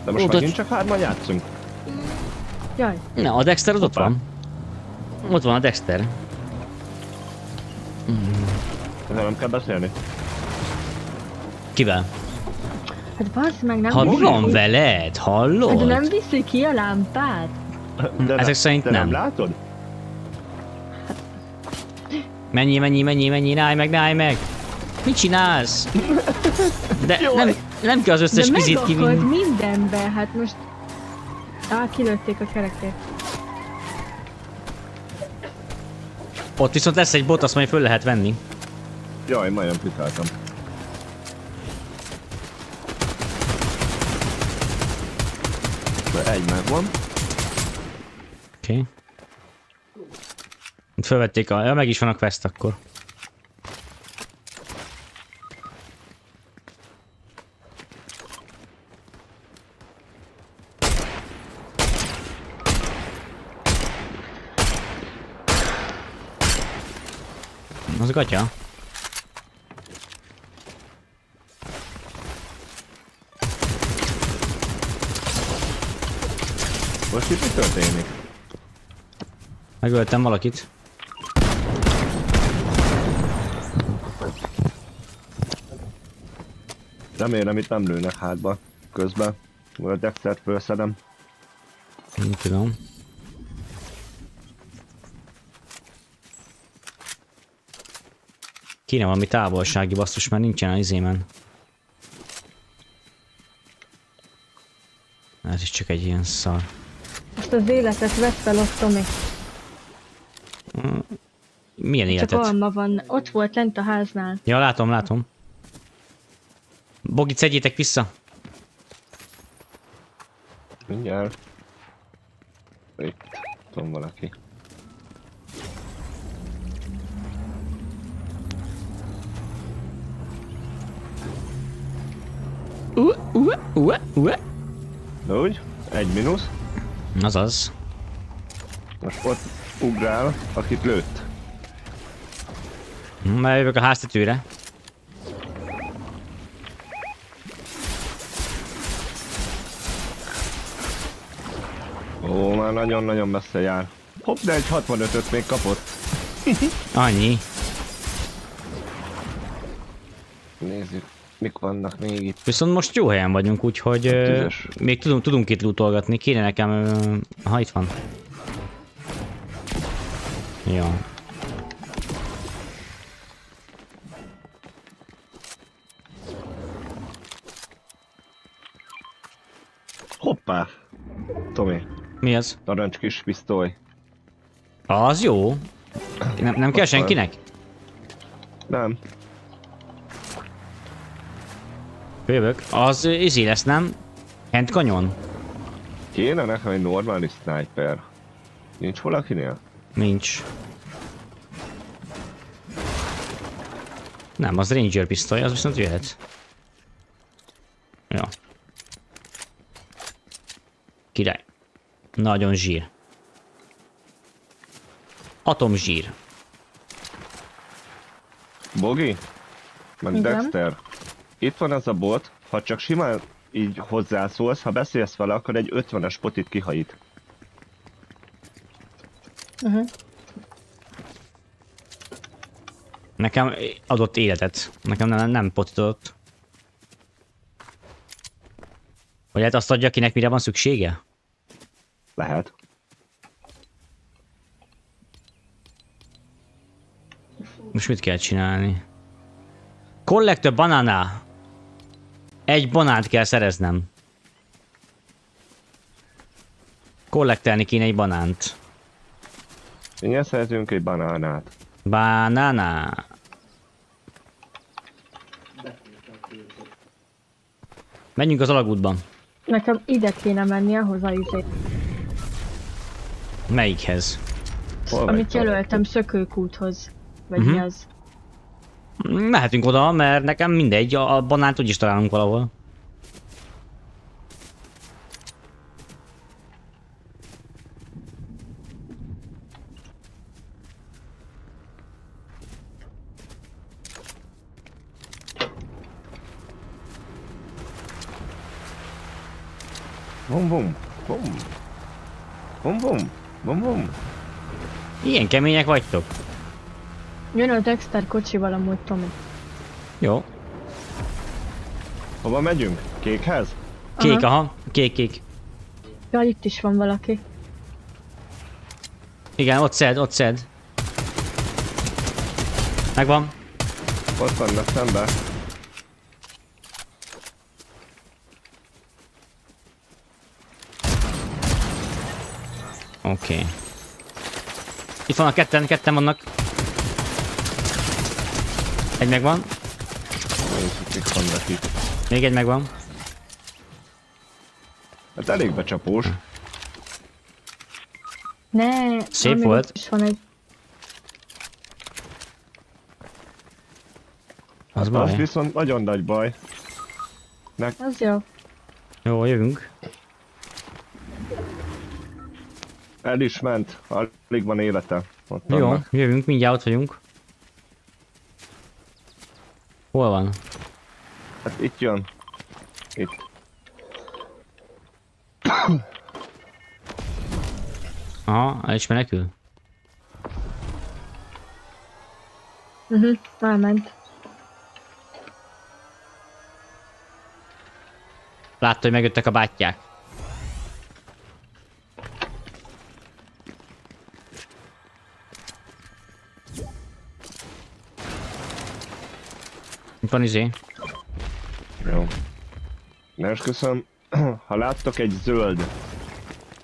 Speaker 4: De most
Speaker 1: Ó,
Speaker 4: megint csak hárman játszunk.
Speaker 2: jaj,
Speaker 1: Na, a Dexter az ott van. Ott van a Dexter.
Speaker 4: Ezzel nem kell beszélni.
Speaker 1: Kivel?
Speaker 2: hát bassz meg nem
Speaker 1: Ha mi van veled?
Speaker 2: Hát
Speaker 1: Hallod?
Speaker 2: nem viszi ki a lámpát.
Speaker 4: De
Speaker 1: Ezek szerint nem.
Speaker 4: nem látod?
Speaker 1: Mennyi, mennyi, mennyi, mennyi, állj meg, állj meg! Mit csinálsz? De nem, nem kell az összes
Speaker 2: megakad
Speaker 1: kivinni.
Speaker 2: mindenbe, hát most... Á, kilőtték a kerekét.
Speaker 1: Ott viszont lesz egy bot, azt majd föl lehet venni.
Speaker 4: Jaj, majdnem pikáltam. De egy megvan.
Speaker 1: Oké. Okay. Itt fölvették a... Ja, meg is van a quest akkor. Az gatya.
Speaker 4: Most itt mi történik?
Speaker 1: Megöltem valakit.
Speaker 4: Remélem itt nem lőnek hátba közben. A Dextert felszedem.
Speaker 1: Nem tudom. Kéne valami távolsági basszus, mert nincsen az izémen. Ez is csak egy ilyen szar.
Speaker 2: Most az életet vett fel ott, Tomi.
Speaker 1: Milyen
Speaker 2: Csak
Speaker 1: életet?
Speaker 2: alma van. Ott volt lent a háznál.
Speaker 1: Ja, látom, látom. Bogi, szedjétek vissza.
Speaker 4: Mindjárt. Itt van valaki.
Speaker 1: Uh, uh, uh, uh.
Speaker 4: Úgy, egy mínusz.
Speaker 1: Azaz.
Speaker 4: Most ott ugrál, akit lőtt.
Speaker 1: Már jövök a háztetőre.
Speaker 4: Ó, már nagyon-nagyon messze jár. Hopp, de egy 65-öt még kapott.
Speaker 1: Annyi.
Speaker 4: Nézzük, mik vannak még itt.
Speaker 1: Viszont most jó helyen vagyunk, úgyhogy
Speaker 4: Tüzes.
Speaker 1: még tudunk, tudunk itt lootolgatni. Kéne nekem... Ö, ha itt van. Jó.
Speaker 4: Hoppá! Tomi,
Speaker 1: Mi az?
Speaker 4: narancs kis pisztoly.
Speaker 1: Az jó. Nem, nem kell senkinek?
Speaker 4: Nem,
Speaker 1: Jövök. Az izé lesz, nem? Hand kanyon?
Speaker 4: kéne nekem egy normális sniper. Nincs valakinél?
Speaker 1: Nincs. Nem, az Ranger pisztoly, az viszont jöhet. Ja. Király. Nagyon zsír. Atomzsír.
Speaker 4: Bogi? Meg
Speaker 2: Igen.
Speaker 4: Dexter. Itt van az a bot, ha csak simán így hozzászólsz, ha beszélsz vele, akkor egy 50-es potit kihajít.
Speaker 2: Uh-huh.
Speaker 1: Nekem adott életet. Nekem nem, nem potított. Vagy hát azt adja, akinek mire van szüksége?
Speaker 4: Lehet.
Speaker 1: Most mit kell csinálni? Collect a banana. Egy banánt kell szereznem. Kollektelni kéne egy banánt.
Speaker 4: Mindjárt szeretünk egy banánát.
Speaker 1: Banana. Menjünk az alagútban.
Speaker 2: Nekem ide kéne menni ahhoz a izé,
Speaker 1: Melyikhez?
Speaker 4: Hol
Speaker 2: amit jelöltem szökőkúthoz. Vagy
Speaker 1: Mhm.
Speaker 2: mi az?
Speaker 1: Mehetünk oda, mert nekem mindegy, a banánt úgyis találunk valahol.
Speaker 4: Bum bum, bum. Bum bum, bum bum.
Speaker 1: Ilyen kemények vagytok.
Speaker 2: Jön a Dexter kocsival amúgy Tomi.
Speaker 1: Jó.
Speaker 4: Hova megyünk? Kékhez?
Speaker 1: Kék,
Speaker 2: Aha.
Speaker 1: aha. Kék, kék.
Speaker 2: Ja, itt is van valaki.
Speaker 1: Igen, ott szed, ott szed. Megvan.
Speaker 4: Ott vannak szembe.
Speaker 1: Oké. Okay. Itt vannak ketten, ketten vannak. Egy megvan. Még egy megvan.
Speaker 4: Hát elég becsapós.
Speaker 2: Ne,
Speaker 1: Szép volt.
Speaker 2: is van egy...
Speaker 1: Az
Speaker 4: Az
Speaker 1: baj.
Speaker 4: viszont nagyon nagy baj.
Speaker 2: Az jó.
Speaker 1: Jó, jövünk.
Speaker 4: El is ment. Alig van élete. Ott
Speaker 1: Jó,
Speaker 4: vannak.
Speaker 1: jövünk, mindjárt ott vagyunk. Hol van?
Speaker 4: Hát itt jön. Itt.
Speaker 1: Aha, el is menekül.
Speaker 2: Uh-huh, elment.
Speaker 1: Látta, hogy megjöttek a bátyják. Van izé.
Speaker 4: Jó. Na és köszönöm. Ha láttok egy zöld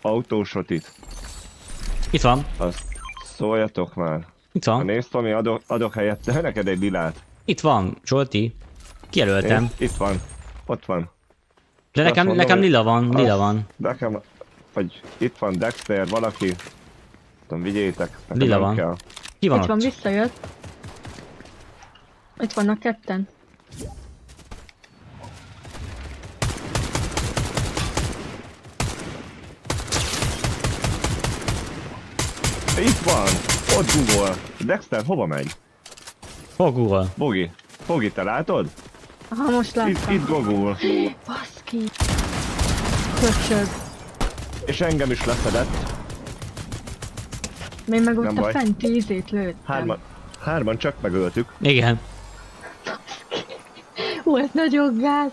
Speaker 4: autósotit,
Speaker 1: Itt van.
Speaker 4: azt szóljatok már.
Speaker 1: Itt
Speaker 4: Ha
Speaker 1: van.
Speaker 4: nézd, Tomi, adok, adok helyette neked egy lilát.
Speaker 1: Itt van, Zsolti. Kijelöltem.
Speaker 4: Nézd, itt van. Ott van.
Speaker 1: De nekem,
Speaker 4: mondom,
Speaker 1: nekem lila van, lila
Speaker 4: Azt-
Speaker 1: van.
Speaker 4: Nekem, vagy itt van Dexter, valaki. Tudom, vigyétek. Nekem
Speaker 1: Lila van.
Speaker 4: Kell.
Speaker 1: Ki van
Speaker 2: Itt van,
Speaker 1: ott?
Speaker 2: visszajött. Itt vannak ketten.
Speaker 4: Itt van! Ott Google. Dexter, hova megy?
Speaker 1: Hol Google?
Speaker 4: Bogi. Bogi, te látod?
Speaker 2: Aha, most
Speaker 4: Itt,
Speaker 2: láttam.
Speaker 4: itt Google.
Speaker 2: Baszki. Köcsög.
Speaker 4: És engem is leszedett.
Speaker 2: Még meg
Speaker 4: Nem
Speaker 2: ott a
Speaker 4: baj.
Speaker 2: fenti ízét lőttem.
Speaker 4: Hárman, hárman csak megöltük.
Speaker 1: Igen.
Speaker 2: Hú, ez nagyon gáz.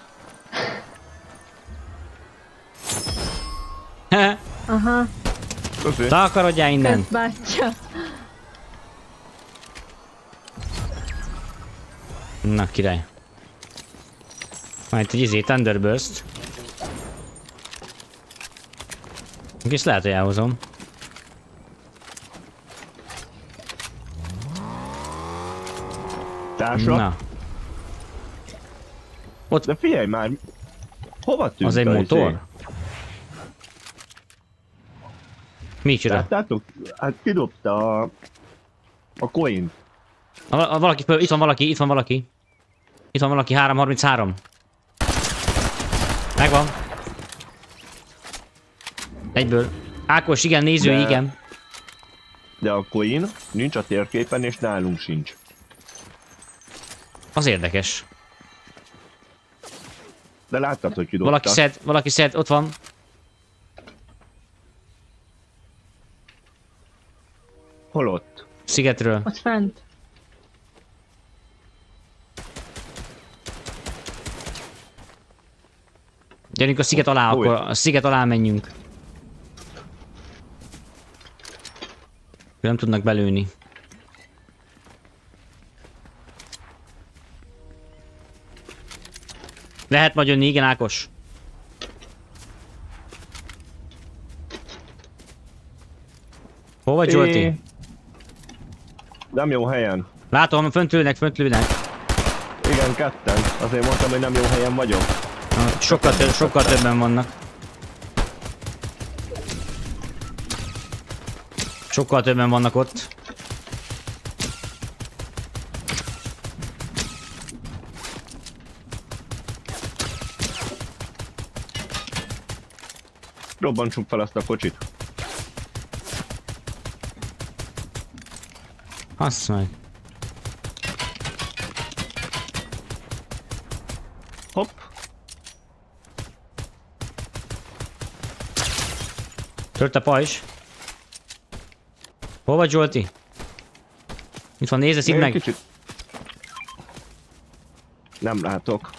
Speaker 2: Aha.
Speaker 1: Takarodjál innen.
Speaker 2: kösz bátyja.
Speaker 1: Na, király. Itt egy izé, Thunderburst. És lehet, hogy elhozom.
Speaker 4: Társa.
Speaker 1: Na,
Speaker 4: De figyelj már. Hova tűnt
Speaker 1: az egy motor?
Speaker 4: izé?
Speaker 1: Micsoda?
Speaker 4: Láttátok? Hát kidobta a... A coin.
Speaker 1: A, a, valaki, itt van valaki, itt van valaki. Itt van valaki, 333. Megvan. Egyből. Ákos, igen, néző,
Speaker 4: De-
Speaker 1: igen.
Speaker 4: De a coin nincs a térképen és nálunk sincs.
Speaker 1: Az érdekes.
Speaker 4: De láttad, hogy kidobta.
Speaker 1: Valaki szed, valaki szed, ott van.
Speaker 4: Hol ott?
Speaker 1: Szigetről.
Speaker 2: Ott fent.
Speaker 1: Gyerünk a sziget alá,
Speaker 4: Hol?
Speaker 1: akkor a sziget alá menjünk. Nem tudnak belőni. Lehet majd jönni, igen Ákos. Hol vagy Zsolti?
Speaker 4: É. Nem jó helyen.
Speaker 1: Látom, fönt ülnek, fönt ülnek.
Speaker 4: Igen, ketten. Azért mondtam, hogy nem jó helyen vagyok.
Speaker 1: Ah, Sokkal, több, sokkal többen vannak. Sokkal többen vannak ott.
Speaker 4: Robbantsuk fel ezt a kocsit.
Speaker 1: Azt meg.
Speaker 4: Hopp.
Speaker 1: Tört a pajzs. Hol vagy Zsolti? Itt van, nézd, meg.
Speaker 4: Kicsit. Nem látok.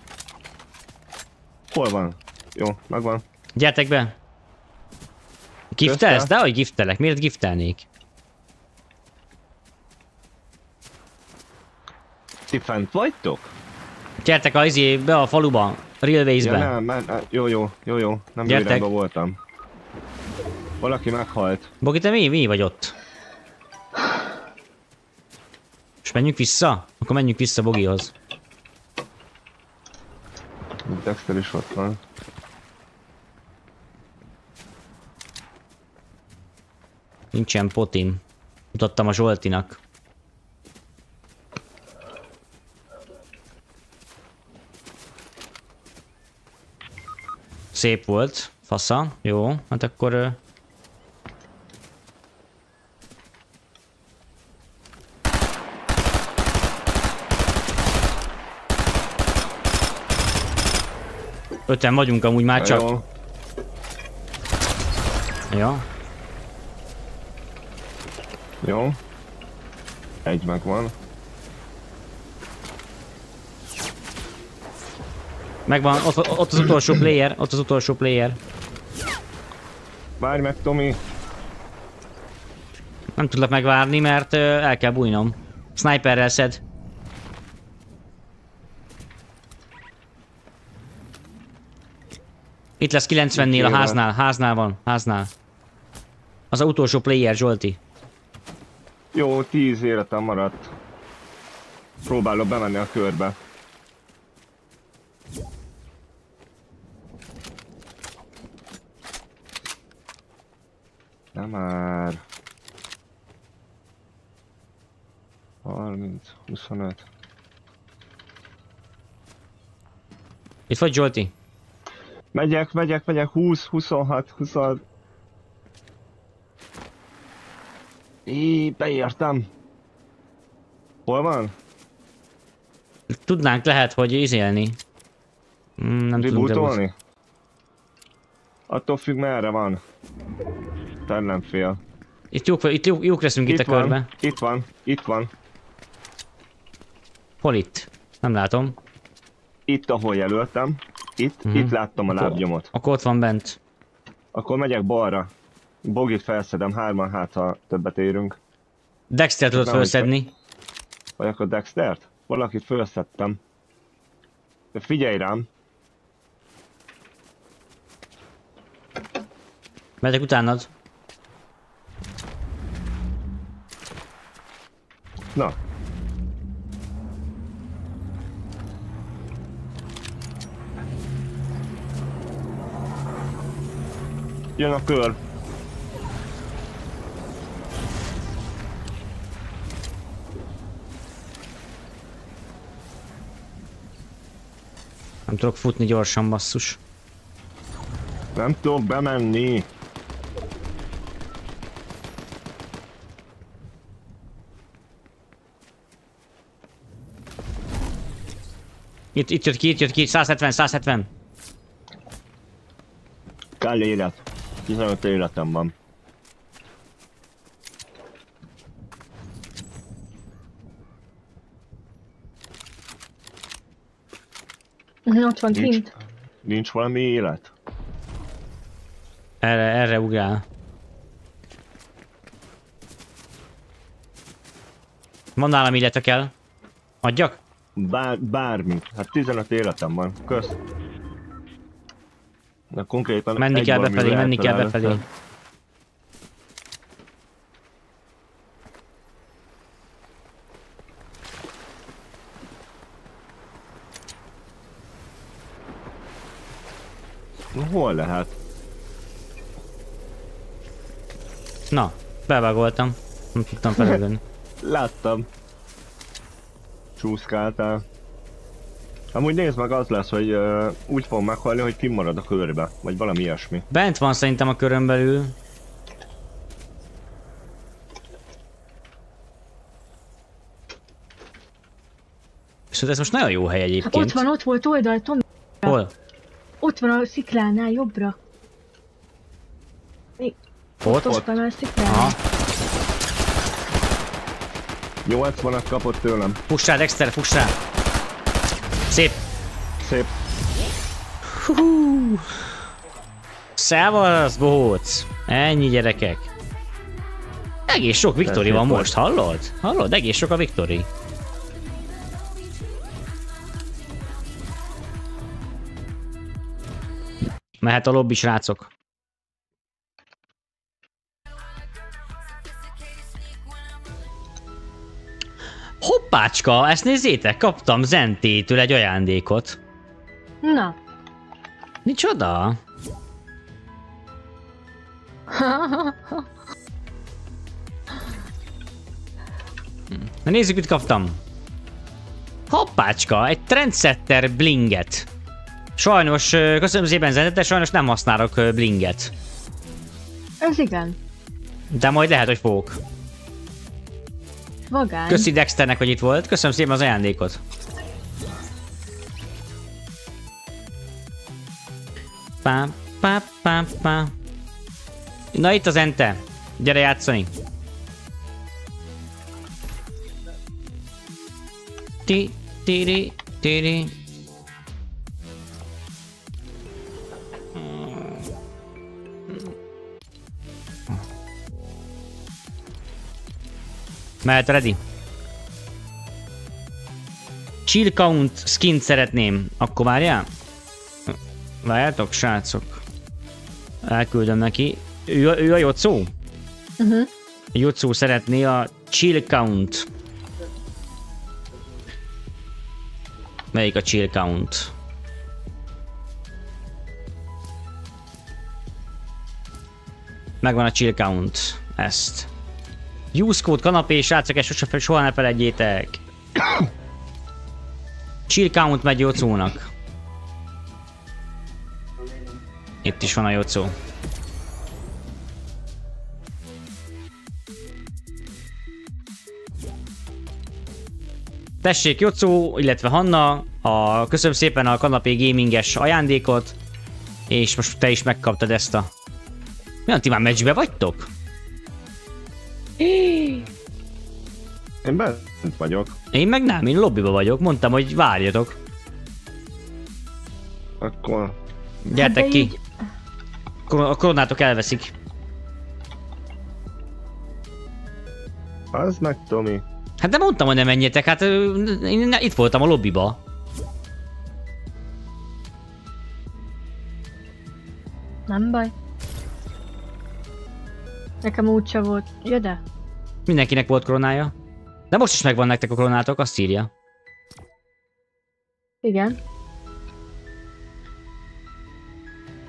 Speaker 4: Hol van? Jó, megvan.
Speaker 1: Gyertek be. Giftelsz? De hogy giftelek, miért giftelnék?
Speaker 4: Ti fent vagytok?
Speaker 1: Gyertek a izé, be a faluba, Railways-be.
Speaker 4: Ja, nem, nem, jó, jó, jó, jó. Nem
Speaker 1: Gyertek.
Speaker 4: voltam. Valaki meghalt.
Speaker 1: Bogi, te mi, mi vagy ott? És menjünk vissza? Akkor menjünk vissza Bogihoz.
Speaker 4: Dexter is ott van.
Speaker 1: Nincsen potim. Mutattam a Zsoltinak. Szép volt. Fasza. Jó. Hát akkor... Öten vagyunk amúgy már csak.
Speaker 4: Jó.
Speaker 1: Ja.
Speaker 4: Jó. Egy megvan.
Speaker 1: Megvan, ott, ott az utolsó player, ott az utolsó player.
Speaker 4: Várj meg, Tomi.
Speaker 1: Nem tudlak megvárni, mert ö, el kell bújnom. Sniperrel szed. Itt lesz 90-nél a háznál, háznál van, háznál. Az a utolsó player, Zsolti.
Speaker 4: Jó, 10 életem maradt. Próbálok bemenni a körbe. Nem már. 30, 25.
Speaker 1: Itt vagy Zsolti?
Speaker 4: Megyek, megyek, megyek, 20, 26, 26. Így, beértem. Hol van?
Speaker 1: Tudnánk lehet, hogy izélni. Mm, nem.
Speaker 4: Rebootolni? Attól függ merre van. Ellenfél.
Speaker 1: Itt jók, itt jók, jók leszünk itt,
Speaker 4: Itt
Speaker 1: a körbe.
Speaker 4: van, itt van, itt van.
Speaker 1: Hol itt? Nem látom.
Speaker 4: Itt, ahol jelöltem. Itt,
Speaker 1: Mhm.
Speaker 4: itt láttam a
Speaker 1: Akkor-
Speaker 4: lábnyomot.
Speaker 1: Akkor ott van bent.
Speaker 4: Akkor megyek balra. Bogit felszedem, hárman hát, ha többet érünk.
Speaker 1: Dexter tudod felszedni.
Speaker 4: Vagy akkor Dextert? Valakit felszedtem. De figyelj rám,
Speaker 1: Megyek utánad.
Speaker 4: na. Jön a kör.
Speaker 1: Nem tudok futni gyorsan, basszus.
Speaker 4: Nem tudok bemenni.
Speaker 1: Itt, itt jött ki, itt jött ki, 170, 170.
Speaker 4: Kell élet. 15 életem van.
Speaker 2: Ott van
Speaker 4: Nincs,
Speaker 2: kint.
Speaker 4: nincs valami élet?
Speaker 1: Erre, erre ugrál. Van nálam illetve kell. Adjak?
Speaker 4: Bár, bármi. Hát 15 életem van. Kösz. De konkrétan
Speaker 1: Menni kell befelé, menni kell befelé.
Speaker 4: Hol lehet?
Speaker 1: Na, bevágoltam. Nem tudtam felülni.
Speaker 4: Láttam. Csúszkáltál. Amúgy nézd meg, az lesz, hogy uh, úgy fog meghalni, hogy kimarad a körbe, vagy valami ilyesmi.
Speaker 1: Bent van szerintem a körön belül. És ez most nagyon jó hely egyébként.
Speaker 2: Ott van, ott volt oldal, Tomi.
Speaker 1: Hol?
Speaker 2: Ott van a sziklánál, jobbra.
Speaker 1: Ott?
Speaker 2: Ott van a sziklánál.
Speaker 1: Aha.
Speaker 4: 80-at kapott tőlem.
Speaker 1: Fuss rá, Dexter, fuss rá. Szép.
Speaker 4: Szép.
Speaker 1: Szevasz, bohóc. Ennyi gyerekek. Egész sok Viktori van most, hallod? Hallod? Egész sok a Viktori. Mehet a lobby, srácok. Hopp! Hoppácska, ezt nézzétek, kaptam Zentétől egy ajándékot.
Speaker 2: Na,
Speaker 1: Micsoda? Na nézzük, mit kaptam. Hoppácska, egy trendsetter blinget. Sajnos, köszönöm szépen Zentet, de sajnos nem használok blinget.
Speaker 2: ez igen.
Speaker 1: De majd lehet, hogy fogok.
Speaker 2: Vagány.
Speaker 1: Köszi Dexternek, hogy itt volt. Köszönöm szépen az ajándékot. Pá, pá, pá, pá. Na itt az ente. Gyere játszani. Ti, tiri, tiri. Mehet ready? Chill count skint szeretném. Akkor várjál? Várjátok, srácok. Elküldöm neki. Ő, ő a Jocó?
Speaker 2: Uh-huh.
Speaker 1: Jocó szeretné a chill count. Melyik a chill count? Megvan a chill count. Ezt. Code kanapé, srácok, ezt sose, soha ne felejtjétek. Chill count megy Jocónak. Itt is van a Jocó. Tessék Jocó, illetve Hanna, a, köszönöm szépen a kanapé gaminges ajándékot, és most te is megkaptad ezt a... Milyen ti már meccsbe vagytok?
Speaker 4: Én bent vagyok.
Speaker 1: Én meg nem, én lobbyba vagyok, mondtam, hogy várjatok.
Speaker 4: Akkor
Speaker 1: Gyertek
Speaker 2: de
Speaker 1: ki,
Speaker 2: így-
Speaker 1: a koronátok elveszik.
Speaker 4: az meg Tomi.
Speaker 1: Hát de mondtam, hogy ne menjetek, hát én itt voltam a lobbyba.
Speaker 2: Nem baj. Nekem úgyse volt. Jöde?
Speaker 1: Mindenkinek volt koronája. De most is megvan nektek a koronátok, azt írja.
Speaker 2: Igen.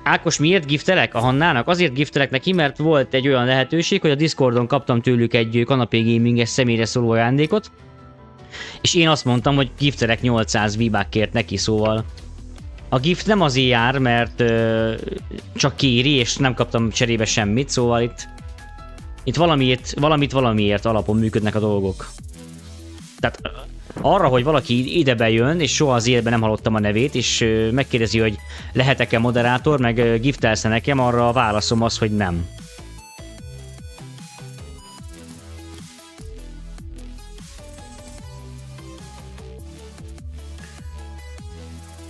Speaker 1: Ákos, miért giftelek a Hannának? Azért giftelek neki, mert volt egy olyan lehetőség, hogy a Discordon kaptam tőlük egy kanapé gaminges személyre szóló ajándékot. És én azt mondtam, hogy giftelek 800 vibákért neki, szóval a gift nem azért jár, mert ö, csak kéri, és nem kaptam cserébe semmit, szóval itt, itt valamiért, valamit valamiért alapon működnek a dolgok. Tehát arra, hogy valaki ide bejön, és soha az életben nem hallottam a nevét, és megkérdezi, hogy lehetek-e moderátor, meg giftelsz nekem, arra a válaszom az, hogy nem.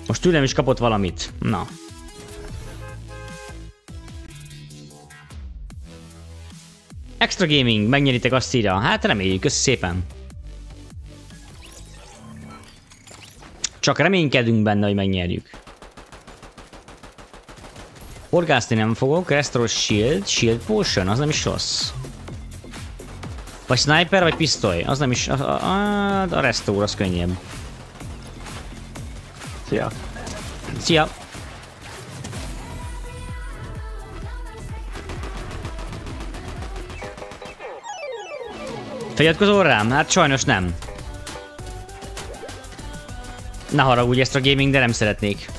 Speaker 1: Most tőlem is kapott valamit. Na. Extra Gaming, megnyeritek azt írja. Hát reméljük, köszi szépen. Csak reménykedünk benne, hogy megnyerjük. Horgászni nem fogok, Restore Shield, Shield Potion, az nem is rossz. Vagy Sniper, vagy pisztoly, az nem is, a, a, a Restore az könnyebb.
Speaker 4: Szia.
Speaker 1: Szia! Feliratkozol rám? Hát sajnos nem. Ne haragudj ezt a gaming, de nem szeretnék.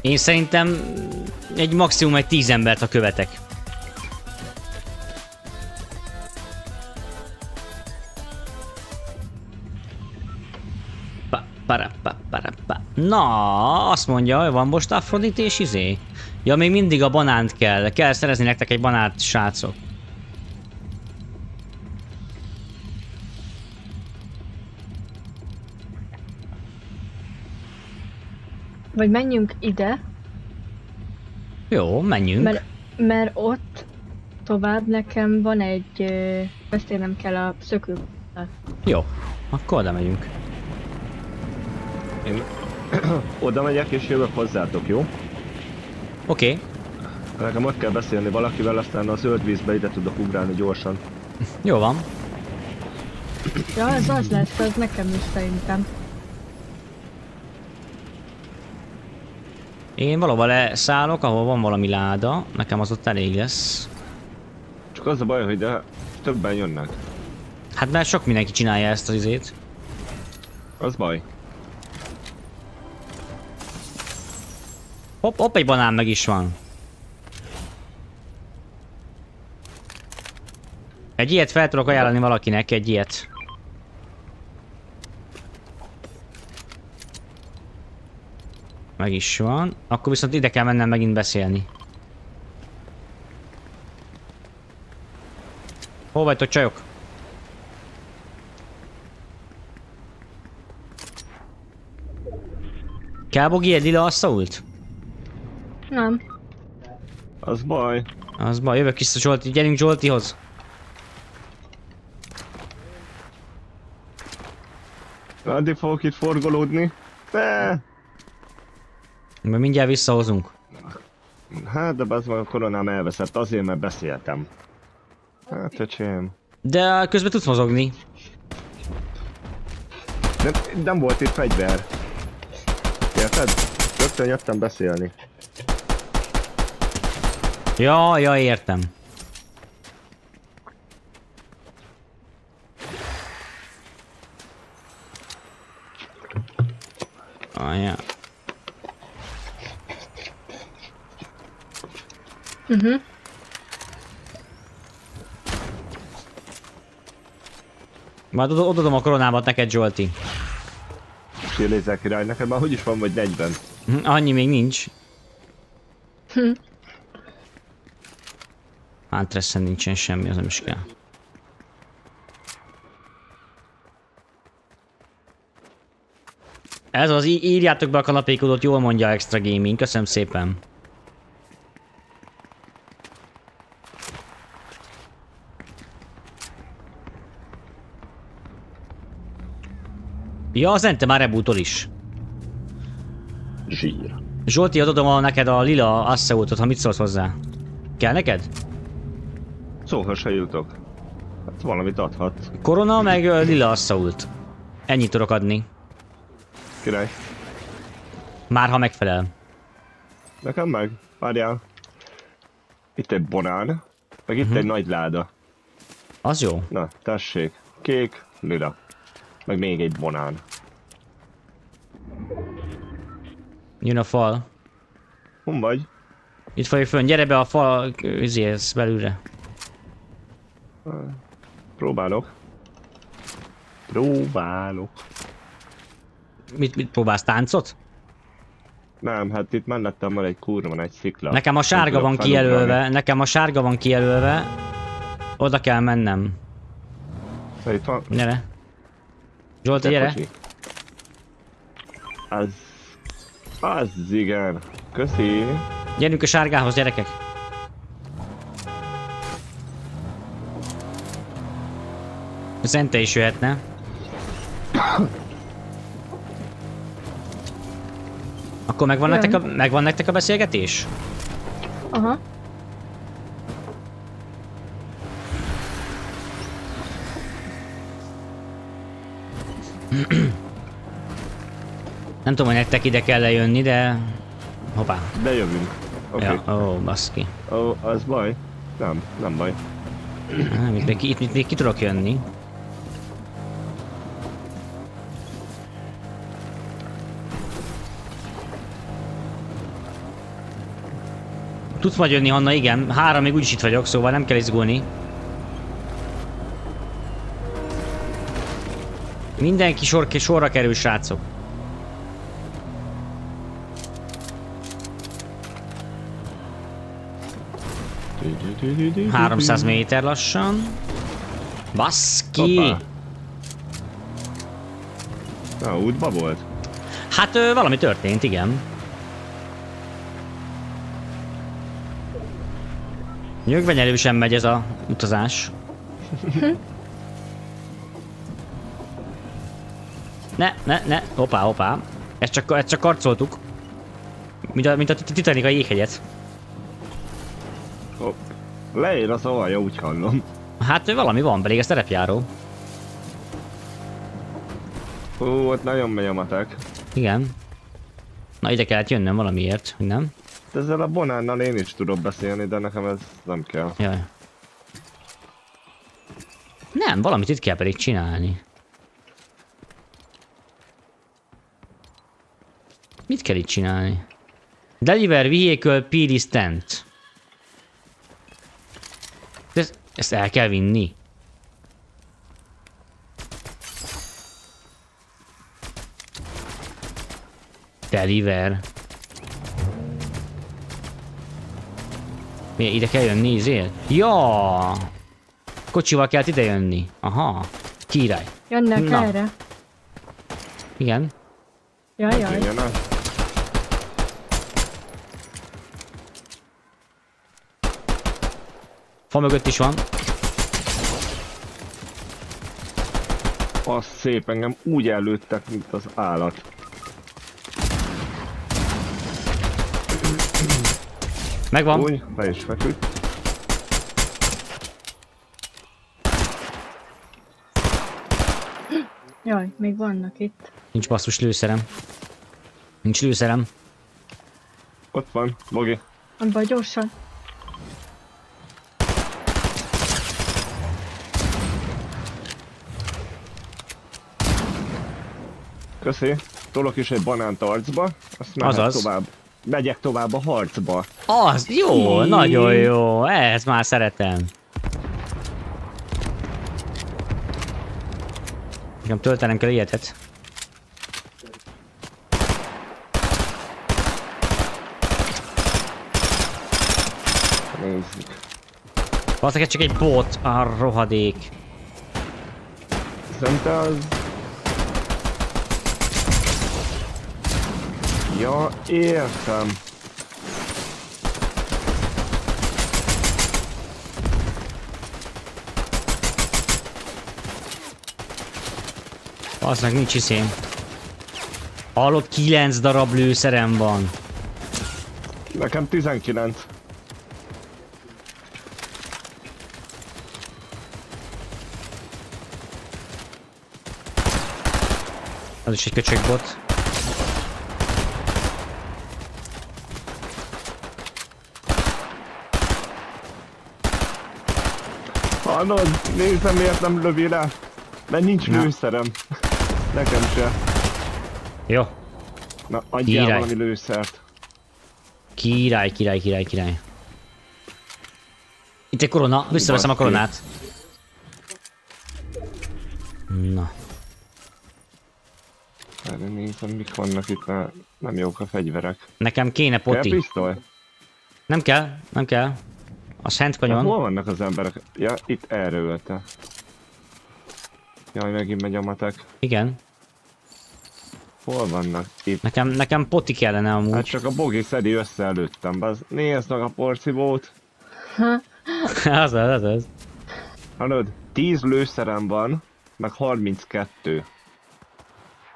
Speaker 1: Én szerintem egy maximum egy tíz embert, ha követek. Pa, para, pa, para, pa. Na, azt mondja, hogy van most Afrodit és izé. Ja, még mindig a banánt kell. Kell szerezni nektek egy banánt, srácok.
Speaker 2: Vagy menjünk ide,
Speaker 1: Jó, menjünk.
Speaker 2: mert, mert ott tovább nekem van egy... Beszélnem kell a szökő.
Speaker 1: Jó, akkor oda megyünk.
Speaker 4: Én oda megyek és jövök hozzátok, jó?
Speaker 1: Oké, okay.
Speaker 4: Nekem ott kell beszélni valakivel, aztán a zöld vízbe ide tudok ugrálni gyorsan.
Speaker 1: Jó van.
Speaker 2: Ja, ez az lesz, az nekem is szerintem.
Speaker 1: Én valahol leszállok, ahol van valami láda. Nekem az ott elég lesz.
Speaker 4: Csak az a baj, hogy de többen jönnek.
Speaker 1: Hát mert sok mindenki csinálja ezt az izét.
Speaker 4: Az baj.
Speaker 1: Hopp, hopp, egy banán meg is van. Egy ilyet fel tudok ajánlani valakinek, egy ilyet. Meg is van. Akkor viszont ide kell mennem megint beszélni. Hol vagytok csajok? Kell Bogi egy lila asszault?
Speaker 2: Nem.
Speaker 4: Az baj.
Speaker 1: Az baj, jövök vissza Zsolti, gyerünk Zsoltihoz.
Speaker 4: Addig fogok itt forgolódni. De.
Speaker 1: Mert mindjárt visszahozunk.
Speaker 4: Hát, de az van a koronám elveszett azért, mert beszéltem. Hát, öcsém.
Speaker 1: De közben tudsz mozogni.
Speaker 4: De nem volt itt fegyver. Érted? Rögtön jöttem beszélni.
Speaker 1: Ja, ja, értem. Ah, ja.
Speaker 2: Uh-huh.
Speaker 1: Majd oda- odaadom a koronámat neked, Zsolti.
Speaker 4: Sélézel király, neked már hogy is van vagy 40.
Speaker 1: Hm, Annyi még nincs.
Speaker 2: Hm.
Speaker 1: Huntress-en nincsen semmi, az nem is kell. Ez az, írjátok be a kanapékodot, jól mondja Extra Gaming, köszönöm szépen. Ja, az Ente már rebútol is.
Speaker 4: Zsír.
Speaker 1: Zsolti, adom a neked a lila asszeultot, ha mit szólsz hozzá. Kell neked?
Speaker 4: Szóval se jutok. Hát valamit adhat.
Speaker 1: Korona meg ö, lila asszault. Ennyit tudok adni.
Speaker 4: Király.
Speaker 1: Már ha megfelel.
Speaker 4: Nekem meg? Várjál. Itt egy bonán. Meg itt egy nagy láda.
Speaker 1: Az jó.
Speaker 4: Na, tessék. Kék, lila. Meg még egy bonán.
Speaker 1: Jön a fal.
Speaker 4: Hon vagy?
Speaker 1: Itt vagyok fönn, gyere be a fal üzéhez belülre.
Speaker 4: Próbálok. Próbálok.
Speaker 1: Mit, mit próbálsz, táncot?
Speaker 4: Nem, hát itt mellettem van egy kurva nagy szikla.
Speaker 1: Nekem a sárga van kijelölve, nekem a sárga van kijelölve. Oda kell mennem.
Speaker 4: Itt van.
Speaker 1: Gyere. Zsolti, gyere.
Speaker 4: Kocsi. Az... Az igen. Köszi.
Speaker 1: Gyerünk a sárgához, gyerekek. Zente is jöhetne. Akkor megvan nektek, a, megvan nektek a beszélgetés?
Speaker 2: Aha.
Speaker 1: Nem tudom, hogy nektek ide kell lejönni, de... Hoppá.
Speaker 4: De jövünk. Oké.
Speaker 1: Ja, ó, baszki.
Speaker 4: Ó, az baj? Nem, nem baj.
Speaker 1: Nem, Itt még, ki- itt, itt még ki tudok jönni. Tudsz majd jönni, Hanna, igen. Három még úgyis itt vagyok, szóval nem kell izgulni. Mindenki sor, sorra kerül, srácok. 300 méter lassan. Baszki!
Speaker 4: Hoppá. Na, útba volt?
Speaker 1: Hát ö, valami történt, igen. Nyögvenyelősen megy ez a utazás. Ne, ne, ne, hoppá, hoppá. Ezt csak, ezt csak karcoltuk. Mint a, mint a Titanic a jéghegyet.
Speaker 4: Hopp. Leér az alja, úgy hallom.
Speaker 1: Hát valami van, pedig ez terepjáró.
Speaker 4: Hú, ott nagyon megy a matek.
Speaker 1: Igen. Na ide kellett jönnöm valamiért, hogy nem?
Speaker 4: De ezzel a Bonánnal én is tudok beszélni, de nekem ez nem kell.
Speaker 1: Jaj. Nem, valamit itt kell pedig csinálni. Mit kell itt csinálni? Deliver vehicle PD stand. Ezt, ezt el kell vinni. Deliver. Mi, ide kell jönni, izért? Ja! Kocsival kell ide jönni. Aha. Király.
Speaker 2: Jönnek
Speaker 1: Na.
Speaker 2: erre.
Speaker 1: Igen.
Speaker 2: Jaj, jaj.
Speaker 1: Fa mögött is van.
Speaker 4: Az szép, engem úgy előttek, mint az állat.
Speaker 1: Megvan.
Speaker 4: Úgy, le is feküdt.
Speaker 2: Jaj, még vannak itt.
Speaker 1: Nincs basszus lőszerem. Nincs lőszerem.
Speaker 4: Ott van, Bogi.
Speaker 2: Abba gyorsan.
Speaker 4: Köszi. Tolok is egy banánt arcba, azt mehet
Speaker 1: Azaz.
Speaker 4: tovább. Megyek tovább a harcba.
Speaker 1: Az, jó,
Speaker 4: Hi.
Speaker 1: nagyon jó. Ezt már szeretem. Nekem töltenem kell ilyetet.
Speaker 4: Nézzük.
Speaker 1: Valószínűleg csak egy bot, a rohadék.
Speaker 4: Szerintem az... Ja, értem.
Speaker 1: Aznak nincs iszém. Hallott, 9 darab lőszerem van.
Speaker 4: Nekem 19.
Speaker 1: Az is egy köcsög
Speaker 4: Hallod, nézem miért nem lövi rá. Mert nincs
Speaker 1: Na.
Speaker 4: lőszerem. Nekem se.
Speaker 1: Jó.
Speaker 4: Na, adjál
Speaker 1: Király.
Speaker 4: valami lőszert.
Speaker 1: Király, király, király, király. Itt egy korona, visszaveszem a koronát. Na,
Speaker 4: Erre nézem, mik vannak itt, mert nem jók a fegyverek.
Speaker 1: nekem kéne
Speaker 4: Kell
Speaker 1: poti.
Speaker 4: pisztoly?
Speaker 1: Nem kell, nem kell. A Szent
Speaker 4: Hát hol
Speaker 1: Kanyon.
Speaker 4: vannak az emberek? Ja, itt erre ölte. Jaj, megint megy a matek.
Speaker 1: Igen.
Speaker 4: Hol vannak? Itt.
Speaker 1: Nekem, nekem poti kellene
Speaker 4: Hát
Speaker 1: amúgy.
Speaker 4: csak a bogi szedi össze előttem. Baz. Nézd meg a porcibót.
Speaker 1: az az, az az.
Speaker 4: Hallod? 10 lőszerem van, meg 32.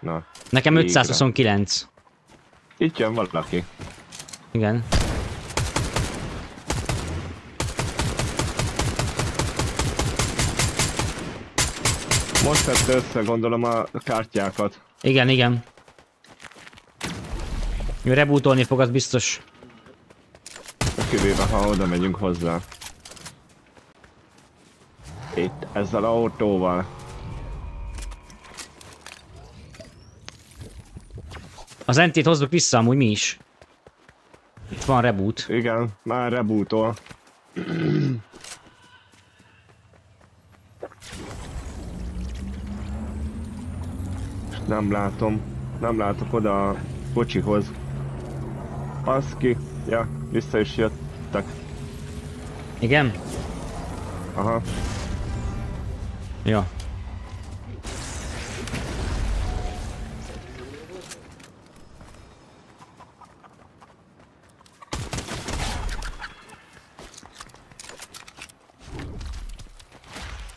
Speaker 4: Na,
Speaker 1: Nekem
Speaker 4: Végre.
Speaker 1: 529.
Speaker 4: itt jön valaki.
Speaker 1: Igen.
Speaker 4: Most tette össze, gondolom a kártyákat.
Speaker 1: Igen, igen. Rebootolni fog, az biztos.
Speaker 4: Kivéve, ha oda megyünk hozzá. Itt, ezzel a autóval.
Speaker 1: Az entét hozzuk vissza amúgy mi is. Itt van reboot.
Speaker 4: Igen, már rebootol. Nem látom. Nem látok oda a kocsihoz. Baszki. Ja, vissza is jöttek.
Speaker 1: Igen?
Speaker 4: Aha.
Speaker 1: Jó.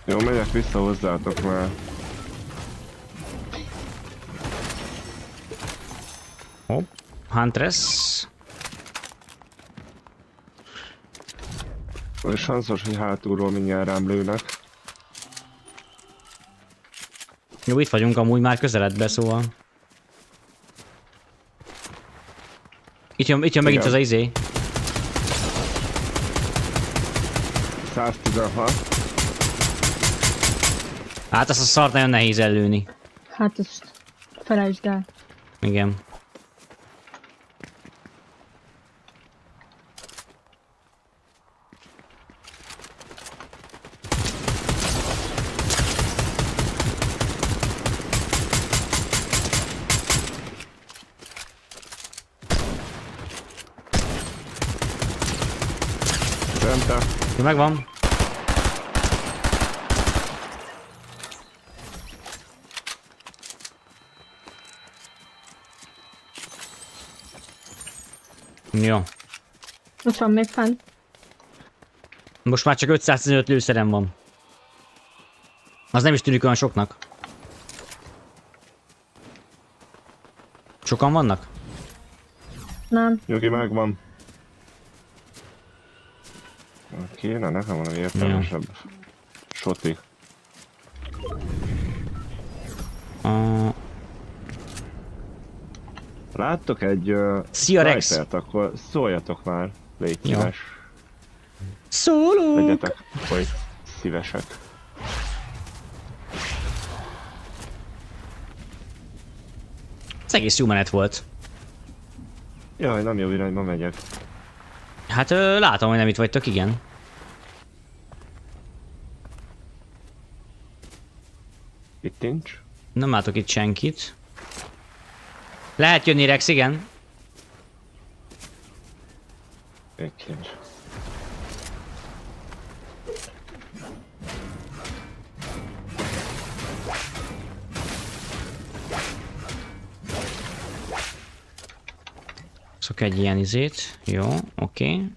Speaker 4: Jó, megyek vissza hozzátok már.
Speaker 1: Hopp. Huntress.
Speaker 4: Sanszos, hogy hátulról mindjárt rám lőnek.
Speaker 1: Jó, itt vagyunk amúgy már közeledbe, szóval. Itt jön, itt jön megint az a izé.
Speaker 4: 116.
Speaker 1: Hát azt a szart nagyon nehéz ellőni.
Speaker 2: Hát ezt felejtsd el.
Speaker 1: Igen.
Speaker 4: Bente.
Speaker 1: Jó, megvan. Jó.
Speaker 2: Ott van még fent.
Speaker 1: Most már csak 515 lőszerem van. Az nem is tűnik olyan soknak. Sokan vannak?
Speaker 2: Nem.
Speaker 4: Jogi megvan. Kéne nekem valami értelmesebb. Soti.
Speaker 1: Uh,
Speaker 4: Láttok egy uh,
Speaker 1: Szia, Rex!
Speaker 4: akkor szóljatok már. Légy
Speaker 1: Jó.
Speaker 4: szíves.
Speaker 1: Szóló!
Speaker 4: Legyetek, hogy szívesek.
Speaker 1: Ez egész jó menet volt.
Speaker 4: Jaj, nem jó irányba megyek.
Speaker 1: Hát ö, látom, hogy nem itt vagytok, igen.
Speaker 4: Nincs.
Speaker 1: Nem látok itt senkit. Lehet jönni Rex, igen.
Speaker 4: Nincs.
Speaker 1: Szok egy ilyen izét. Jó, oké. Okay.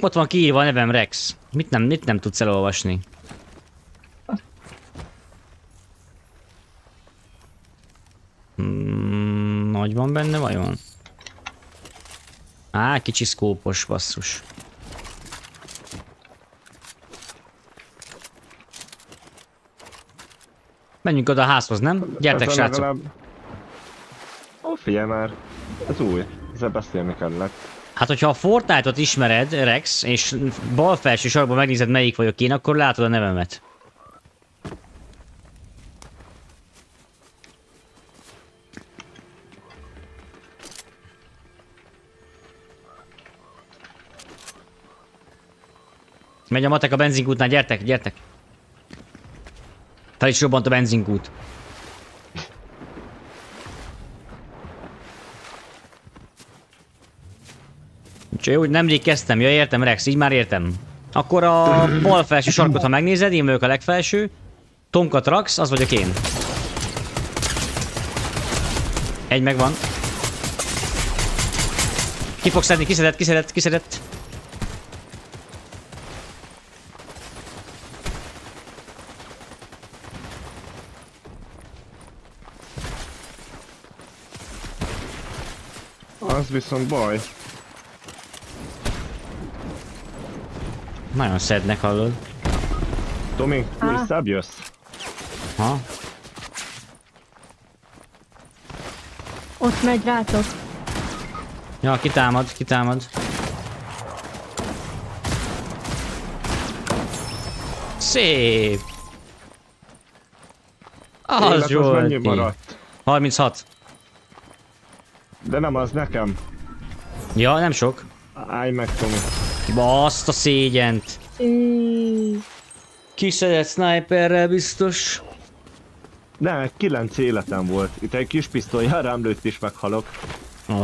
Speaker 1: Ott van kiírva a nevem Rex. Mit nem, mit nem tudsz elolvasni? Hmm, nagy van benne vajon? Á, kicsi szkópos basszus. Menjünk oda a házhoz, nem? Gyertek,
Speaker 4: Ezen
Speaker 1: srácok.
Speaker 4: legalább- Ó, figyelj már. Ez új. Ezzel beszélni kellett.
Speaker 1: Hát, hogyha a Fortnite-ot ismered, Rex, és bal felső sarokban megnézed, melyik vagyok én, akkor látod a nevemet. Megy a matek a benzinkútnál, gyertek, gyertek! Fel is robbant a benzinkút. Úgyhogy úgy nemrég kezdtem, ja értem Rex, így már értem. Akkor a bal felső sarkot, ha megnézed, én vagyok a legfelső. Tomkat raksz, az vagyok én. Egy megvan. Ki fog szedni, kiszedett, kiszedett, kiszedett.
Speaker 4: Az viszont baj.
Speaker 1: Nagyon szednek, hallod?
Speaker 4: Tomi, visszább jössz?
Speaker 1: Ha?
Speaker 2: Ott megy rátok.
Speaker 1: Ja, kitámad, kitámad. Szép! Az jó.
Speaker 4: mennyi maradt?
Speaker 1: 36.
Speaker 4: De nem az nekem.
Speaker 1: Ja, nem sok.
Speaker 4: Állj meg, Tomi.
Speaker 1: Azt a szégyent. Kiszedett sniperrel biztos.
Speaker 4: Ne, kilenc életem volt. Itt egy kis pisztolyjal rám lőtt is meghalok.
Speaker 1: Ó,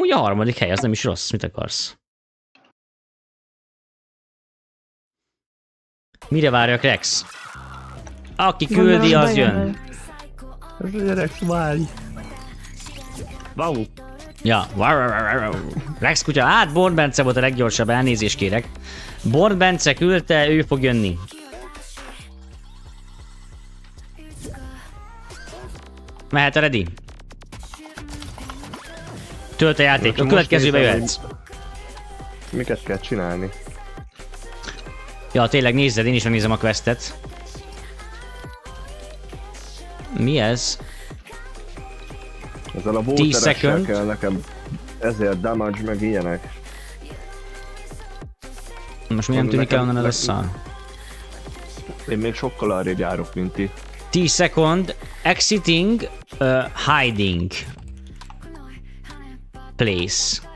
Speaker 1: ugye a harmadik hely, az nem is rossz. Mit akarsz? Mire várjak, Rex? Aki küldi, az jön.
Speaker 4: Ez gyerek, várj. Wow.
Speaker 1: Ja, Rex kutya, hát Born Bence volt a leggyorsabb, elnézést kérek. Born Bence küldte, ő fog jönni. Mehet a ready? Tölt a játék, a következőbe jöhetsz.
Speaker 4: Miket kell csinálni?
Speaker 1: Ja, tényleg nézzed, én is megnézem a questet. Mi ez?
Speaker 4: Ezzel a
Speaker 1: 10
Speaker 4: vóteressel
Speaker 1: second.
Speaker 4: kell nekem ezért damage meg ilyenek.
Speaker 1: Most mi nem tűnik el onnan ez a?
Speaker 4: Én még sokkal arrébb járok, mint ti.
Speaker 1: 10 second, exiting, uh, hiding. Place.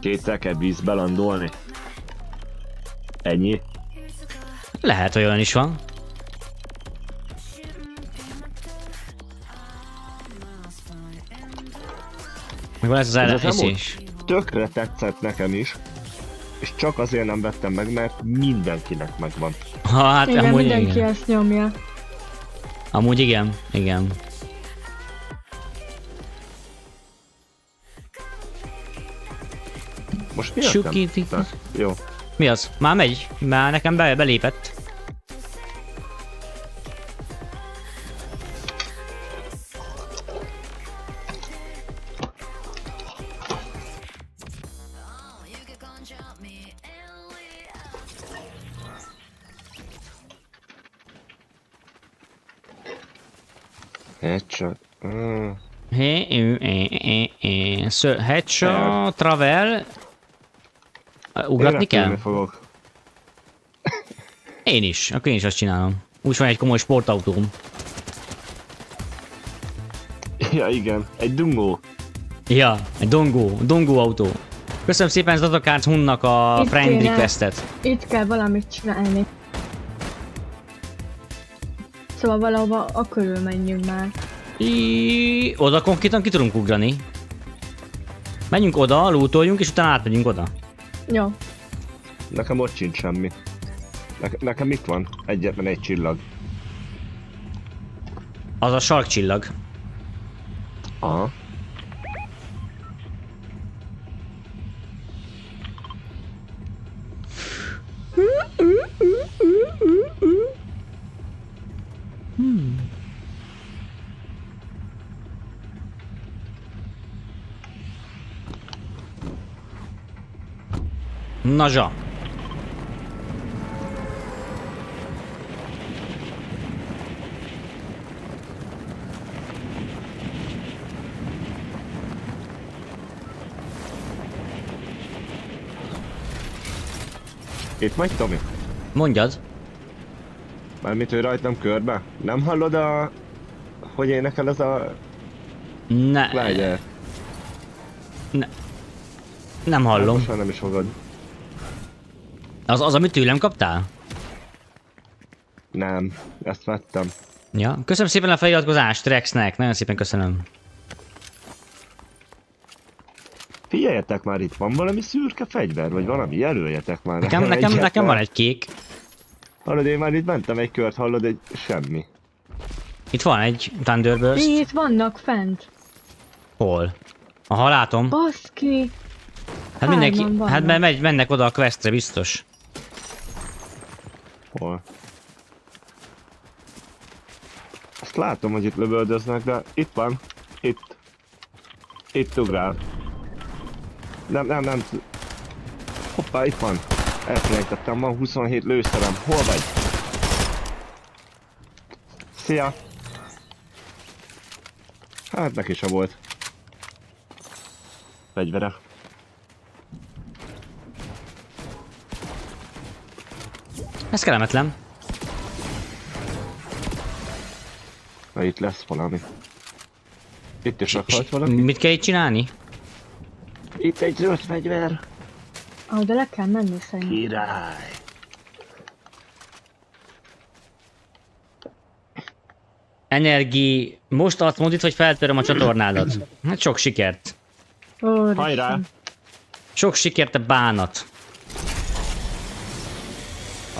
Speaker 4: Kétszer kell vízbe landolni. Ennyi.
Speaker 1: Lehet, hogy olyan is van. Meg van ez az
Speaker 4: amúgy
Speaker 1: is.
Speaker 4: Tökre tetszett nekem is. És csak azért nem vettem meg, mert mindenkinek megvan.
Speaker 1: Ha, hát
Speaker 2: Igen,
Speaker 1: amúgy
Speaker 2: mindenki
Speaker 1: igen.
Speaker 2: ezt nyomja.
Speaker 1: Amúgy igen, igen.
Speaker 4: Most mi
Speaker 1: Suki-tiki.
Speaker 4: Na, Jó.
Speaker 1: Mi az? Már megy? Már nekem be, belépett.
Speaker 4: Headshot. Mm.
Speaker 1: Hé, ő, é, é, é. Sir, headshot, travel. Ugratni kell?
Speaker 4: fogok.
Speaker 1: Én is, akkor én is azt csinálom. Úgy van egy komoly sportautóm.
Speaker 4: Ja igen, egy dungó.
Speaker 1: Ja, egy dongó, dongó autó. Köszönöm szépen Zatakárt Hunnak a
Speaker 2: Itt
Speaker 1: friend
Speaker 2: kéne.
Speaker 1: requestet.
Speaker 2: Itt kell valamit csinálni. Szóval valahova a körül menjünk már.
Speaker 1: I... Oda konkrétan ki tudunk ugrani. Menjünk oda, lootoljunk, és utána átmegyünk oda.
Speaker 2: Jó.
Speaker 4: Nekem ott sincs semmi. Ne- nekem itt van egyetlen egy csillag.
Speaker 1: Az a sarkcsillag.
Speaker 4: Aha.
Speaker 1: Nazsa.
Speaker 4: Itt vagy Tomi?
Speaker 1: Mondjad.
Speaker 4: Mármint ő rajtam körbe? Nem hallod a... Hogy énekel ez a
Speaker 1: Ne,
Speaker 4: Glider?
Speaker 1: nem hallom.
Speaker 4: Most már nem is fogod.
Speaker 1: Az, az, amit tőlem kaptál?
Speaker 4: Nem, ezt vettem.
Speaker 1: Ja. Köszönöm szépen a feliratkozást Rexnek, nagyon szépen köszönöm.
Speaker 4: Figyeljetek már, itt van valami szürke fegyver, vagy valami, jelöljetek már.
Speaker 1: Nekem, nekem, nekem van egy kék.
Speaker 4: Hallod, én már itt mentem egy kört, hallod, egy semmi.
Speaker 1: Itt van egy Thunderburst.
Speaker 2: Itt vannak fent.
Speaker 1: Hol? Aha, látom.
Speaker 2: Baszki.
Speaker 1: Hát mindenki, hát mert megy, mennek oda a questre, biztos.
Speaker 4: Hol? Azt látom, hogy itt lövöldöznek, de itt van. Itt. Itt ugrál. Nem, nem, nem. Hoppá, itt van. Elfelejtettem, van 27 lőszerem. Hol vagy? Szia! Hát neki se volt. Fegyvere.
Speaker 1: Ez kellemetlen.
Speaker 4: Na itt lesz valami. Itt is meghalt valaki.
Speaker 1: Mit kell itt csinálni?
Speaker 4: Itt egy zöld fegyver.
Speaker 2: Ah, de le kell menni szerintem.
Speaker 4: Király.
Speaker 1: Energi, most adsz modit, hogy feltöröm a csatornádat. Hát sok sikert.
Speaker 2: Ó,
Speaker 4: Hajrá!
Speaker 1: Sok sikert a bánat.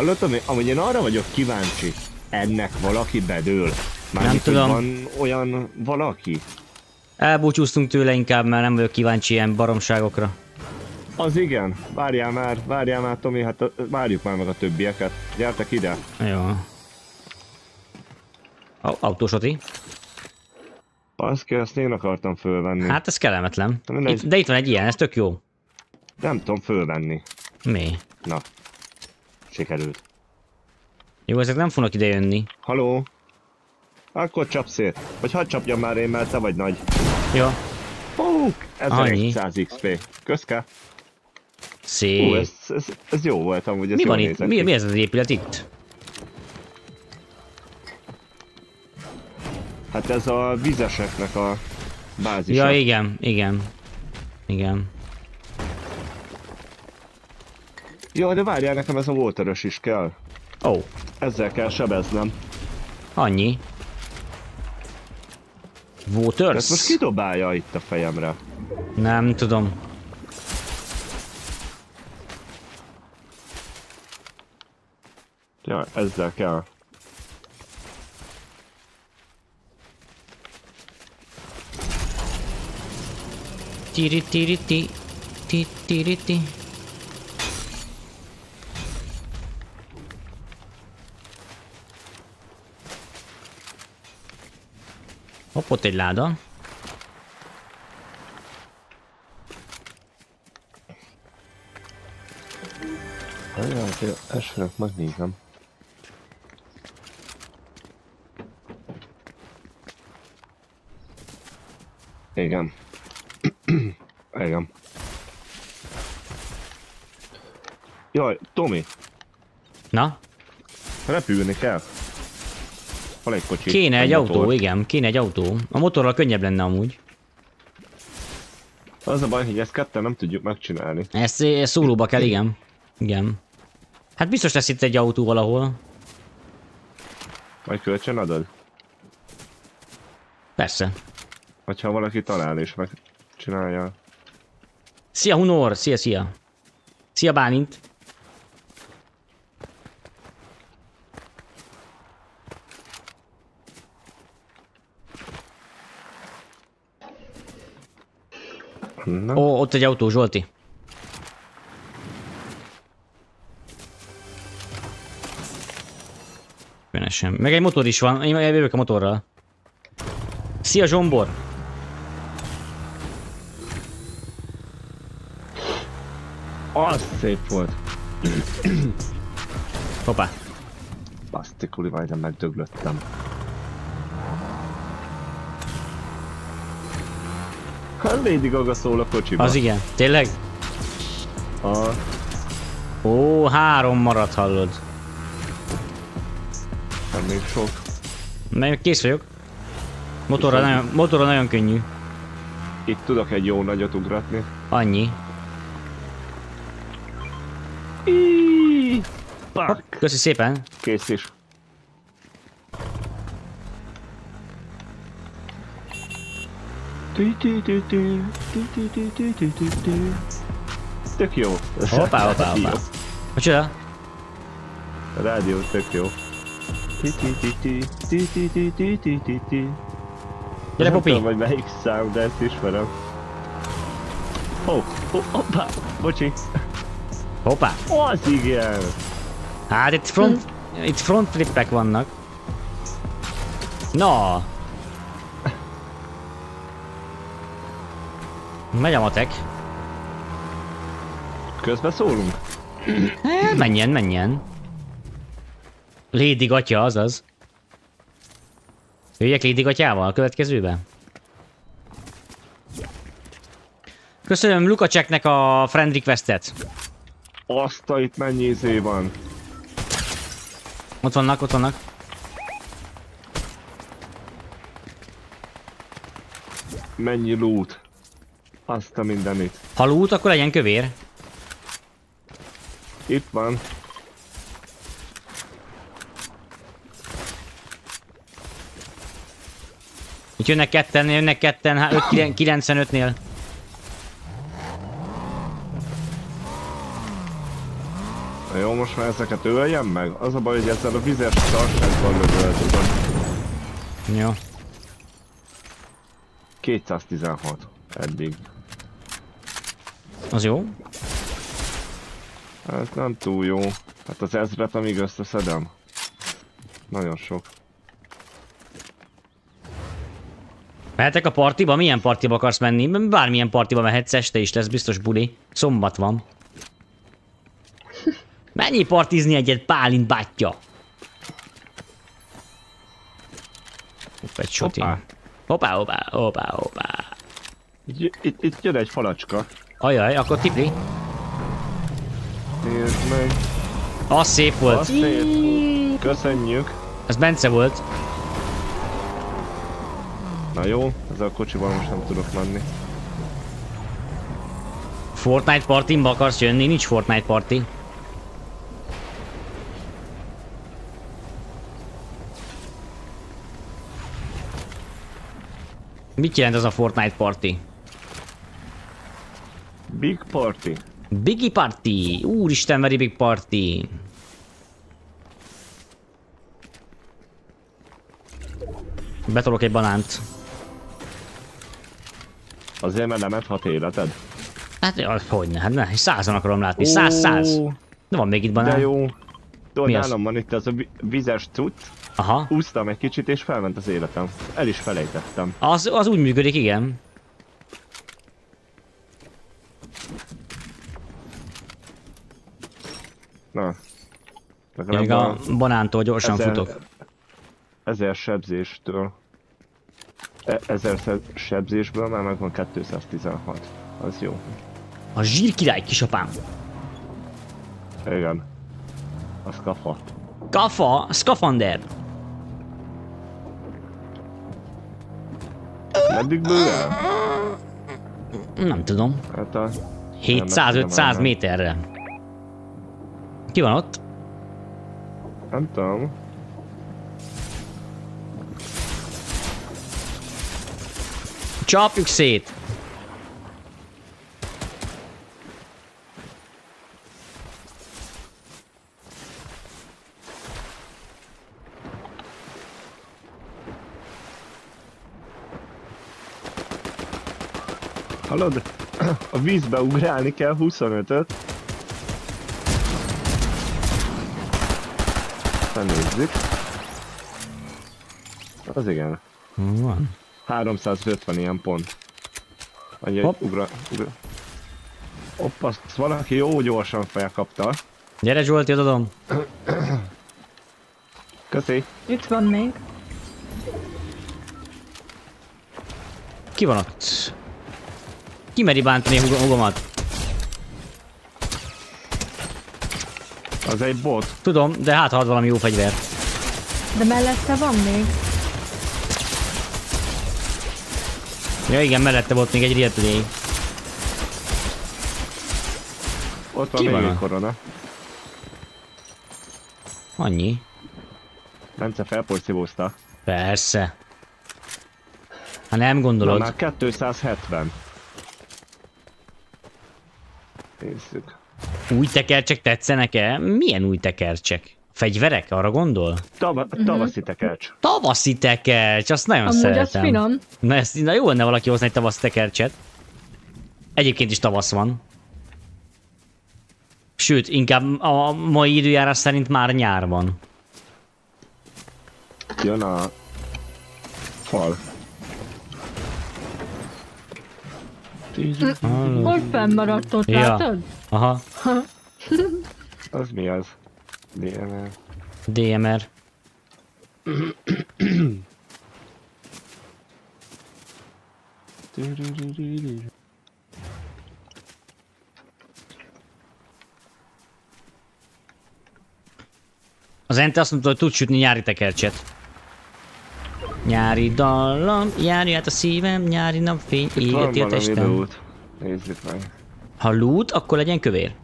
Speaker 4: Hallod, Tomi? Amúgy én arra vagyok kíváncsi. Ennek valaki bedől. Mármint, hogy
Speaker 1: tudom.
Speaker 4: van olyan valaki.
Speaker 1: Elbúcsúztunk tőle inkább, mert nem vagyok kíváncsi ilyen baromságokra.
Speaker 4: Az igen, várjál már, várjál már Tomi, hát várjuk már meg a többieket. Gyertek ide.
Speaker 1: Jó. Au- Autósoti.
Speaker 4: Baszki, ezt én akartam fölvenni. Hát...
Speaker 1: Hát ez kellemetlen.
Speaker 4: Mindegy.
Speaker 1: Itt, de itt van egy ilyen, ez tök jó.
Speaker 4: Nem tudom fölvenni.
Speaker 1: Mi?
Speaker 4: Na. Sikerült.
Speaker 1: Jó, ezek nem fognak ide jönni.
Speaker 4: Haló? Akkor csap szét. Vagy hadd csapjam már én, mert te vagy nagy.
Speaker 1: Jó. Annyi.
Speaker 4: 1100 XP. Közke? Hú,
Speaker 1: Szép.
Speaker 4: ez, ez, ez, jó volt amúgy, ez
Speaker 1: Mi van itt? Mi, mi ez az épület itt?
Speaker 4: Hát ez a vizeseknek a bázisa.
Speaker 1: Ja, igen, igen. Igen.
Speaker 4: Jó, de várjál, nekem ez a waterös is kell.
Speaker 1: Ó, oh,
Speaker 4: Ezzel kell sebeznem.
Speaker 1: annyi. Waters?
Speaker 4: Ezt most kidobálja itt a fejemre.
Speaker 1: Nem tudom.
Speaker 4: Ja, ezzel kell.
Speaker 1: Tiri tiri ti. Ti tiri ti. Hopp, ott egy láda.
Speaker 4: Ajaj, esőnek megnézem. Igen. Igen. Jaj, Tomi,
Speaker 1: Na,
Speaker 4: repülni kell. Van egy kocsi.
Speaker 1: kéne egy
Speaker 4: motor.
Speaker 1: autó, igen, kéne egy autó. A motorral könnyebb lenne amúgy.
Speaker 4: Az a baj, hogy ezt ketten nem tudjuk megcsinálni.
Speaker 1: Ezt, ezt szólóba kell, igen. Igen. Hát biztos lesz itt egy autó valahol.
Speaker 4: Vagy kölcsön adod?
Speaker 1: Persze.
Speaker 4: Vagy ha valaki talál és megcsinálja.
Speaker 1: Szia Hunor, szia, szia. Szia Bálint.
Speaker 4: Na,
Speaker 1: Ó, ott egy autó, Zsolti. Különösen. Meg egy motor is van, én jövök a motorral. Szia Zsombor!
Speaker 4: az szép volt.
Speaker 1: Hoppá.
Speaker 4: Basztikuli, majdnem megdöglöttem. Lady Gaga szól a kocsiba.
Speaker 1: Az igen. Tényleg?
Speaker 4: A,
Speaker 1: Ó, három maradt hallod.
Speaker 4: nem még sok.
Speaker 1: Mert kész vagyok. Motorra nagyon, motorra nagyon könnyű.
Speaker 4: Itt tudok egy jó nagyot ugratni.
Speaker 1: Annyi.
Speaker 4: Pak!
Speaker 1: Köszi szépen.
Speaker 4: Kész is. Tök jó.
Speaker 1: Hoppá, hoppá, hoppá. Hogy csinál?
Speaker 4: A rádió tök jó.
Speaker 1: Gyere, Popi!
Speaker 4: Nem tudom, hogy melyik szám, de ezt ismerem. Ó, oh, oh, hoppá, bocsi.
Speaker 1: Hoppá.
Speaker 4: Az igen.
Speaker 1: Hát itt front, itt front flippek vannak. Na, Megy a matek.
Speaker 4: Közben szólunk.
Speaker 1: Eh, menjen, menjen. Lady Gatya, azaz. Jöjjek Lady Gatyával a következőbe? Köszönöm Lukacseknek a friend requestet.
Speaker 4: Azt a itt mennyi izé van.
Speaker 1: Ott vannak, ott vannak.
Speaker 4: Mennyi loot. Azt a mindenit.
Speaker 1: Ha lút, akkor legyen kövér.
Speaker 4: Itt van.
Speaker 1: Itt jönnek ketten, jönnek ketten, há- öt- kilen- 95-nél.
Speaker 4: Na jó, most már ezeket öljem meg? Az a baj, hogy ezzel a vizes tartásban lövöl, tudod.
Speaker 1: Jó.
Speaker 4: 216 eddig.
Speaker 1: Az jó.
Speaker 4: Hát nem túl jó. Hát az ezret, amíg összeszedem. Nagyon sok.
Speaker 1: Mehetek a partiba? Milyen partiba akarsz menni? Bármilyen partiba mehetsz, este is lesz biztos buli. Szombat van. Mennyi partizni egyet Pálint bátyja? Hopp, egy soti.
Speaker 4: Hoppá.
Speaker 1: Hoppá, hoppá, hoppá, hoppá.
Speaker 4: Itt, itt, itt jön egy falacska.
Speaker 1: Ajaj, akkor tipli.
Speaker 4: Nézd meg.
Speaker 1: Az szép volt.
Speaker 4: Az szép. Köszönjük.
Speaker 1: Ez Bence volt.
Speaker 4: Na jó, ezzel a kocsival most nem tudok menni.
Speaker 1: Fortnite partimba akarsz jönni? Nincs Fortnite party. Mit jelent ez a Fortnite party?
Speaker 4: Big party.
Speaker 1: Biggie party! Úristen, very big party! Betolok egy banánt.
Speaker 4: Azért mert nem hat életed.
Speaker 1: Hát, ja, hogyne, hát ne, százan akarom látni. Száz, száz. De van még itt
Speaker 4: De
Speaker 1: banán.
Speaker 4: jó. Tudod, nálam van itt az a vi- vizes cucc.
Speaker 1: Aha.
Speaker 4: Úsztam egy kicsit és felment az életem. El is felejtettem.
Speaker 1: Az, az úgy működik, igen.
Speaker 4: Na.
Speaker 1: Még a
Speaker 4: a
Speaker 1: banántól gyorsan
Speaker 4: ezer-
Speaker 1: futok.
Speaker 4: ezer sebzéstől. E- ezer se- sebzésből már megvan 216. Az jó.
Speaker 1: A zsírkirály kisapám.
Speaker 4: Igen. Az kafa.
Speaker 1: Kafa, skafander.
Speaker 4: Meddig ből el?
Speaker 1: Nem tudom.
Speaker 4: Hát a...
Speaker 1: 700-500
Speaker 4: nem.
Speaker 1: méterre. Ki van ott?
Speaker 4: Nem tudom.
Speaker 1: Csapjuk szét!
Speaker 4: Hallod? A vízbe ugrálni kell 25-öt. Na nézzük. Az igen.
Speaker 1: Van.
Speaker 4: 350 ilyen pont. Annyi,
Speaker 1: Hopp.
Speaker 4: ugra, ugra. Hopp, azt valaki jó gyorsan felkapta.
Speaker 1: Gyere Zsolti, adom.
Speaker 4: Köszi.
Speaker 2: Itt van még.
Speaker 1: Ki van ott? Ki meri bántani a hug- hugomat?
Speaker 4: Az egy bot.
Speaker 1: Tudom, de hát ha ad valami jó fegyver.
Speaker 2: De mellette van még.
Speaker 1: Ja igen, mellette volt még egy replay.
Speaker 4: Ott van
Speaker 1: Ki
Speaker 4: még
Speaker 1: van?
Speaker 4: egy korona.
Speaker 1: Annyi.
Speaker 4: Bence felporcibózta.
Speaker 1: Persze. Ha nem
Speaker 4: Na,
Speaker 1: gondolod.
Speaker 4: már 270. Nézzük.
Speaker 1: Új tekercsek tetszenek-e? Milyen új tekercsek? Fegyverek? Arra gondol?
Speaker 4: Tava, tavaszi tekercs.
Speaker 1: Tavaszi tekercs, azt nagyon
Speaker 2: Amúgy az
Speaker 1: szeretem.
Speaker 2: finom.
Speaker 1: Na, ezt, na jó lenne valaki hozni egy tavaszi tekercset. Egyébként is tavasz van. Sőt, inkább a mai időjárás szerint már nyár van.
Speaker 4: Jön a fal.
Speaker 2: Hogy fennmaradt ott,
Speaker 1: Ja.
Speaker 2: látod?
Speaker 1: Aha,
Speaker 4: Az mi az? DNL.
Speaker 1: DMR. Az Ente azt mondta, hogy tud sütni nyári tekercset. Nyári dallam, járj át a szívem, nyári napfény, égeti a testem.
Speaker 4: Nézzük meg.
Speaker 1: Ha lút, akkor legyen kövér.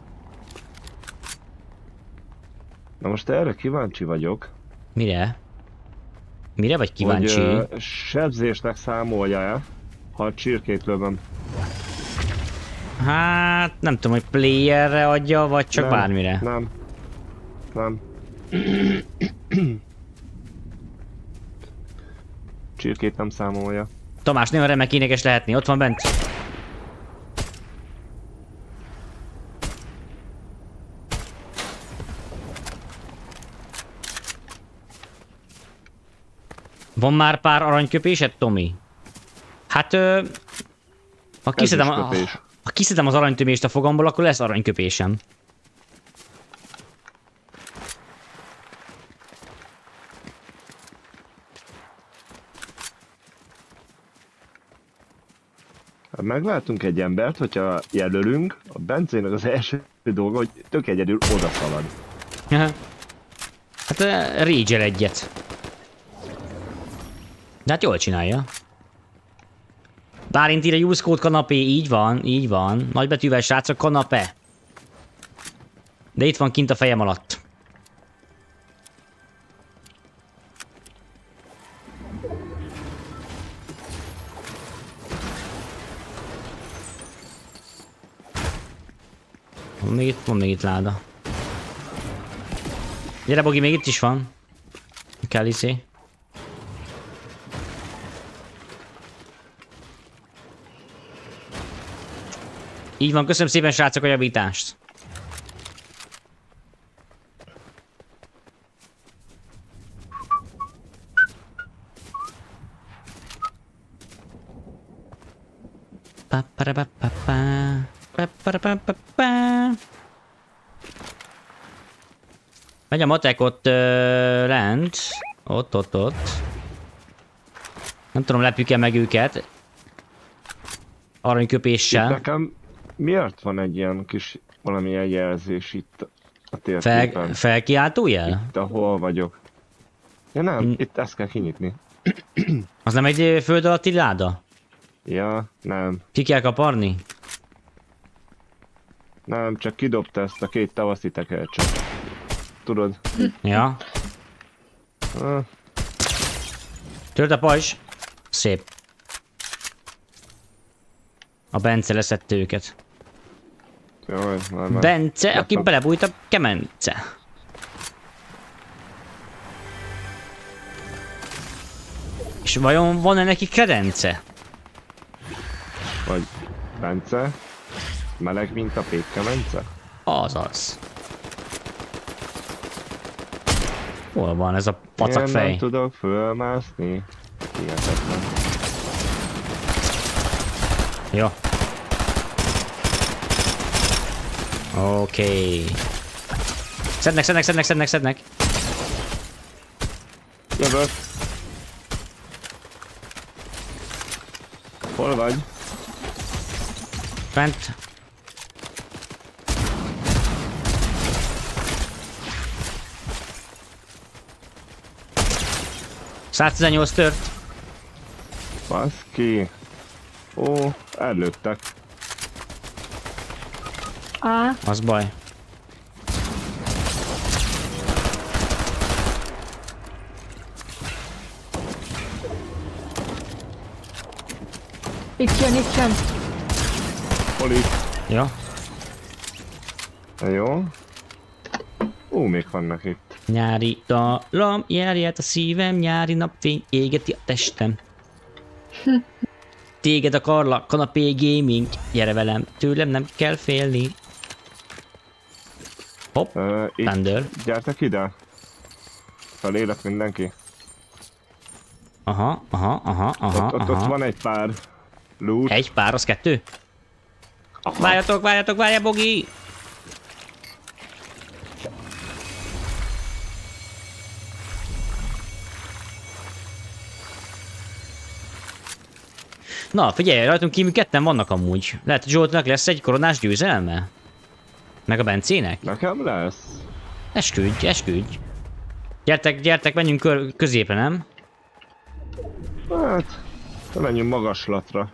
Speaker 4: Na most erre kíváncsi vagyok.
Speaker 1: Mire? Mire vagy kíváncsi?
Speaker 4: Hogy ö, sebzésnek számolja-e, ha a csirkét lövöm.
Speaker 1: Hát nem tudom, hogy playerre adja, vagy csak
Speaker 4: nem,
Speaker 1: bármire.
Speaker 4: Nem. Nem. Csirkét nem számolja.
Speaker 1: Tamás, nagyon remek énekes lehetni, ott van bent. Van már pár aranyköpésed, Tomi? Hát, ö, ha kiszedem,
Speaker 4: is
Speaker 1: a, ha kiszedem az aranytömést a fogamból, akkor lesz aranyköpésem.
Speaker 4: Meglátunk egy embert, hogyha jelölünk, a Bencének az első dolga, hogy tök egyedül oda szalad.
Speaker 1: hát ö, rage egyet. De hát jól csinálja. Bálint írja use code kanapé, így van, így van. Nagybetűvel srácok, kanapé. De itt van kint a fejem alatt. Van még itt, van még itt láda. Gyere Bogi, még itt is van. Kell izé. Így van, köszönöm szépen srácok a javítást. Megy a matek ott ö, lent. Ott, ott, ott. Nem tudom, lepjük-e meg őket.
Speaker 4: Itt
Speaker 1: Aranyköpéssel.
Speaker 4: nekem miért van egy ilyen kis valamilyen jelzés itt a térképen?
Speaker 1: Fel, felkiáltójel?
Speaker 4: Itt, ahol vagyok. Ja nem,
Speaker 1: Mm.
Speaker 4: itt ezt kell kinyitni.
Speaker 1: Az nem egy föld alatti láda?
Speaker 4: Ja, nem.
Speaker 1: Ki kell kaparni?
Speaker 4: Nem, csak kidobta ezt a két tavaszi tekercset. Tudod?
Speaker 1: Ja.
Speaker 4: Ah,
Speaker 1: Tört a pajzs. Szép. A Bence leszette őket.
Speaker 4: Jaj, már, már.
Speaker 1: Bence, aki
Speaker 4: Laptop.
Speaker 1: belebújt a kemence. És vajon van-e neki kedence?
Speaker 4: Vagy Bence? Meleg, mint a pékkemence?
Speaker 1: Azaz. Hol van ez a pacak
Speaker 4: nem
Speaker 1: fej?
Speaker 4: tudok fölmászni. Hihetetlen.
Speaker 1: Jó. Oké. Okay. Szednek, szednek, szednek, szednek, szednek.
Speaker 4: Jövök. Hol vagy?
Speaker 1: Fent. Száztizennyolc tört.
Speaker 4: Baszki. Ó, előttek.
Speaker 2: Á,
Speaker 1: Az baj.
Speaker 2: itt jön, itt jön.
Speaker 4: Hol itt?
Speaker 1: Jó.
Speaker 4: Jó. Ó, még vannak itt.
Speaker 1: Nyári dalom, járját a szívem, nyári napfény égeti a testem. Téged a karla, kanapé gaming, gyere velem, tőlem nem kell félni. Hopp,
Speaker 4: itt.
Speaker 1: Thunder.
Speaker 4: Gyertek ide. Felélek mindenki.
Speaker 1: Aha, aha, aha, aha,
Speaker 4: ott, ott, ott
Speaker 1: aha.
Speaker 4: van egy pár loot.
Speaker 1: Egy pár, az kettő?
Speaker 4: Aha.
Speaker 1: Várjatok, várjatok, várja Bogi! Na, figyelj, rajtunk kívül ketten vannak amúgy. Lehet, hogy Zsoltnak lesz egy koronás győzelme? Meg a Bencének?
Speaker 4: Nekem lesz.
Speaker 1: Esküdj, esküdj. Gyertek, gyertek, menjünk kör, középre, nem?
Speaker 4: Hát, menjünk magaslatra.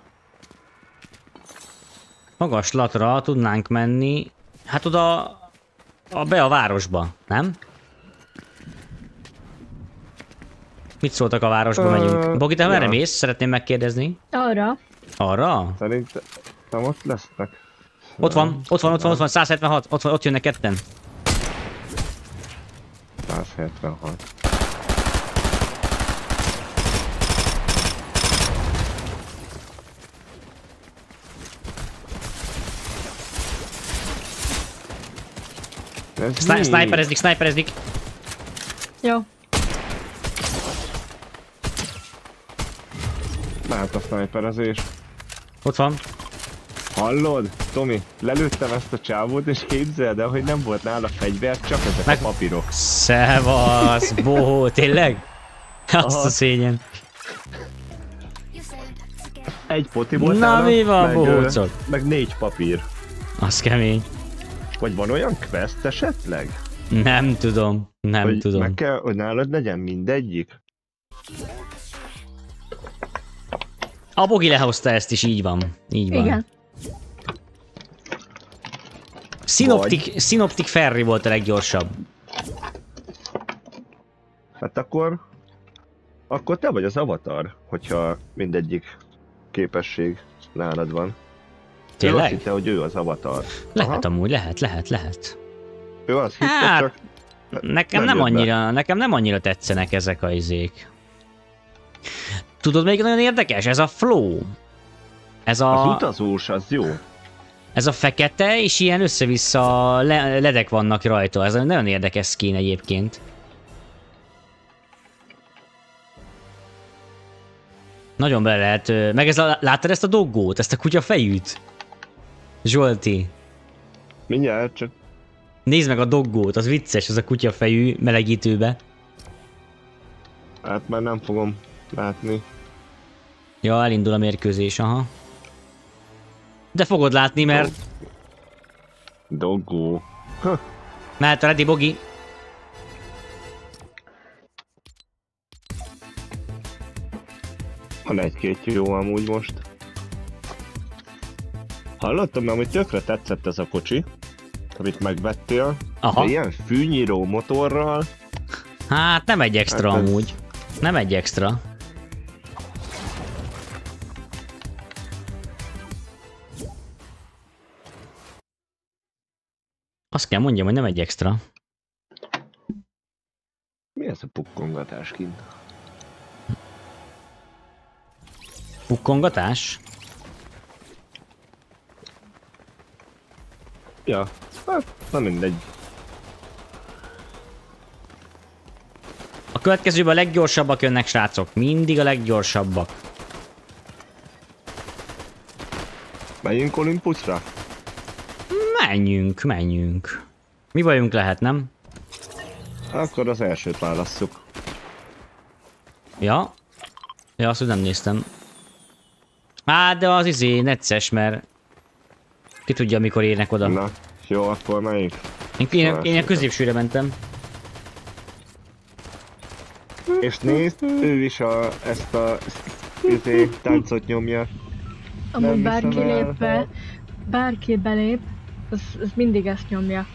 Speaker 1: Magaslatra tudnánk menni. Hát oda a, be a városba, nem? Mit szóltak a városba megyünk? Bogi, te
Speaker 4: ja.
Speaker 1: merre mész? Szeretném megkérdezni.
Speaker 2: Arra.
Speaker 1: Arra?
Speaker 4: Szerintem ott lesznek.
Speaker 1: Ott van, ott van, ott van, ott van, 176, ott, van, ott jönnek ketten.
Speaker 4: 176. Ez
Speaker 1: Sni-? Sniperezdik, sniperezdik.
Speaker 2: Jó.
Speaker 4: Mehet a sniperezés.
Speaker 1: Ott van.
Speaker 4: Hallod? Tomi, lelőttem ezt a csávót, és képzeld el, hogy nem volt nála fegyver, csak ezek
Speaker 1: Meg-
Speaker 4: a papírok.
Speaker 1: Szevasz, bohó, tényleg? Azt
Speaker 4: Aha.
Speaker 1: a szégyen.
Speaker 4: Egy poti volt
Speaker 1: Na, mi van,
Speaker 4: meg,
Speaker 1: bohócok?
Speaker 4: meg négy papír.
Speaker 1: Az kemény.
Speaker 4: Vagy van olyan quest esetleg?
Speaker 1: Nem tudom, nem
Speaker 4: hogy
Speaker 1: tudom.
Speaker 4: meg kell, hogy nálad legyen mindegyik?
Speaker 1: A Bogi lehozta ezt is, így van. Így van.
Speaker 2: Igen.
Speaker 1: Synoptic, Synoptic Ferry volt a leggyorsabb.
Speaker 4: Hát akkor... Akkor te vagy az avatar, hogyha mindegyik képesség nálad van. Ő azt
Speaker 1: Tényleg?
Speaker 4: hitte, hogy ő az avatar.
Speaker 1: Lehet amúgy, lehet, lehet, lehet.
Speaker 4: Ő azt hitte,
Speaker 1: Hát,
Speaker 4: csak...
Speaker 1: Nekem
Speaker 4: Nem
Speaker 1: nem,
Speaker 4: be.
Speaker 1: annyira, nekem nem annyira tetszenek ezek a izék. Tudod, még nagyon érdekes? Ez a flow. Ez
Speaker 4: Az
Speaker 1: a,
Speaker 4: utazós, az jó.
Speaker 1: Ez a fekete, és ilyen össze-vissza le, ledek vannak rajta. Ez nagyon érdekes skin egyébként. Nagyon bele lehet... Meg ez a, láttad ezt a doggót? Ezt a kutya fejűt? Zsolti.
Speaker 4: Mindjárt csak...
Speaker 1: Nézd meg a doggót, az vicces, ez a kutya fejű melegítőbe.
Speaker 4: Hát már nem fogom látni.
Speaker 1: Ja, elindul a mérkőzés, aha. De fogod látni, mert
Speaker 4: Doggó.
Speaker 1: mehet a Ready Bogi.
Speaker 4: Van egy-két jó amúgy most. Hallottam, hogy tökre tetszett ez a kocsi, amit megvettél.
Speaker 1: Aha.
Speaker 4: De ilyen fűnyíró motorral,
Speaker 1: Hát nem egy extra
Speaker 4: Hát ez-
Speaker 1: amúgy. Nem egy extra. Azt kell mondjam, hogy nem egy extra.
Speaker 4: mi ez a pukkongatás kint?
Speaker 1: Pukkongatás?
Speaker 4: Ja, hát, na mindegy.
Speaker 1: A következőben a leggyorsabbak jönnek, srácok. Mindig a leggyorsabbak.
Speaker 4: Menjünk Olympusra?
Speaker 1: Menjünk, menjünk. Mi bajunk lehet, nem?
Speaker 4: Akkor az elsőt válasszuk.
Speaker 1: Ja? Ja, azt úgy nem néztem. Á, de az izé necces, mert ki tudja, mikor érnek oda.
Speaker 4: Na, jó, akkor melyik?
Speaker 1: Én, én, én a középsőre mentem.
Speaker 4: És nézd, ő is a, ezt a izé, táncot nyomja.
Speaker 2: Amúgy bárki lép be, bárki belép, az, az mindig ezt nyomja.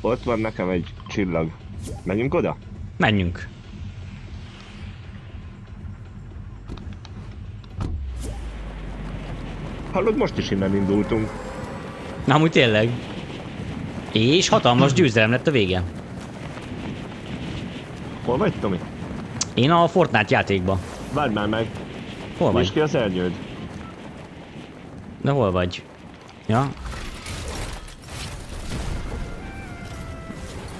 Speaker 4: Ott van nekem egy csillag. Menjünk oda?
Speaker 1: Menjünk.
Speaker 4: Hallod, most is innen indultunk.
Speaker 1: Na, amúgy tényleg. És hatalmas győzelem lett a vége.
Speaker 4: Hol vagy, Tomi?
Speaker 1: Én a Fortnite játékba.
Speaker 4: Várj már meg,
Speaker 1: Hol
Speaker 4: nyisd
Speaker 1: vagy?
Speaker 4: ki az ernyőd.
Speaker 1: De hol vagy? Ja.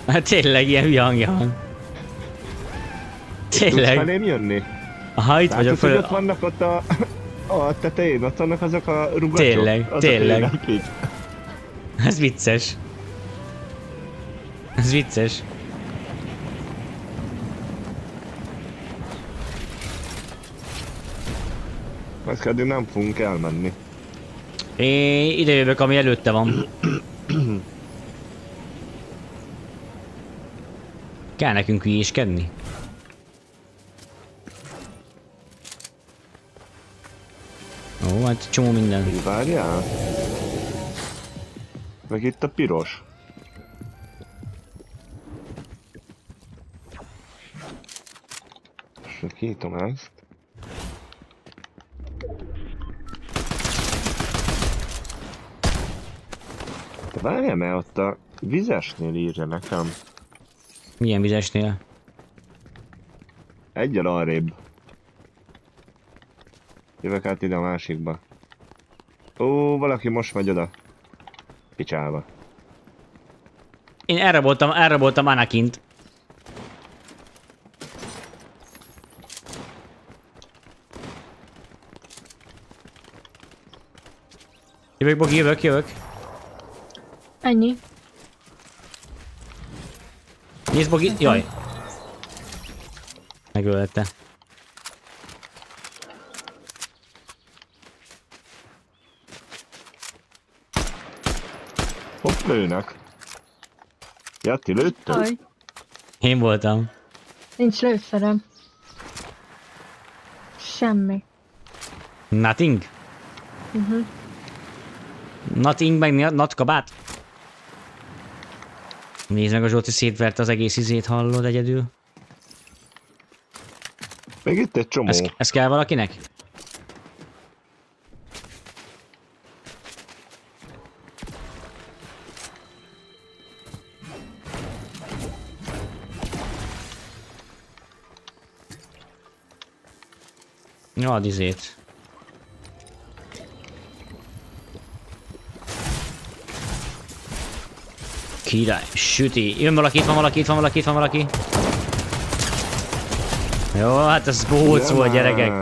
Speaker 1: Hát tényleg ilyen hülye hangja van.
Speaker 4: Tudsz
Speaker 1: Tényleg.
Speaker 4: felém jönni?
Speaker 1: Aha, itt vagyok föl.
Speaker 4: ott vannak ott a, a tetején, ott vannak azok a rugacsok?
Speaker 1: Tényleg,
Speaker 4: azok
Speaker 1: tényleg. Ez vicces. Ez vicces.
Speaker 4: Ezt eddig nem fogunk elmenni.
Speaker 1: Én ide jövök, ami előtte van. Kell nekünk hülyéskedni? Ó, hát csomó minden.
Speaker 4: Várjál? Meg itt a piros. És kinyitom ezt. De várjál, mert ott a vizesnél írja nekem.
Speaker 1: Milyen vizesnél?
Speaker 4: Egyel arrébb. Jövök át ide a másikba. Ó, valaki most megy oda. Picsába.
Speaker 1: Én erre voltam Anakint. Jövök, Bogi, jövök, jövök.
Speaker 2: Ennyi.
Speaker 1: Nézd, Bogi, jaj. Megölte.
Speaker 4: Hopp, lőnek. Ja, ti lőttök?
Speaker 1: Én voltam.
Speaker 2: nincs lőszerem. Semmi.
Speaker 1: Nothing?
Speaker 2: Uh-huh.
Speaker 1: Nothing meg not kabát? Nézd meg a Zsolti szétverte az egész izét, hallod egyedül?
Speaker 4: Még itt egy csomó.
Speaker 1: Ez, ez kell valakinek? Ad izét. Király, süti. Jön valaki, itt van valaki, itt van valaki, itt van valaki. Jó, hát ez bohóc volt, gyerekek.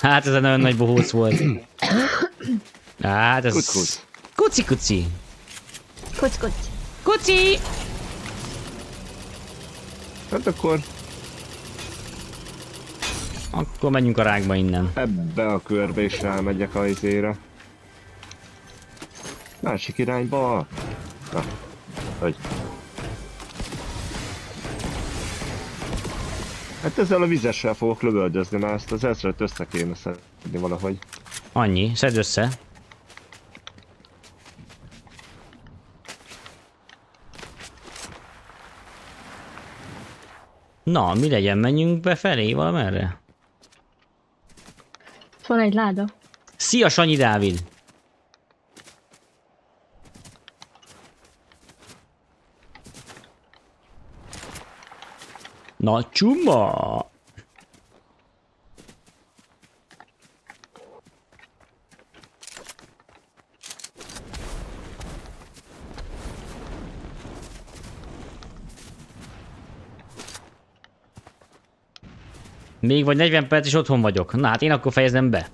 Speaker 1: Hát ez egy nagyon nagy bohóc volt. Hát ez...
Speaker 4: Kuc-kuc.
Speaker 1: Kuci kuci.
Speaker 2: Kuc, kuc.
Speaker 1: Kuci!
Speaker 4: Hát akkor
Speaker 1: Akkor menjünk a rákba innen.
Speaker 4: ebbe a körbe is rámegyek a izére. Másik irányba. Na, hogy. Hát ezzel a vizessel fogok lövöldözni, mert ezt az ezret össze kéne szedni valahogy.
Speaker 1: Annyi, szedd össze. Na, mi legyen, menjünk befelé valamerre?
Speaker 2: Van egy láda.
Speaker 1: Szia, Sanyi Dávid! Na, csuma! Még vagy 40 perc és otthon vagyok. Na hát én akkor fejezem be.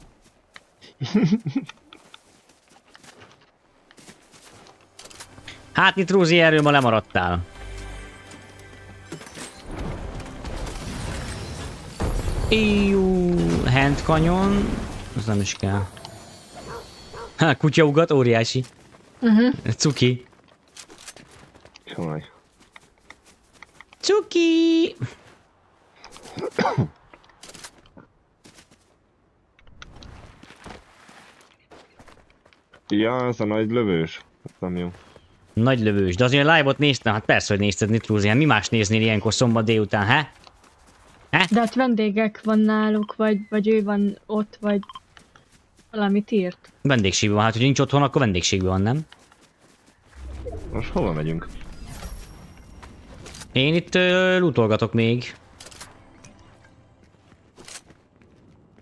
Speaker 1: Hát Nitrózi, erről ma lemaradtál. Iú, hand kanyon. Az nem is kell. Ha, kutya ugat, óriási.
Speaker 2: Uh-huh.
Speaker 1: Cuki.
Speaker 4: Jaj.
Speaker 1: Cuki!
Speaker 4: Ja, ez a nagy lövős. Ez nem jó.
Speaker 1: Nagy lövős, de azért a live-ot néztem, hát persze, hogy nézted Nitrózi, hát mi más néznél ilyenkor szombat délután, he?
Speaker 2: De hát vendégek van náluk, vagy, vagy ő van ott, vagy valamit írt.
Speaker 1: Vendégségben van, hát hogy nincs otthon, akkor vendégségben van, nem?
Speaker 4: Most hova megyünk?
Speaker 1: Én itt ö, lootolgatok még.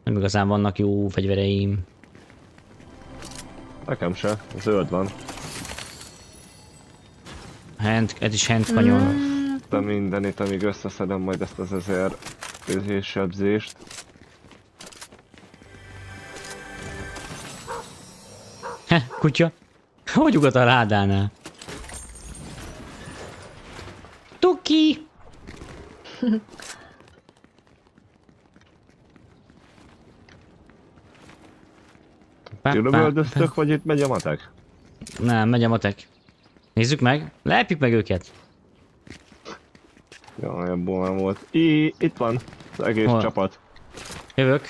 Speaker 1: Nem igazán vannak jó fegyvereim.
Speaker 4: Nekem se. Zöld van.
Speaker 1: Hand, ez is hand kanyon.
Speaker 4: De mindenit, amíg összeszedem majd ezt az ezer és sebzést.
Speaker 1: Heh, kutya. Hogy ugat a ládánál? Tuki!
Speaker 4: Ti lövöldöztök, vagy itt megy a matek?
Speaker 1: Nem, megy a matek. Nézzük meg. Lepjük meg őket.
Speaker 4: Jaj, abból nem volt. I, itt van az egész
Speaker 1: Hol?
Speaker 4: csapat.
Speaker 1: Jövök.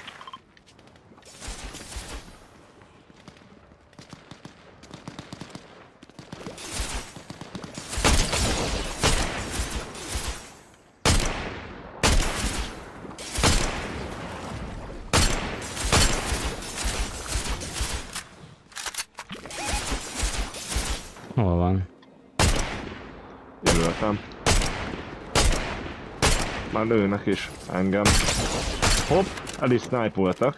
Speaker 1: Hol van?
Speaker 4: Jelöltem. Már lőnek is engem. Hopp, el is snipe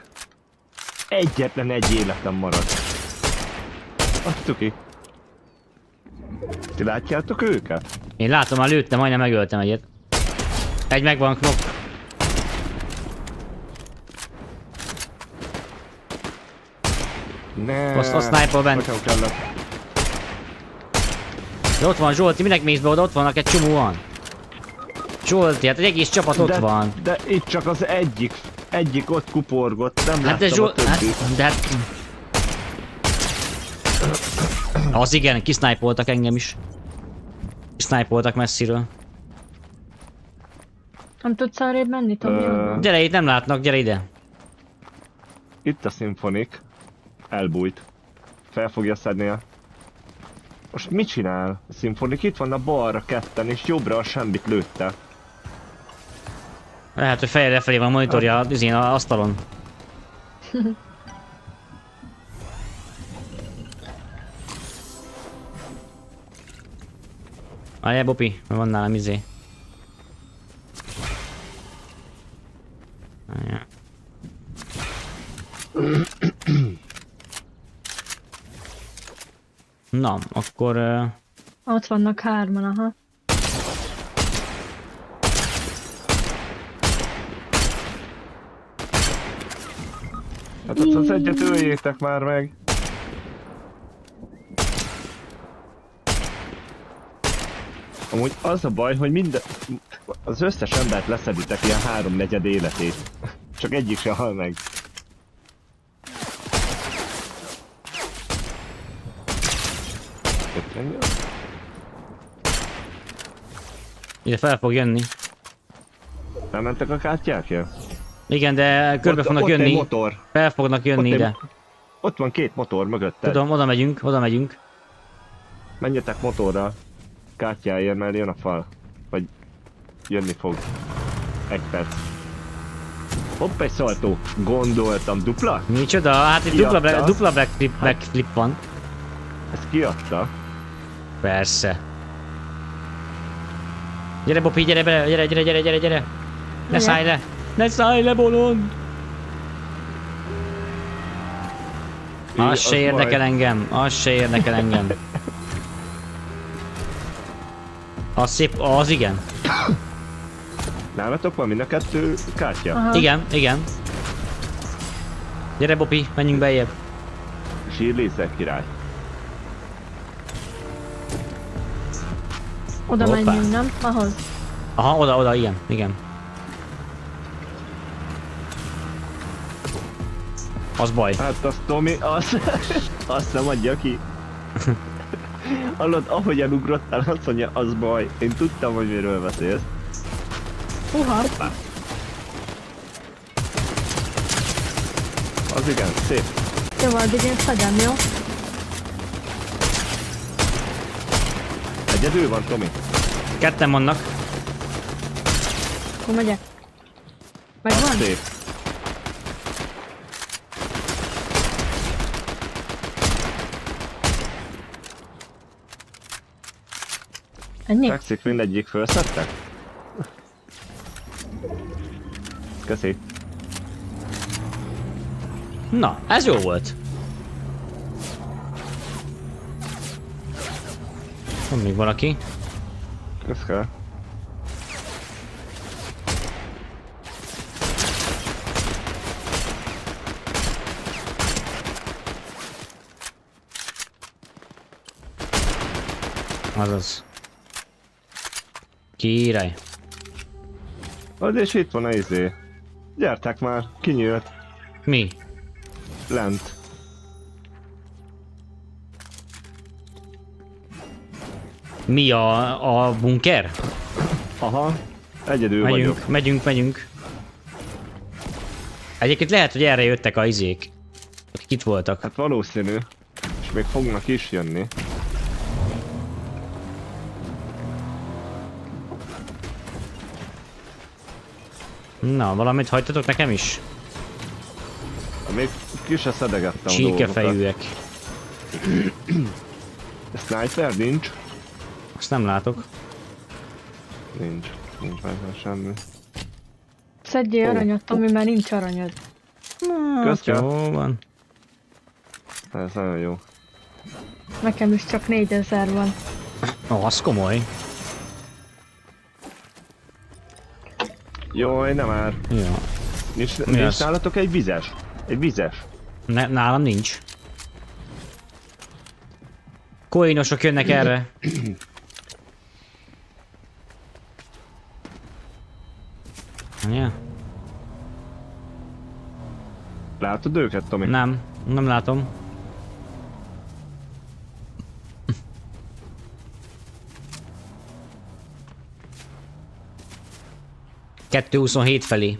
Speaker 4: Egyetlen egy életem maradt. Azt tuki. Ti látjátok őket?
Speaker 1: Én látom, már lőttem, majdnem megöltem egyet. Egy megvan, knok.
Speaker 4: Ne.
Speaker 1: Azt- azt sniper bent. De ott van Zsolti, minek mész be oda? Ott vannak egy csomóan. Zsolti, hát egy egész csapat ott
Speaker 4: de,
Speaker 1: van.
Speaker 4: De itt csak az egyik, egyik ott kuporgott, nem
Speaker 1: Hát de
Speaker 4: láttam
Speaker 1: Zsolt...
Speaker 4: a
Speaker 1: Hát,
Speaker 4: többit.
Speaker 1: de hát... Az igen, kisznájpoltak engem is. Kisznájpoltak messziről.
Speaker 2: Nem tudsz arrébb menni, Tomi?
Speaker 4: Ö?
Speaker 1: Gyere, itt nem látnak, gyere ide.
Speaker 4: Itt a szimfonik. Elbújt. Fel fogja szedni a... Most mit csinál a szimfonik? Itt van a balra ketten, és jobbra a semmit lőtte.
Speaker 1: Lehet, hogy fejre felé van a monitorja az én a asztalon. Ajaj, Bopi, mert van nálam izé. Na, akkor... Uh,
Speaker 2: Ott vannak hárman, aha.
Speaker 4: Hát ott az egyet öljétek már meg. Amúgy az a baj, hogy minden... Az összes embert leszeditek ilyen háromnegyed életét. Csak egyik se hal meg.
Speaker 1: Ide fel fog jönni.
Speaker 4: Elmentek a kártyákja?
Speaker 1: Igen, de körbe
Speaker 4: Ott-
Speaker 1: fognak
Speaker 4: ott egy
Speaker 1: jönni.
Speaker 4: motor.
Speaker 1: Fel fognak jönni
Speaker 4: Ott egy-
Speaker 1: ide.
Speaker 4: Ott van két motor mögötted.
Speaker 1: Tudom, oda megyünk, oda megyünk.
Speaker 4: Menjetek motorral. Kártyáért, mert jön a fal. Vagy jönni fog. Egy perc. Hopp, egy szaltó. Gondoltam, dupla?
Speaker 1: Micsoda? Hát
Speaker 4: Ki
Speaker 1: dupla, black, dupla backflip, backflip van.
Speaker 4: Ezt kiadta.
Speaker 1: Persze. Gyere Bopi, gyere bele, gyere, gyere, gyere, gyere, gyere. Ne szállj le! Ne szállj le, bolond!
Speaker 4: Ő,
Speaker 1: Az
Speaker 4: az
Speaker 1: se érdekel
Speaker 4: baj.
Speaker 1: engem, az se érdekel engem. Az szép, az igen.
Speaker 4: Nálatok van mind a kettő kártya?
Speaker 2: Aha.
Speaker 1: Igen, igen. Gyere Bopi, menjünk bejebb.
Speaker 4: Zsírlézek király.
Speaker 2: Oda
Speaker 1: Hoppá.
Speaker 2: menjünk, nem? Ahhoz.
Speaker 1: Aha, oda, oda, igen, igen. Az baj.
Speaker 4: Hát az Tomi, az, azt nem adja ki. Hallod, ahogy elugrottál, azt mondja, az baj. Én tudtam, hogy miről beszélsz.
Speaker 2: Puha.
Speaker 4: Az igen, szép.
Speaker 2: Jó, addig én szedem, jó?
Speaker 4: Egyedül van, Tomi.
Speaker 1: Ketten vannak.
Speaker 2: Akkor megyek. Megvan?
Speaker 4: Szép.
Speaker 2: Ennyi?
Speaker 4: Fekszik mindegyik, felszettek? Köszi.
Speaker 1: Na, ez jó volt. Van még valaki?
Speaker 4: Kösz kell.
Speaker 1: Azaz. Király.
Speaker 4: Az és itt van a izé. Gyertek már, kinyílt.
Speaker 1: Mi?
Speaker 4: Lent.
Speaker 1: Mi a, a bunker?
Speaker 4: Aha. Egyedül vagyok.
Speaker 1: Megyünk, megyünk, megyünk. Egyébként lehet, hogy erre jöttek a izék. Akik itt voltak.
Speaker 4: Hát valószínű. És még fognak is jönni.
Speaker 1: Na, valamit hagytatok nekem is?
Speaker 4: Még ki se szedegettem.
Speaker 1: Csíkefejűek.
Speaker 4: Sniper nincs?
Speaker 1: Azt nem látok.
Speaker 4: Nincs. Nincs benne semmi.
Speaker 2: Szedjél
Speaker 4: Ó.
Speaker 2: aranyat, Tomi, mert nincs aranyad.
Speaker 4: Köszönöm.
Speaker 1: jó van.
Speaker 4: Ez nagyon jó.
Speaker 2: Nekem is csak 4000 van.
Speaker 1: Ó, az komoly.
Speaker 4: Jaj, nem már.
Speaker 1: Jó.
Speaker 4: Nincs,
Speaker 1: Mi
Speaker 4: nincs
Speaker 1: az?
Speaker 4: nálatok egy vizes? Egy vizes?
Speaker 1: Ne, nálam nincs. Koinosok jönnek erre. Ja?
Speaker 4: Látod őket, Tomi?
Speaker 1: Nem, nem látom. Kettő 27 felé.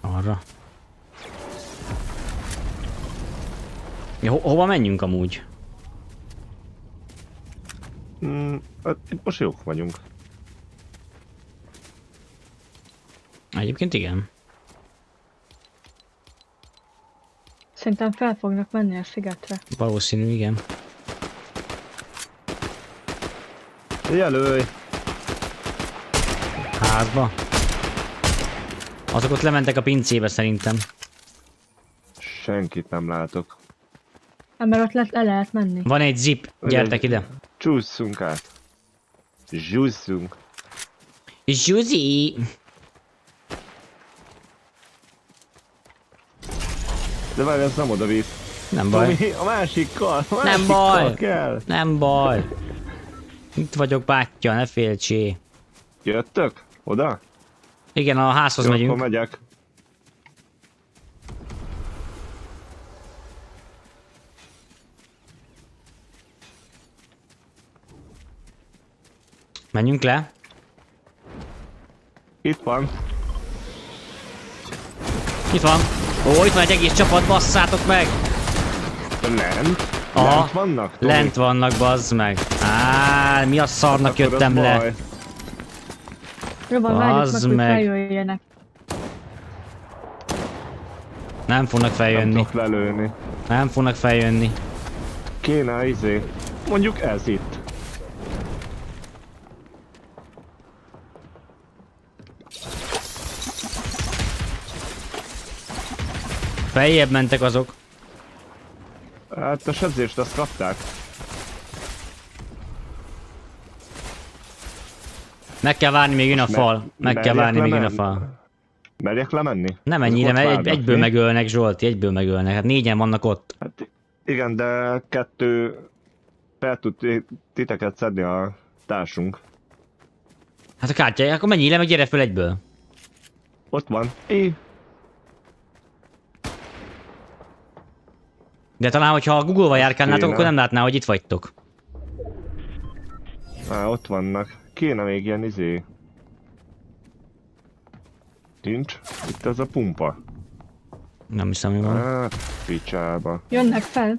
Speaker 1: Arra. Ja, ho hova menjünk amúgy?
Speaker 4: Mm, hát most jók vagyunk.
Speaker 1: Egyébként igen.
Speaker 2: Szerintem fel fognak menni a szigetre.
Speaker 1: Valószínű, igen.
Speaker 4: Jelölj!
Speaker 1: Házba. Azok ott lementek a pincébe szerintem.
Speaker 4: Senkit nem látok.
Speaker 2: Hát mert ott le, le lehet menni.
Speaker 1: Van egy zip, gyertek ide.
Speaker 4: Csúszunk át. Zsúzzunk.
Speaker 1: Zsuzi!
Speaker 4: De várj, ez nem oda visz.
Speaker 1: Nem baj.
Speaker 4: Tomi, a másikkal, a
Speaker 1: Nem
Speaker 4: másikkal
Speaker 1: baj.
Speaker 4: kell.
Speaker 1: Nem baj. Itt vagyok, bátyja, ne féltsé.
Speaker 4: Jöttök? Oda?
Speaker 1: Igen, a házhoz
Speaker 4: Jó,
Speaker 1: megyünk.
Speaker 4: akkor megyek.
Speaker 1: Menjünk le.
Speaker 4: Itt van.
Speaker 1: Itt van. Ó, itt van egy egész csapat, basszátok meg!
Speaker 4: Lent?
Speaker 1: Aha.
Speaker 4: Lent vannak? Tomi?
Speaker 1: Lent vannak, bazd meg. Á, mi a szarnak
Speaker 4: az
Speaker 1: jöttem le?
Speaker 2: van, várjuk
Speaker 1: Bazd
Speaker 2: meg, hogy
Speaker 1: meg.
Speaker 2: feljöjjenek.
Speaker 1: Nem fognak
Speaker 4: Nem
Speaker 1: feljönni.
Speaker 4: tudok lelőni.
Speaker 1: Nem fognak feljönni.
Speaker 4: Kéne izé. Mondjuk ez itt.
Speaker 1: Feljebb mentek azok.
Speaker 4: Hát a sebzést azt kapták.
Speaker 1: Meg kell várni, még jön a fal. Meg kell várni, még jön a fal.
Speaker 4: Merjek lemenni?
Speaker 1: Nem ennyire, mert egy, egyből
Speaker 4: mi?
Speaker 1: megölnek Zsolti, egyből megölnek. Hát négyen vannak ott.
Speaker 4: Hát igen, de kettő fel tud ti- titeket szedni a társunk.
Speaker 1: Hát a kártya, akkor menjél le, meg gyere föl egyből.
Speaker 4: Ott van. É.
Speaker 1: De talán, hogyha a Google-val járkálnátok,
Speaker 4: Kéne.
Speaker 1: akkor nem látná, hogy itt vagytok.
Speaker 4: Á, ott vannak. Kéne még ilyen izé. Nincs. Itt az a pumpa.
Speaker 1: Nem hiszem, hogy van.
Speaker 4: Hát, picsába.
Speaker 2: Jönnek fel.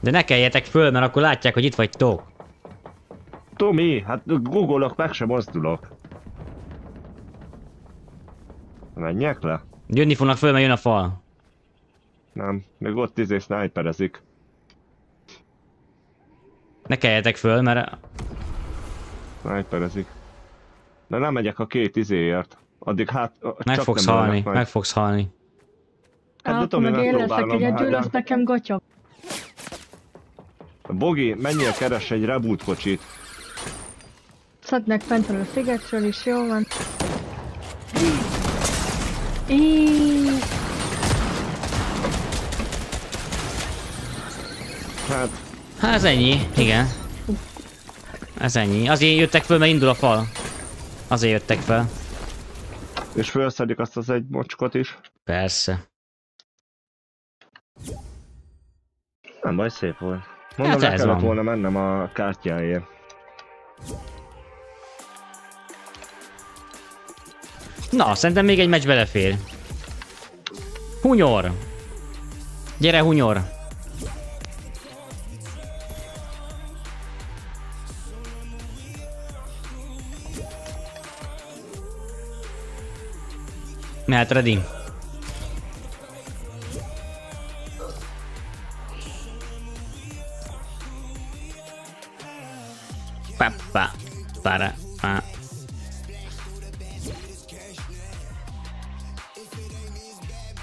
Speaker 1: De ne keljetek föl, mert akkor látják, hogy itt vagytok.
Speaker 4: Tomi, hát googolok, meg sem mozdulok. Menjek le?
Speaker 1: Jönni fognak föl, mert jön a fal.
Speaker 4: Nem, még ott izé sniperezik.
Speaker 1: Ne keljetek föl, mert
Speaker 4: Sniperezik. De nem megyek a két izéért. Addig hát...
Speaker 1: meg
Speaker 4: csak
Speaker 1: fogsz halni,
Speaker 4: meg.
Speaker 1: meg fogsz halni.
Speaker 4: Hát, de
Speaker 2: Hát,
Speaker 4: Tomi,
Speaker 2: meg én leszek egyedül,
Speaker 4: hát,
Speaker 2: az nekem gotyog.
Speaker 4: Bogi, menjél keres egy reboot kocsit.
Speaker 2: Szednek fentről a szigetről is, jó van. Íííí.
Speaker 4: Hát,
Speaker 1: Hát ez ennyi, igen. Ez ennyi. Azért jöttek föl, mert indul a fal. Azért jöttek fel.
Speaker 4: és felszedik azt az egy mocskot is.
Speaker 1: Persze.
Speaker 4: Nem baj, szép volt. Mondom,
Speaker 1: Hát ez
Speaker 4: kellett
Speaker 1: van.
Speaker 4: volna mennem a kártyáért.
Speaker 1: Na, szerintem még egy meccs belefér. Hunyor! Gyere, Hunyor! Mehet ready. Pa, pa, para, pa.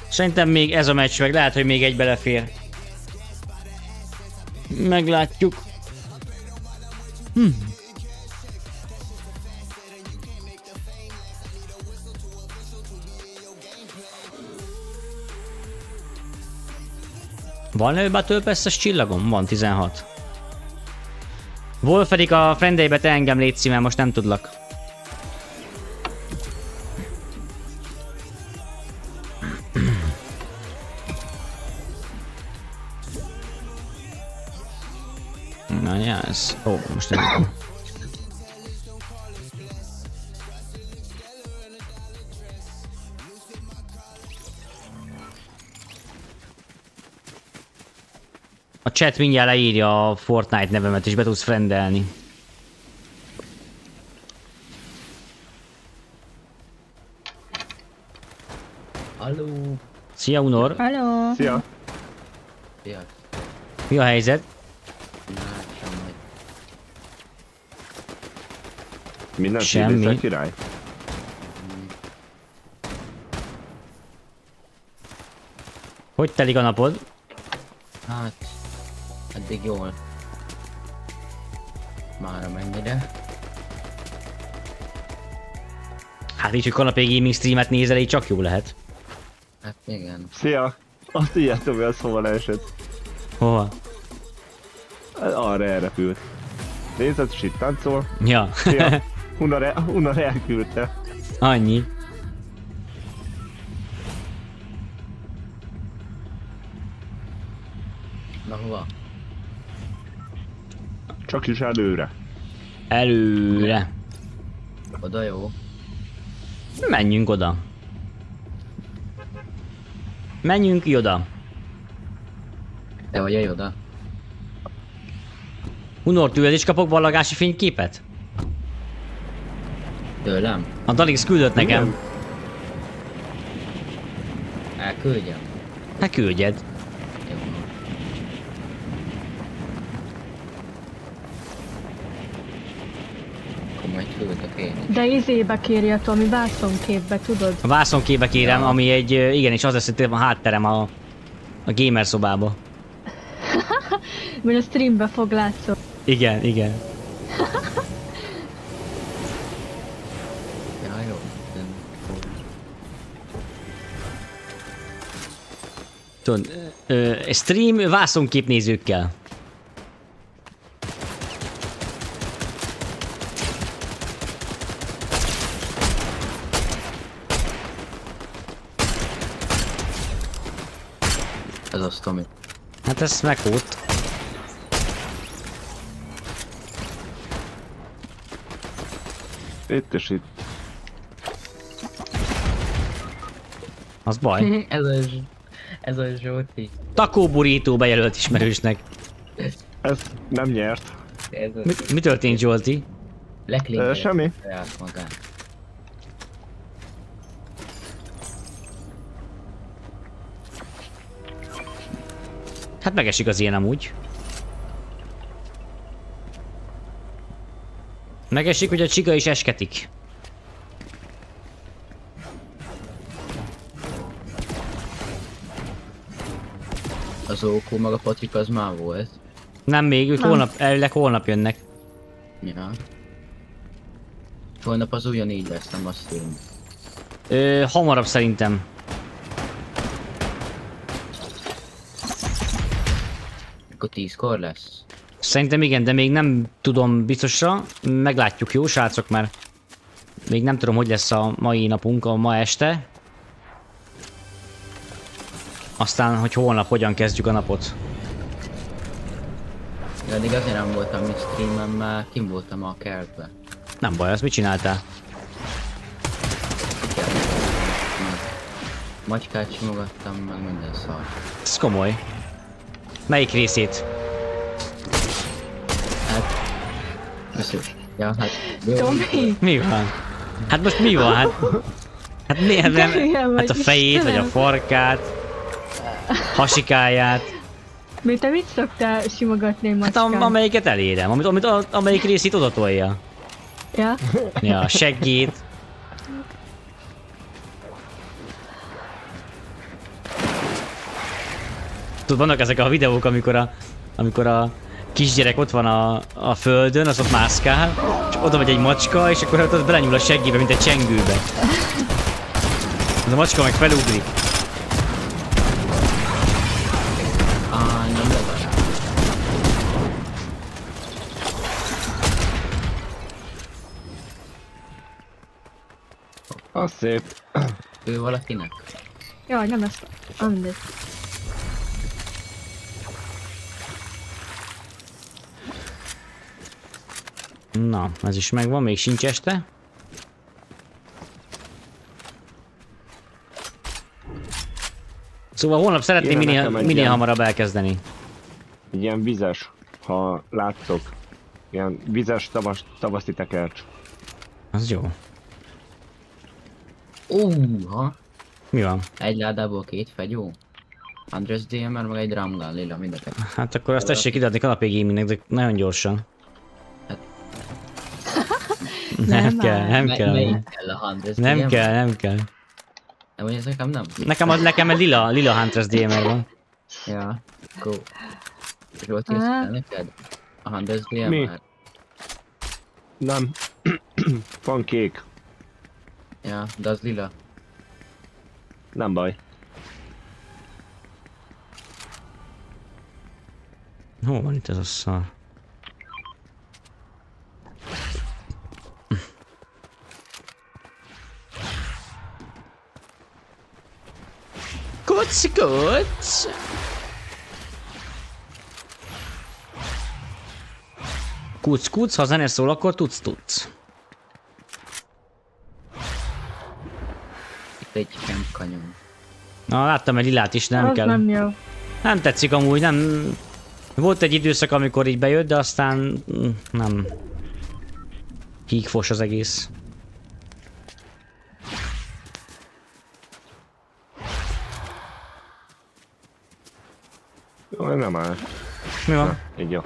Speaker 1: Szerintem még ez a meccs meg, lehet, hogy még egy belefér. Meglátjuk. Hm. Van ő Battle csillagom? Van 16. Wolf pedig a frendeibe te engem légy mert most nem tudlak. Na, ez... Ó, most nem... A chat mindjárt leírja a Fortnite nevemet, és be tudsz friendelni.
Speaker 6: Halló!
Speaker 1: Szia Unor,
Speaker 2: Hello!
Speaker 4: Szia!
Speaker 6: Szia!
Speaker 1: mi a helyzet?
Speaker 4: Minden.
Speaker 1: Semmi.
Speaker 4: király?
Speaker 1: Hogy telik a napod?
Speaker 6: Hát, eddig jól. Már amennyire.
Speaker 1: Hát így, hogy kanapé gaming streamet nézel, így csak jó lehet.
Speaker 6: Hát igen.
Speaker 4: Szia! Azt tudjátok, hogy az hova leesett.
Speaker 1: Hova?
Speaker 4: Arra elrepült. Nézed, és itt táncol.
Speaker 1: Ja,
Speaker 4: Szia! Unor, el, Unor elküldte.
Speaker 1: annyi.
Speaker 6: Na hova?
Speaker 4: Csak is előre.
Speaker 1: Előre.
Speaker 6: Oda jó?
Speaker 1: Menjünk oda. Menjünk oda.
Speaker 6: Te vagy jöjj oda?
Speaker 1: Unor, tőled is kapok ballagási fényképet?
Speaker 6: Tőlem?
Speaker 1: A Dalix küldött nekem.
Speaker 6: Elküldjem?
Speaker 1: Hát küldjed.
Speaker 6: Jó. Akkor majd küldök én is.
Speaker 2: De izébe kéri a Tomi vászonképbe, tudod?
Speaker 1: A vászonképbe kérem,
Speaker 6: Ja.
Speaker 1: ami egy, ö, igen, és az lesz, hogy van hátterem a, a gamer szobába.
Speaker 2: Mert a streambe fog látszani.
Speaker 1: Igen, igen. Tudod, stream vászonkép nézőkkel.
Speaker 6: Tomi.
Speaker 1: Hát ez meghót.
Speaker 4: Itt és itt.
Speaker 1: Az baj.
Speaker 6: ez a, ez a Zsóti.
Speaker 1: Takóburító bejelölt ismerősnek.
Speaker 4: Ez nem nyert.
Speaker 6: Ez a...
Speaker 1: Mi, mi történt, Zsolti?
Speaker 6: Leklingelje
Speaker 4: Ö, semmi.
Speaker 6: magát.
Speaker 1: Hát megesik az ilyen amúgy. Megesik, hogy a csiga is esketik.
Speaker 6: Az Ókó meg a Patrik az már volt.
Speaker 1: Nem még, ők
Speaker 2: Nem.
Speaker 1: holnap, elvileg holnap jönnek.
Speaker 6: Ja. Holnap az ugyanígy lesz, nem a stream.
Speaker 1: Ö, hamarabb szerintem.
Speaker 6: Akkor 10-kor lesz.
Speaker 1: Szerintem igen, de még nem tudom biztosra. Meglátjuk, jó srácok, mert még nem tudom, hogy lesz a mai napunk, a ma este. Aztán, hogy holnap hogyan kezdjük a napot.
Speaker 6: Én eddig azért nem voltam mi streamen, mert kim voltam a kertbe.
Speaker 1: Nem baj, azt mit csináltál?
Speaker 6: Macskát simogattam, meg minden szar.
Speaker 1: Ez komoly. Melyik részét?
Speaker 6: Hát... Köszönöm. Ja, hát... Jó.
Speaker 2: Tomi!
Speaker 1: Mi van? Hát most mi van? Hát, hát miért nem? Hát a fejét, vagy a farkát, hasikáját.
Speaker 2: Mi te mit szoktál simogatni egy
Speaker 1: Hát
Speaker 2: macskán?
Speaker 1: am- amelyiket elérem, amit, amit, amelyik részét oda tolja.
Speaker 2: Ja?
Speaker 1: Ja, a seggét. Tudod, vannak ezek a videók, amikor a amikor a kisgyerek ott van a, a földön, az ott mászkál, és oda megy egy macska, és akkor ott belenyúl a seggébe, mint egy csengőbe. Az a macska meg felugrik.
Speaker 4: Az szép.
Speaker 6: Ő valakinek?
Speaker 2: Jaj, nem ezt. Mindegy.
Speaker 1: Na, ez is megvan, még sincs este. Szóval holnap szeretném minél, minél
Speaker 4: ilyen-
Speaker 1: hamarabb elkezdeni.
Speaker 4: Egy ilyen vizes, ha láttok. Ilyen vizes tavas, tavaszi tekercs.
Speaker 1: Az jó.
Speaker 6: Uh, ha.
Speaker 1: Mi van?
Speaker 6: Egy ládából két fegyó. Andres DMR, meg egy Ramgal lila, mind a kettő.
Speaker 1: Hát akkor azt tessék ideadni kanapé gamingnek, de nagyon gyorsan. Nem, kell, nem
Speaker 6: Me-
Speaker 1: kell.
Speaker 6: Melyik kell a Andres
Speaker 1: Nem kell, nem kell.
Speaker 6: Nem, hogy ez nekem nem?
Speaker 1: Nekem, a, nekem egy lila, lila Huntress DMR van.
Speaker 6: Ja, go. És volt jössz
Speaker 2: Ah.
Speaker 6: kell neked? A DMR?
Speaker 4: Mi? Nem. Van kék.
Speaker 6: Ja, de az lila.
Speaker 4: Nem baj.
Speaker 1: Hol van itt ez a szar? Kuc, kuc! Kuc, kuc, ha zene szól, akkor tudsz, tudsz.
Speaker 6: Itt egy camp kanyon.
Speaker 1: Na, láttam egy lilát is, nem
Speaker 2: az
Speaker 1: kell.
Speaker 2: nem jó.
Speaker 1: Nem tetszik amúgy, nem... Volt egy időszak, amikor így bejött, de aztán mm, nem. Hígfos az egész.
Speaker 4: Nem áll.
Speaker 1: Mi van?
Speaker 4: Így jó.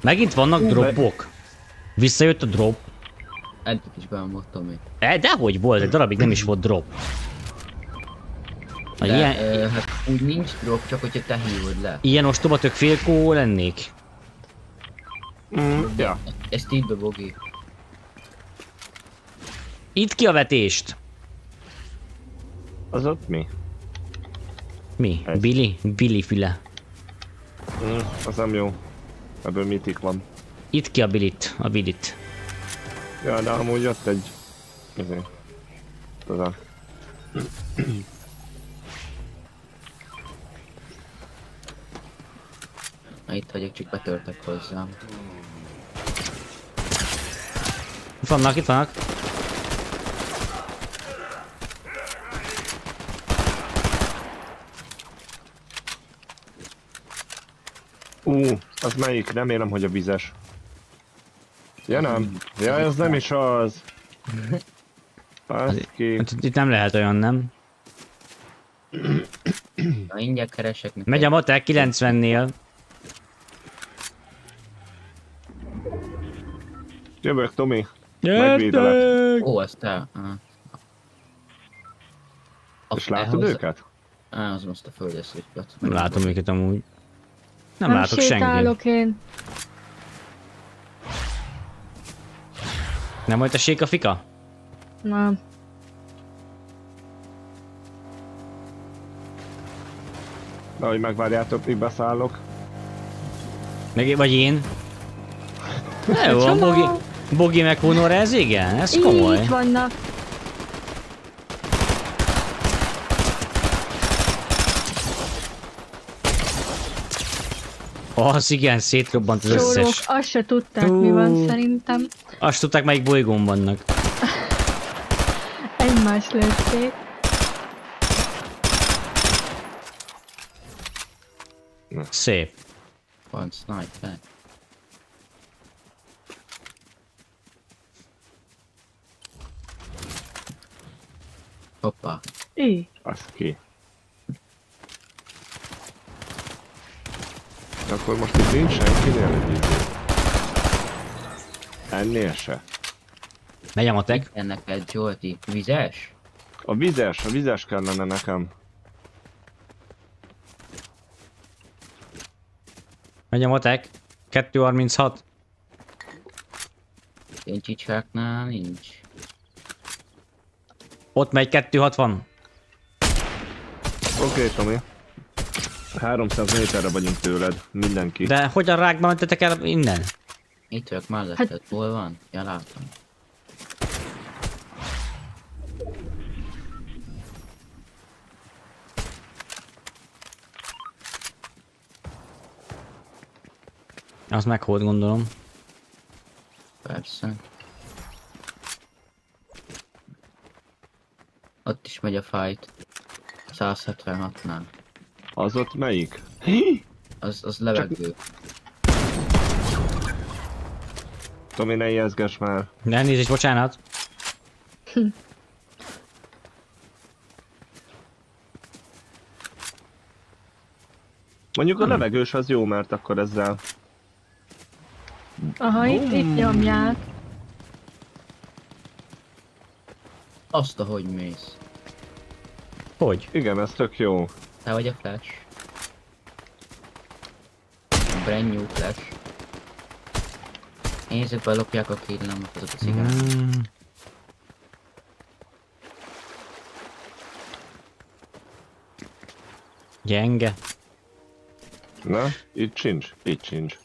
Speaker 1: Megint vannak dropok? Visszajött a drop?
Speaker 6: Eddig is beámodtam még.
Speaker 1: E, dehogy volt, egy darabig nem is volt drop. A
Speaker 6: De,
Speaker 1: ilyen,
Speaker 6: ö, hát úgy nincs drop, csak hogyha te hívod le.
Speaker 1: ilyen ostoba tök félkó lennék.
Speaker 4: Mm, ja.
Speaker 6: Ezt így be, Bogi.
Speaker 1: Itt ki a vetést?
Speaker 4: Az ott mi?
Speaker 1: Mi?
Speaker 4: Ez.
Speaker 1: Billy? Billy füle.
Speaker 4: Mm, az nem jó. Ebből mitik van.
Speaker 1: Itt ki a Billit? A Billit.
Speaker 4: Ja, de amúgy ott egy... Ezért. Tudom.
Speaker 6: Na itt vagyok, csak betörtek hozzám.
Speaker 1: Itt vannak, itt vannak.
Speaker 4: Ú, az melyik? Remélem, hogy a vizes. Ja nem. Ja, ez nem is az. Baszki.
Speaker 1: Hát itt nem lehet olyan, nem?
Speaker 6: Na ingyen keresek neked.
Speaker 1: Megy a motel 90-nél.
Speaker 4: Jövök, Tomi. Megvédelek.
Speaker 6: Ó, azt te. Ah.
Speaker 4: És látod őket?
Speaker 6: Á, az most a földeszéket.
Speaker 1: Nem látom őket amúgy. Nem,
Speaker 2: Nem
Speaker 1: látok senkit.
Speaker 2: én.
Speaker 1: Nem volt a sék a fika?
Speaker 2: Nem.
Speaker 4: Na, hogy megvárjátok, míg beszállok.
Speaker 1: Meg, vagy én? Jó. Bogi, Bogi meg Hunor, ez igen, ez komoly.
Speaker 2: Így vannak.
Speaker 1: Az igen, szétrobbant az
Speaker 2: Csórók,
Speaker 1: összes.
Speaker 2: azt se tudták, mi van
Speaker 1: Hú.
Speaker 2: szerintem.
Speaker 1: Azt tudták, melyik bolygón vannak.
Speaker 2: Egymás lőtték.
Speaker 1: Szép.
Speaker 6: Van sniper. Hoppá.
Speaker 2: Így.
Speaker 4: Az ki. Akkor most itt nincs senkinél egy. Ennél se.
Speaker 1: Megy a matek.
Speaker 6: Igen, neked, Zsolti. Vizes?
Speaker 4: A vizes, a vizes kellene nekem.
Speaker 1: Megy a matek. 236.
Speaker 6: Én csicsáknál nincs.
Speaker 1: Ott megy 260.
Speaker 4: Oké, okay, Tomi. 300 méterre vagyunk tőled, mindenki.
Speaker 1: De hogyan rákba mentetek el innen?
Speaker 6: Itt vagyok melletted, hát... hol van? Ja, látom.
Speaker 1: Azt meghód gondolom.
Speaker 6: Persze. Ott is megy a fight. 176-nál.
Speaker 4: Az ott melyik?
Speaker 6: Az, az levegő.
Speaker 4: Tomi, ne ijeszges már.
Speaker 1: De elnézést, bocsánat.
Speaker 4: Mondjuk a levegős az jó, mert akkor ezzel...
Speaker 2: Aha, itt, itt nyomják.
Speaker 6: Azt, ahogy mész.
Speaker 1: Hogy?
Speaker 4: Igen, ez tök jó.
Speaker 6: Te vagy a flash. Brand new flash. Nézzük, belopják a killámat azok a cigák.
Speaker 1: Mm. Gyenge.
Speaker 4: Na, itt sincs, itt sincs.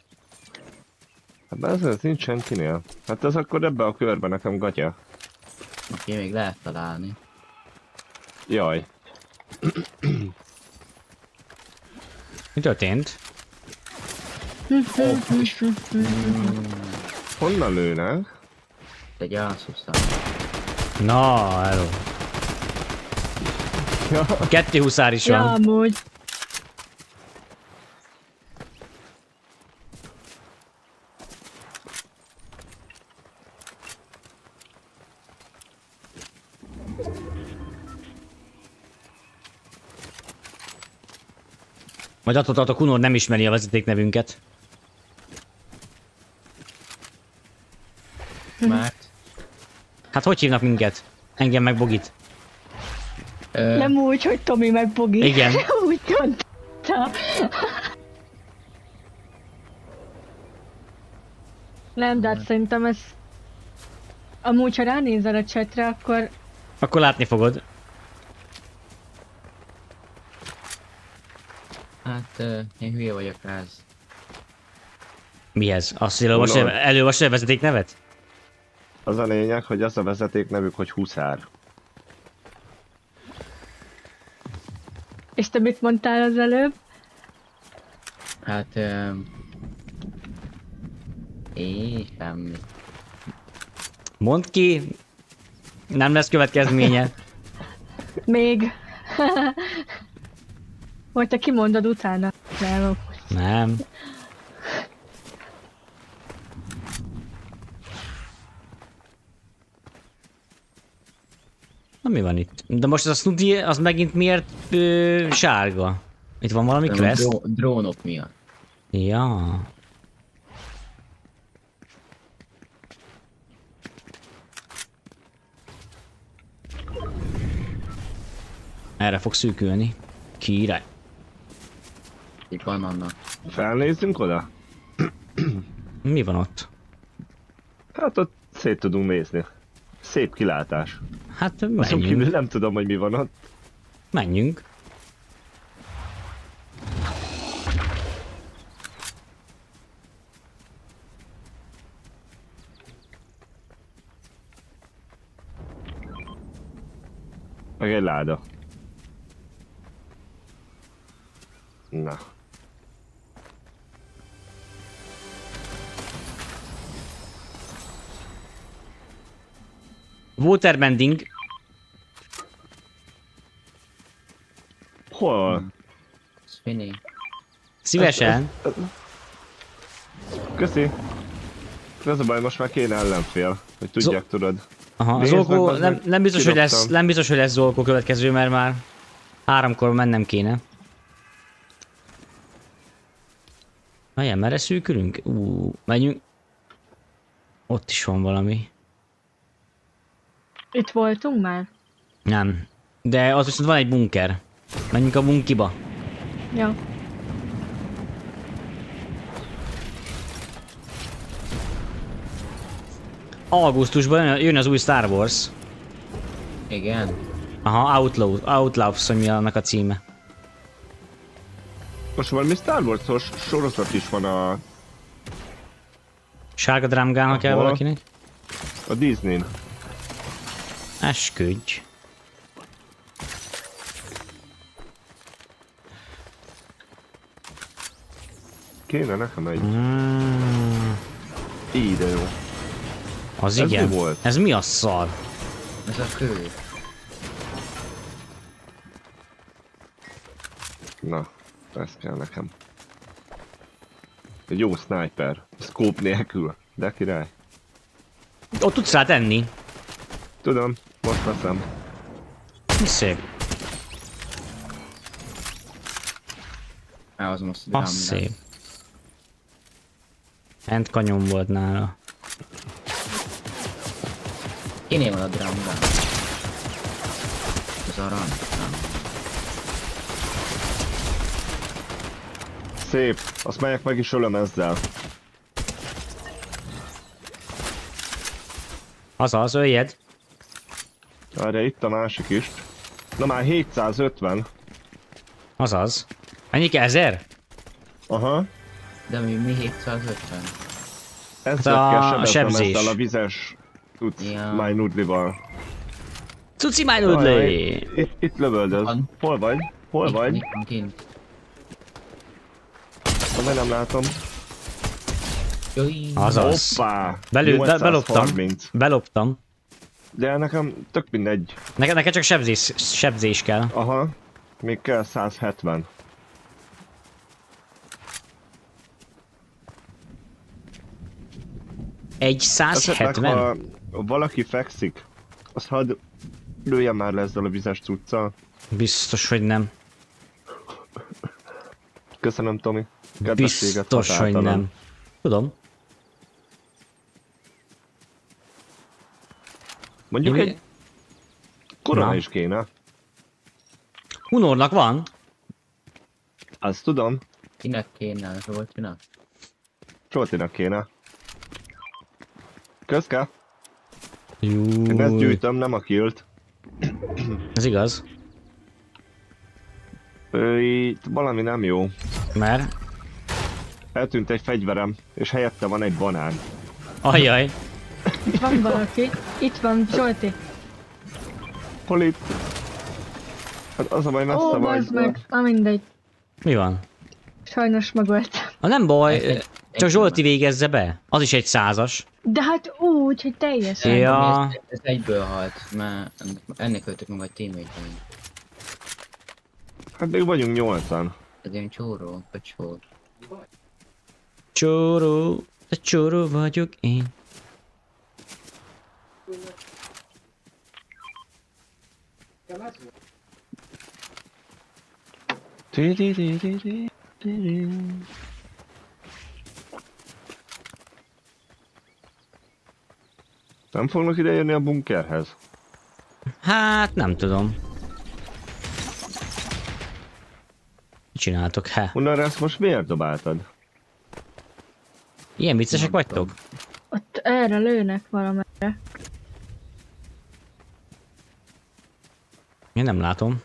Speaker 4: Hát ez, ez nincs senkinél. Hát ez akkor ebbe a körbe nekem gatya.
Speaker 6: Oké, még lehet találni.
Speaker 4: Jaj.
Speaker 1: Mi történt?
Speaker 4: Honnan lőnek?
Speaker 6: Te gyászúszál.
Speaker 1: Na, hello.
Speaker 4: Ja.
Speaker 1: Kettő huszár is
Speaker 2: Ja,
Speaker 1: van.
Speaker 2: amúgy.
Speaker 1: Majd attól tart a Kunor nem ismeri a vezetéknevünket.
Speaker 6: Mert...
Speaker 1: Hát hogy hívnak minket? Engem meg Bogit.
Speaker 6: Ö,
Speaker 2: Nem úgy, hogy Tomi meg Bogi.
Speaker 1: Igen.
Speaker 2: úgy mondta. Nem, de hát szerintem ez... Amúgy, ha ránézel a chatre, akkor
Speaker 1: Akkor látni fogod.
Speaker 6: Én hülye vagyok ráz.
Speaker 1: Mihez? Azt előolvasod,
Speaker 4: Kunor.
Speaker 1: előolvasod a vezetéknevet?
Speaker 4: Az a lényeg, hogy az a vezeték nevük, hogy huszár.
Speaker 2: És te mit mondtál az előbb?
Speaker 6: Hát... Ö, é, semmi.
Speaker 1: Mondd ki. Nem lesz következménye.
Speaker 2: Még. Vagy te kimondod utána. Nem,
Speaker 1: Nem. Na mi van itt? De most az a Snoopy, az megint miért ö, sárga? Itt van valami quest?
Speaker 6: dró- drónok miatt.
Speaker 1: Ja. Erre fog szűkülni. Király.
Speaker 6: Itt van annak.
Speaker 4: Felnézzünk oda?
Speaker 1: Mi van ott?
Speaker 4: Hát ott szét tudunk nézni. Szép kilátás.
Speaker 1: Hát
Speaker 4: Azon kívül
Speaker 1: menjünk.
Speaker 4: nem tudom, hogy mi van ott.
Speaker 1: Menjünk.
Speaker 4: Meg egy láda. Na.
Speaker 1: Waterbending.
Speaker 4: Hol?
Speaker 6: Spinny.
Speaker 1: Szívesen.
Speaker 4: Köszi. Ez a baj, most már kéne ellenfél, hogy tudják, tudod.
Speaker 1: Aha,
Speaker 4: Nézd meg,
Speaker 1: Zolkó,
Speaker 4: bazd
Speaker 1: nem,
Speaker 4: meg,
Speaker 1: nem, biztos, hogy lesz, nem biztos, hogy lesz Zolkó következő, mert már háromkor mennem kéne. Na ilyen, merre szűkülünk? Ú, menjünk. Ott is van valami.
Speaker 2: Itt voltunk már?
Speaker 1: Nem. De az viszont van egy bunker. Menjünk a bunkiba.
Speaker 2: Ja.
Speaker 1: Augusztusban jön az új Star Wars.
Speaker 6: Igen.
Speaker 1: Aha, Outlaw, Outlaws, hogy mi annak a címe.
Speaker 4: Most valami Star Wars-os sorozat is van a...
Speaker 1: Sárga drámgának
Speaker 4: el
Speaker 1: valakinek?
Speaker 4: A Disney-n.
Speaker 1: Esküdj.
Speaker 4: Kéne nekem egy.
Speaker 1: Mm,
Speaker 4: Így de jó.
Speaker 1: az
Speaker 4: Ez
Speaker 1: igen.
Speaker 4: mi volt?
Speaker 1: Ez mi a szar?
Speaker 6: Ez a kő.
Speaker 4: Na, ez kell nekem. Egy jó sniper. Scope nélkül. De király.
Speaker 1: Ott tudsz rá tenni.
Speaker 4: Tudom, most veszem.
Speaker 1: Mi szép.
Speaker 6: Elhozom azt a
Speaker 1: Az
Speaker 6: drámát.
Speaker 1: szép. Ent kanyom volt nála.
Speaker 6: Kinél van a? Az arany? Nem.
Speaker 4: Szép. Azt megyek meg is ölöm ezzel.
Speaker 1: Azaz, öljed.
Speaker 4: Erre itt a másik is. Na már 750.
Speaker 1: Azaz. Ennyi ezer?
Speaker 4: Aha.
Speaker 6: De mi, mi 750?
Speaker 4: Ezzel
Speaker 1: Hát a
Speaker 4: kell sebeznem
Speaker 1: sebzés.
Speaker 4: ezzel a vizes tudsz
Speaker 6: Ja.
Speaker 4: My Nudlival.
Speaker 1: Cuci my
Speaker 4: Ajaj,
Speaker 1: nudli!
Speaker 4: Itt, itt lövöldöz. Hol vagy? Hol
Speaker 6: Itt,
Speaker 4: vagy?
Speaker 6: Itt kint.
Speaker 4: Ha nem látom.
Speaker 6: Jaj.
Speaker 1: Azaz.
Speaker 4: Hoppá!
Speaker 1: Belül, be, beloptam.
Speaker 4: 830.
Speaker 1: Beloptam.
Speaker 4: De nekem tök mindegy.
Speaker 1: Neked, neked csak sebzés, sebzés kell.
Speaker 4: Aha. Még kell 170.
Speaker 1: Egy
Speaker 4: Esetleg,
Speaker 1: 170?
Speaker 4: ha valaki fekszik, azt hadd lőjem már le ezzel a vizes cuccal.
Speaker 1: Biztos, hogy nem.
Speaker 4: Köszönöm, Tomi. Kedvességet
Speaker 1: Biztos, hogy nem. Tudom.
Speaker 4: Mondjuk
Speaker 1: Én-
Speaker 4: egy korona
Speaker 1: Na.
Speaker 4: is kéne.
Speaker 1: Hunornak van.
Speaker 4: Azt tudom.
Speaker 6: Kinek kéne, Zsoltinak?
Speaker 4: Csoltinak kéne. Közke.
Speaker 1: Jú,
Speaker 4: Én ezt gyűjtöm, nem a kilt.
Speaker 1: ez igaz.
Speaker 4: Ö, itt valami nem jó.
Speaker 1: Mert...
Speaker 4: Eltűnt egy fegyverem, és helyette van egy banán.
Speaker 1: Ajjaj.
Speaker 2: Itt van valaki. Itt van Zsolti.
Speaker 4: Hol itt? Hát az a baj, messze
Speaker 2: Ó,
Speaker 4: vagy.
Speaker 2: bazd meg. Na mindegy.
Speaker 1: Mi van?
Speaker 2: Sajnos megöltem.
Speaker 1: Ha nem baj,
Speaker 6: Ez egy-
Speaker 1: csak
Speaker 6: egy
Speaker 1: Zsolti végezze be. Az is egy százas.
Speaker 2: De hát úgy, hogy teljesen.
Speaker 1: Ja.
Speaker 6: Ez, ez egyből halt, mert ennek öltük meg a teammate
Speaker 4: Hát még vagyunk nyolcan.
Speaker 6: Ez ilyen csóró, vagy csór.
Speaker 1: Csóró, de csóró vagyok én.
Speaker 4: Nem fognak ide jönni a bunkerhez?
Speaker 1: Hát, nem tudom. Mit csináltok, he?
Speaker 4: Honnan ezt most miért dobáltad?
Speaker 1: Ilyen viccesek vagytok?
Speaker 2: Ott erre lőnek valamerre.
Speaker 1: Én nem látom.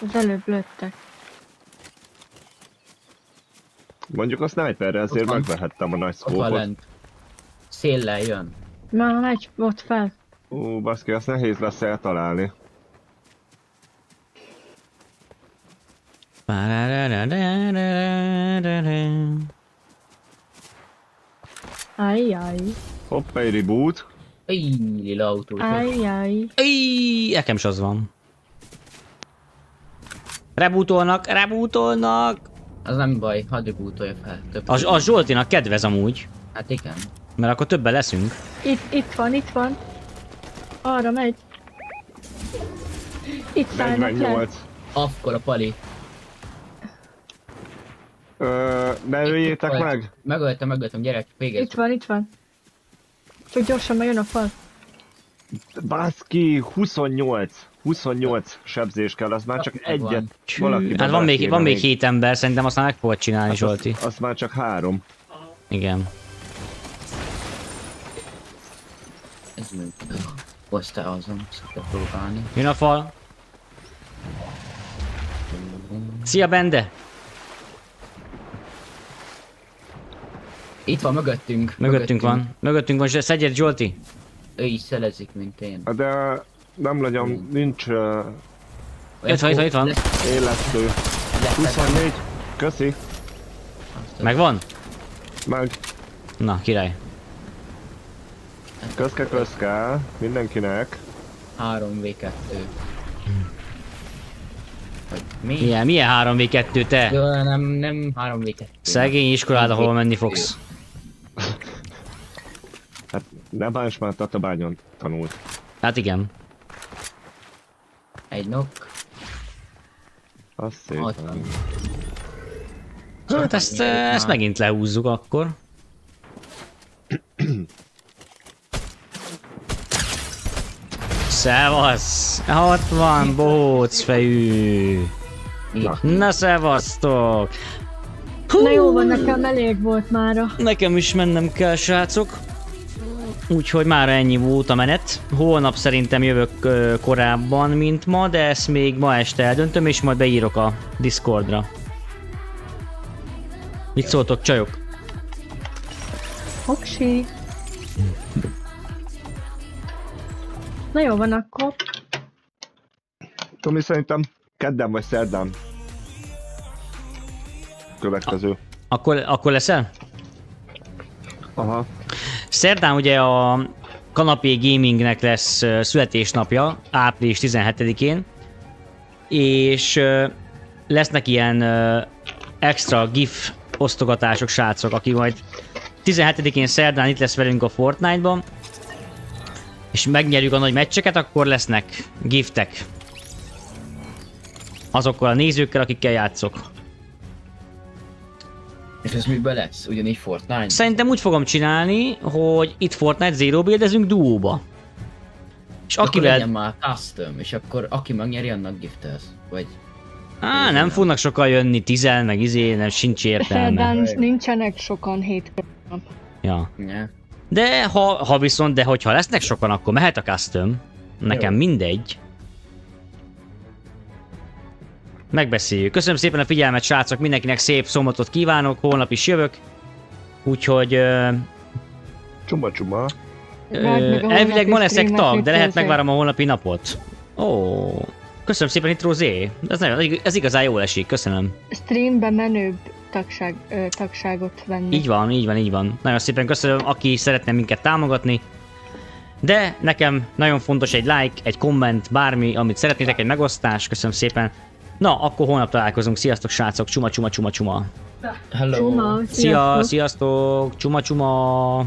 Speaker 2: Az előbb lőttek.
Speaker 4: Mondjuk a sniperre ezért
Speaker 6: Ott van.
Speaker 4: megvehettem a nagy szkópot.
Speaker 6: Széllel jön.
Speaker 2: Na, megy ott fel.
Speaker 4: Ó, baszki, azt nehéz lesz eltalálni.
Speaker 2: Ajjaj.
Speaker 4: Hopp, egy reboot.
Speaker 6: Íj, lila autó.
Speaker 2: Ajjaj.
Speaker 1: Íj, nekem is az van. Rebútolnak, rebútolnak!
Speaker 6: Az nem baj, hadd rebootolja fel. Több
Speaker 1: A, a Zsoltinak kedvez amúgy,
Speaker 6: Hát igen.
Speaker 1: mert akkor többen leszünk.
Speaker 2: Itt, itt van, itt van. Arra megy. Itt szállnak le.
Speaker 4: 48.
Speaker 6: Akkor a pali.
Speaker 4: Ö, ne öljétek
Speaker 6: Itt
Speaker 4: meg!
Speaker 6: Megöltem, megöltem, gyerek, végez.
Speaker 2: Itt van, itt van. Csak gyorsan, mert jön a fal.
Speaker 4: Baszki, 28. 28 sebzés kell, az már csak egyet.
Speaker 1: Csű,
Speaker 4: Valakibe
Speaker 1: hát van még, van még hét ember, szerintem azt már meg fogod csinálni,
Speaker 4: Hát
Speaker 1: Zsolti.
Speaker 4: Az, az már csak három.
Speaker 1: Igen.
Speaker 6: az meg. Posztázom, szokta próbálni.
Speaker 1: Jön a fal. Szia Bende!
Speaker 6: Itt van mögöttünk.
Speaker 1: Mögöttünk van. Mögöttünk van, szedjed Zsolti.
Speaker 6: Ő is szelezik, mint én.
Speaker 4: De nem legyen, nincs uh,
Speaker 1: Itt van, itt van, itt van.
Speaker 4: élesztő. 24. Köszi.
Speaker 1: Megvan?
Speaker 4: Meg.
Speaker 1: Na, király.
Speaker 4: Közke, közke. Mindenkinek.
Speaker 6: 3v2. Vagy mi?
Speaker 1: Milyen, milyen 3v2 te?
Speaker 6: Jó, nem, nem 3v2.
Speaker 1: Szegény iskolád, ahol menni fogsz.
Speaker 4: Hát nem más már Tatabányon tanult.
Speaker 1: Hát igen.
Speaker 6: Egy nok.
Speaker 4: Az szép.
Speaker 6: Ott van.
Speaker 1: Hát ezt, eh, ezt megint lehúzzuk akkor. Szevasz! Ott van, bohóc fejű!
Speaker 6: Itt.
Speaker 1: Na szevasztok!
Speaker 2: Na jó van, nekem elég volt mára.
Speaker 1: Nekem is mennem kell, srácok. Úgyhogy már ennyi volt a menet. Holnap szerintem jövök ö, korábban, mint ma, de ezt még ma este eldöntöm, és majd beírok a Discordra. Mit szóltok, csajok?
Speaker 2: Hoksi. Na jó van akkor.
Speaker 4: Tomi szerintem kedden vagy szerdán. Következő.
Speaker 1: Akkor, akkor leszel?
Speaker 4: Aha.
Speaker 1: Szerdán ugye a Kanapé Gamingnek lesz születésnapja, április 17-én, és lesznek ilyen extra GIF osztogatások, srácok, aki majd 17-én szerdán itt lesz velünk a Fortnite-ban, és megnyerjük a nagy meccseket, akkor lesznek giftek. Azokkal a nézőkkel, akikkel játszok.
Speaker 6: És ez miben lesz? Ugyanígy Fortnite?
Speaker 1: Szerintem úgy fogom csinálni, hogy itt Fortnite Zero buildezünk duóba. És
Speaker 6: Akkor
Speaker 1: akivel...
Speaker 6: legyen már custom, és akkor aki megnyeri, annak giftelsz. Vagy...
Speaker 1: Á, nem fognak sokan jönni, tizen, meg izé, nem sincs értelme.
Speaker 2: Szerdán nincsenek sokan hétfőn.
Speaker 1: Ja.
Speaker 6: Ja.
Speaker 1: De ha, ha viszont, de hogyha lesznek sokan, akkor mehet a custom. Nekem
Speaker 6: Jó.
Speaker 1: mindegy. Megbeszéljük. Köszönöm szépen a figyelmet, srácok, mindenkinek szép szombatot kívánok, holnap is jövök. Úgyhogy ö,
Speaker 4: Csuma csuma.
Speaker 1: ö,
Speaker 2: Várd meg a
Speaker 1: elvileg ma leszek tag, de lehet megvárom a holnapi napot. Ó, köszönöm szépen itt Rozé. Ez, nagyon, ez igazán jól esik, köszönöm.
Speaker 2: Streambe menőbb tagság, ö, tagságot venni.
Speaker 1: Így van, így van, így van. Nagyon szépen köszönöm, aki szeretne minket támogatni. De nekem nagyon fontos egy like, egy komment, bármi, amit szeretnétek, egy megosztás, köszönöm szépen. Na, akkor holnap találkozunk. Sziasztok, srácok, csuma, csuma, csuma, csuma.
Speaker 6: Hello.
Speaker 2: Csuma,
Speaker 1: Szia,
Speaker 2: sziasztok.
Speaker 1: sziasztok, csuma, csuma.